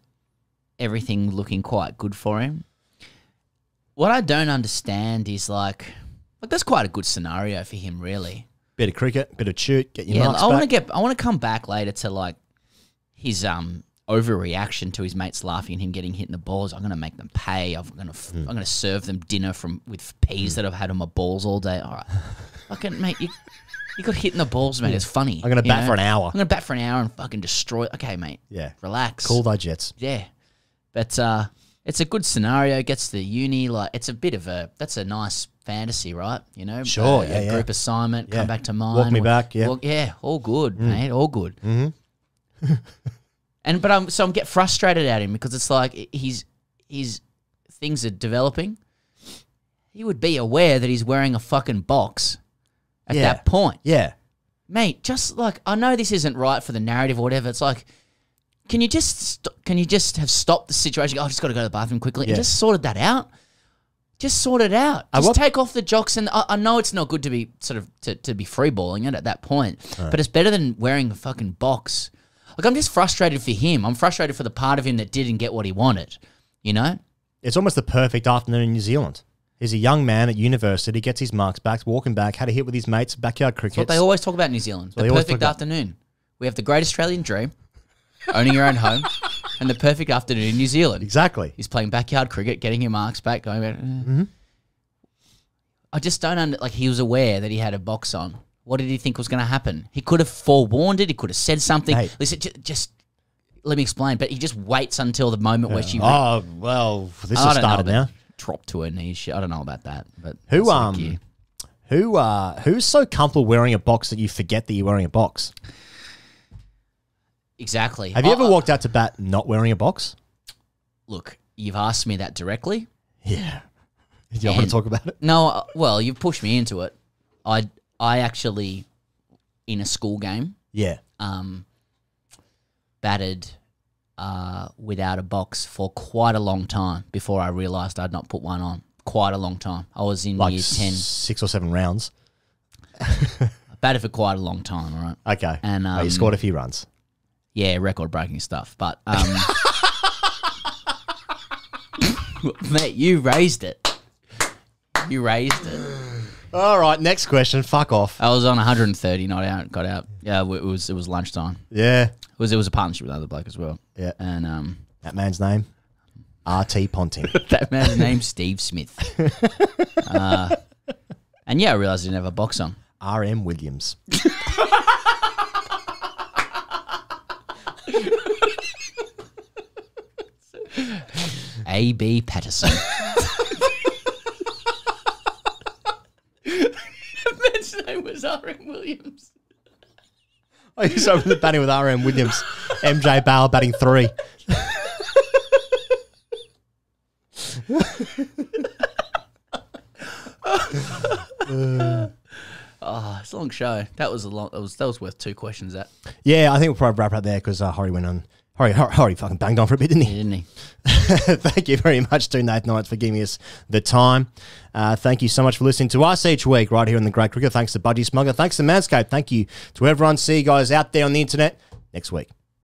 everything looking quite good for him. What I don't understand is like, like that's quite a good scenario for him, really. bit of cricket, bit of shoot, get your Yeah, marks I want to get. I want to come back later to like his um overreaction to his mates laughing and him getting hit in the balls. I'm gonna make them pay. I'm gonna. F- Hmm. I'm gonna serve them dinner from with peas that I've had on my balls all day. All right, *laughs* fucking mate, you. You got hit in the balls, mate. It's funny. I'm gonna bat know? for an hour. I'm gonna bat for an hour and fucking destroy. Okay, mate. Yeah. Relax. Cool thy jets. Yeah, but uh, it's a good scenario. Gets to the uni. Like it's a bit of a. That's a nice fantasy, right? You know. Sure, A- yeah, yeah. Group assignment. Yeah. Come back to mine. Walk me wa- back, yeah. walk- yeah. All good, Mm. mate. All good. Mm-hmm. *laughs* And but I'm so I'm get frustrated at him because it's like he's he's things are developing. He would be aware that he's wearing a fucking box at Yeah. that point Yeah. mate, just like I know this isn't right for the narrative or whatever. It's like, can you just st- can you just have stopped the situation? Oh, I just got to go to the bathroom quickly Yeah. and just sorted that out. just sort it out. Just what- take off the jocks, and I, I know it's not good to be sort of to, to be freeballing it at that point, but it's better than wearing a fucking box. Like I'm just frustrated for him. I'm frustrated for the part of him that didn't get what he wanted. You know, It's almost the perfect afternoon in New Zealand. He's a young man at university, gets his marks back, walking back, had a hit with his mates, backyard cricket. What they always talk about New Zealand. The perfect talk about. afternoon. We have the great Australian dream, owning your own home, *laughs* and the perfect afternoon in New Zealand. Exactly. He's playing backyard cricket, getting your marks back, going back. eh. I just don't under like he was aware that he had a box on. What did he think was going to happen? He could have forewarned it. He could have said something. Hey. Listen, j- just let me explain. But he just waits until the moment where she. Oh well, this I has don't know started now. Drop to her knees. I don't know about that. But Who that's um, gear. who uh, who's so comfortable wearing a box that you forget that you're wearing a box? exactly? Have you I- ever I- walked out to bat not wearing a box? Look, you've asked me that directly. Yeah. *laughs* Do you want to And- talk about it? No, uh, well, you've pushed me into it. I I actually in a school game Yeah. um, batted uh, without a box for quite a long time before I realised I'd not put one on. Quite a long time. I was in Like year ten. six or seven rounds. I *laughs* batted for quite a long time. All right. Okay. And Oh, um, you scored a few runs. Yeah, record breaking stuff. But um, *laughs* *laughs* mate, you raised it. You raised it. All right, next question. Fuck off. I was on 130, not out. Got out. Yeah, it was it was lunchtime. Yeah. It was it was a partnership with another bloke as well. Yeah. And um, That man's name? R.T. Ponting. *laughs* that man's name, Steve Smith. *laughs* uh, and yeah, I realized I didn't have a box on. R.M. Williams. *laughs* A B Paterson. man's name was R M Williams. Oh, he's over the batting with R.M. Williams. MJ Bale batting three. Oh, *laughs* it's a long show. That was a long. That was that was worth two questions. That Yeah, I think we'll probably wrap up there because uh, Horry went on. Horry, Hor- Horry fucking banged on for a bit, didn't he? didn't he? *laughs* thank you very much to Nathan Hauritz for giving us the time. Uh, thank you so much for listening to us each week right here on the Great Cricket. Thanks to Budgy Smuggler. Thanks to Manscaped. Thank you to everyone. See you guys out there on the internet next week.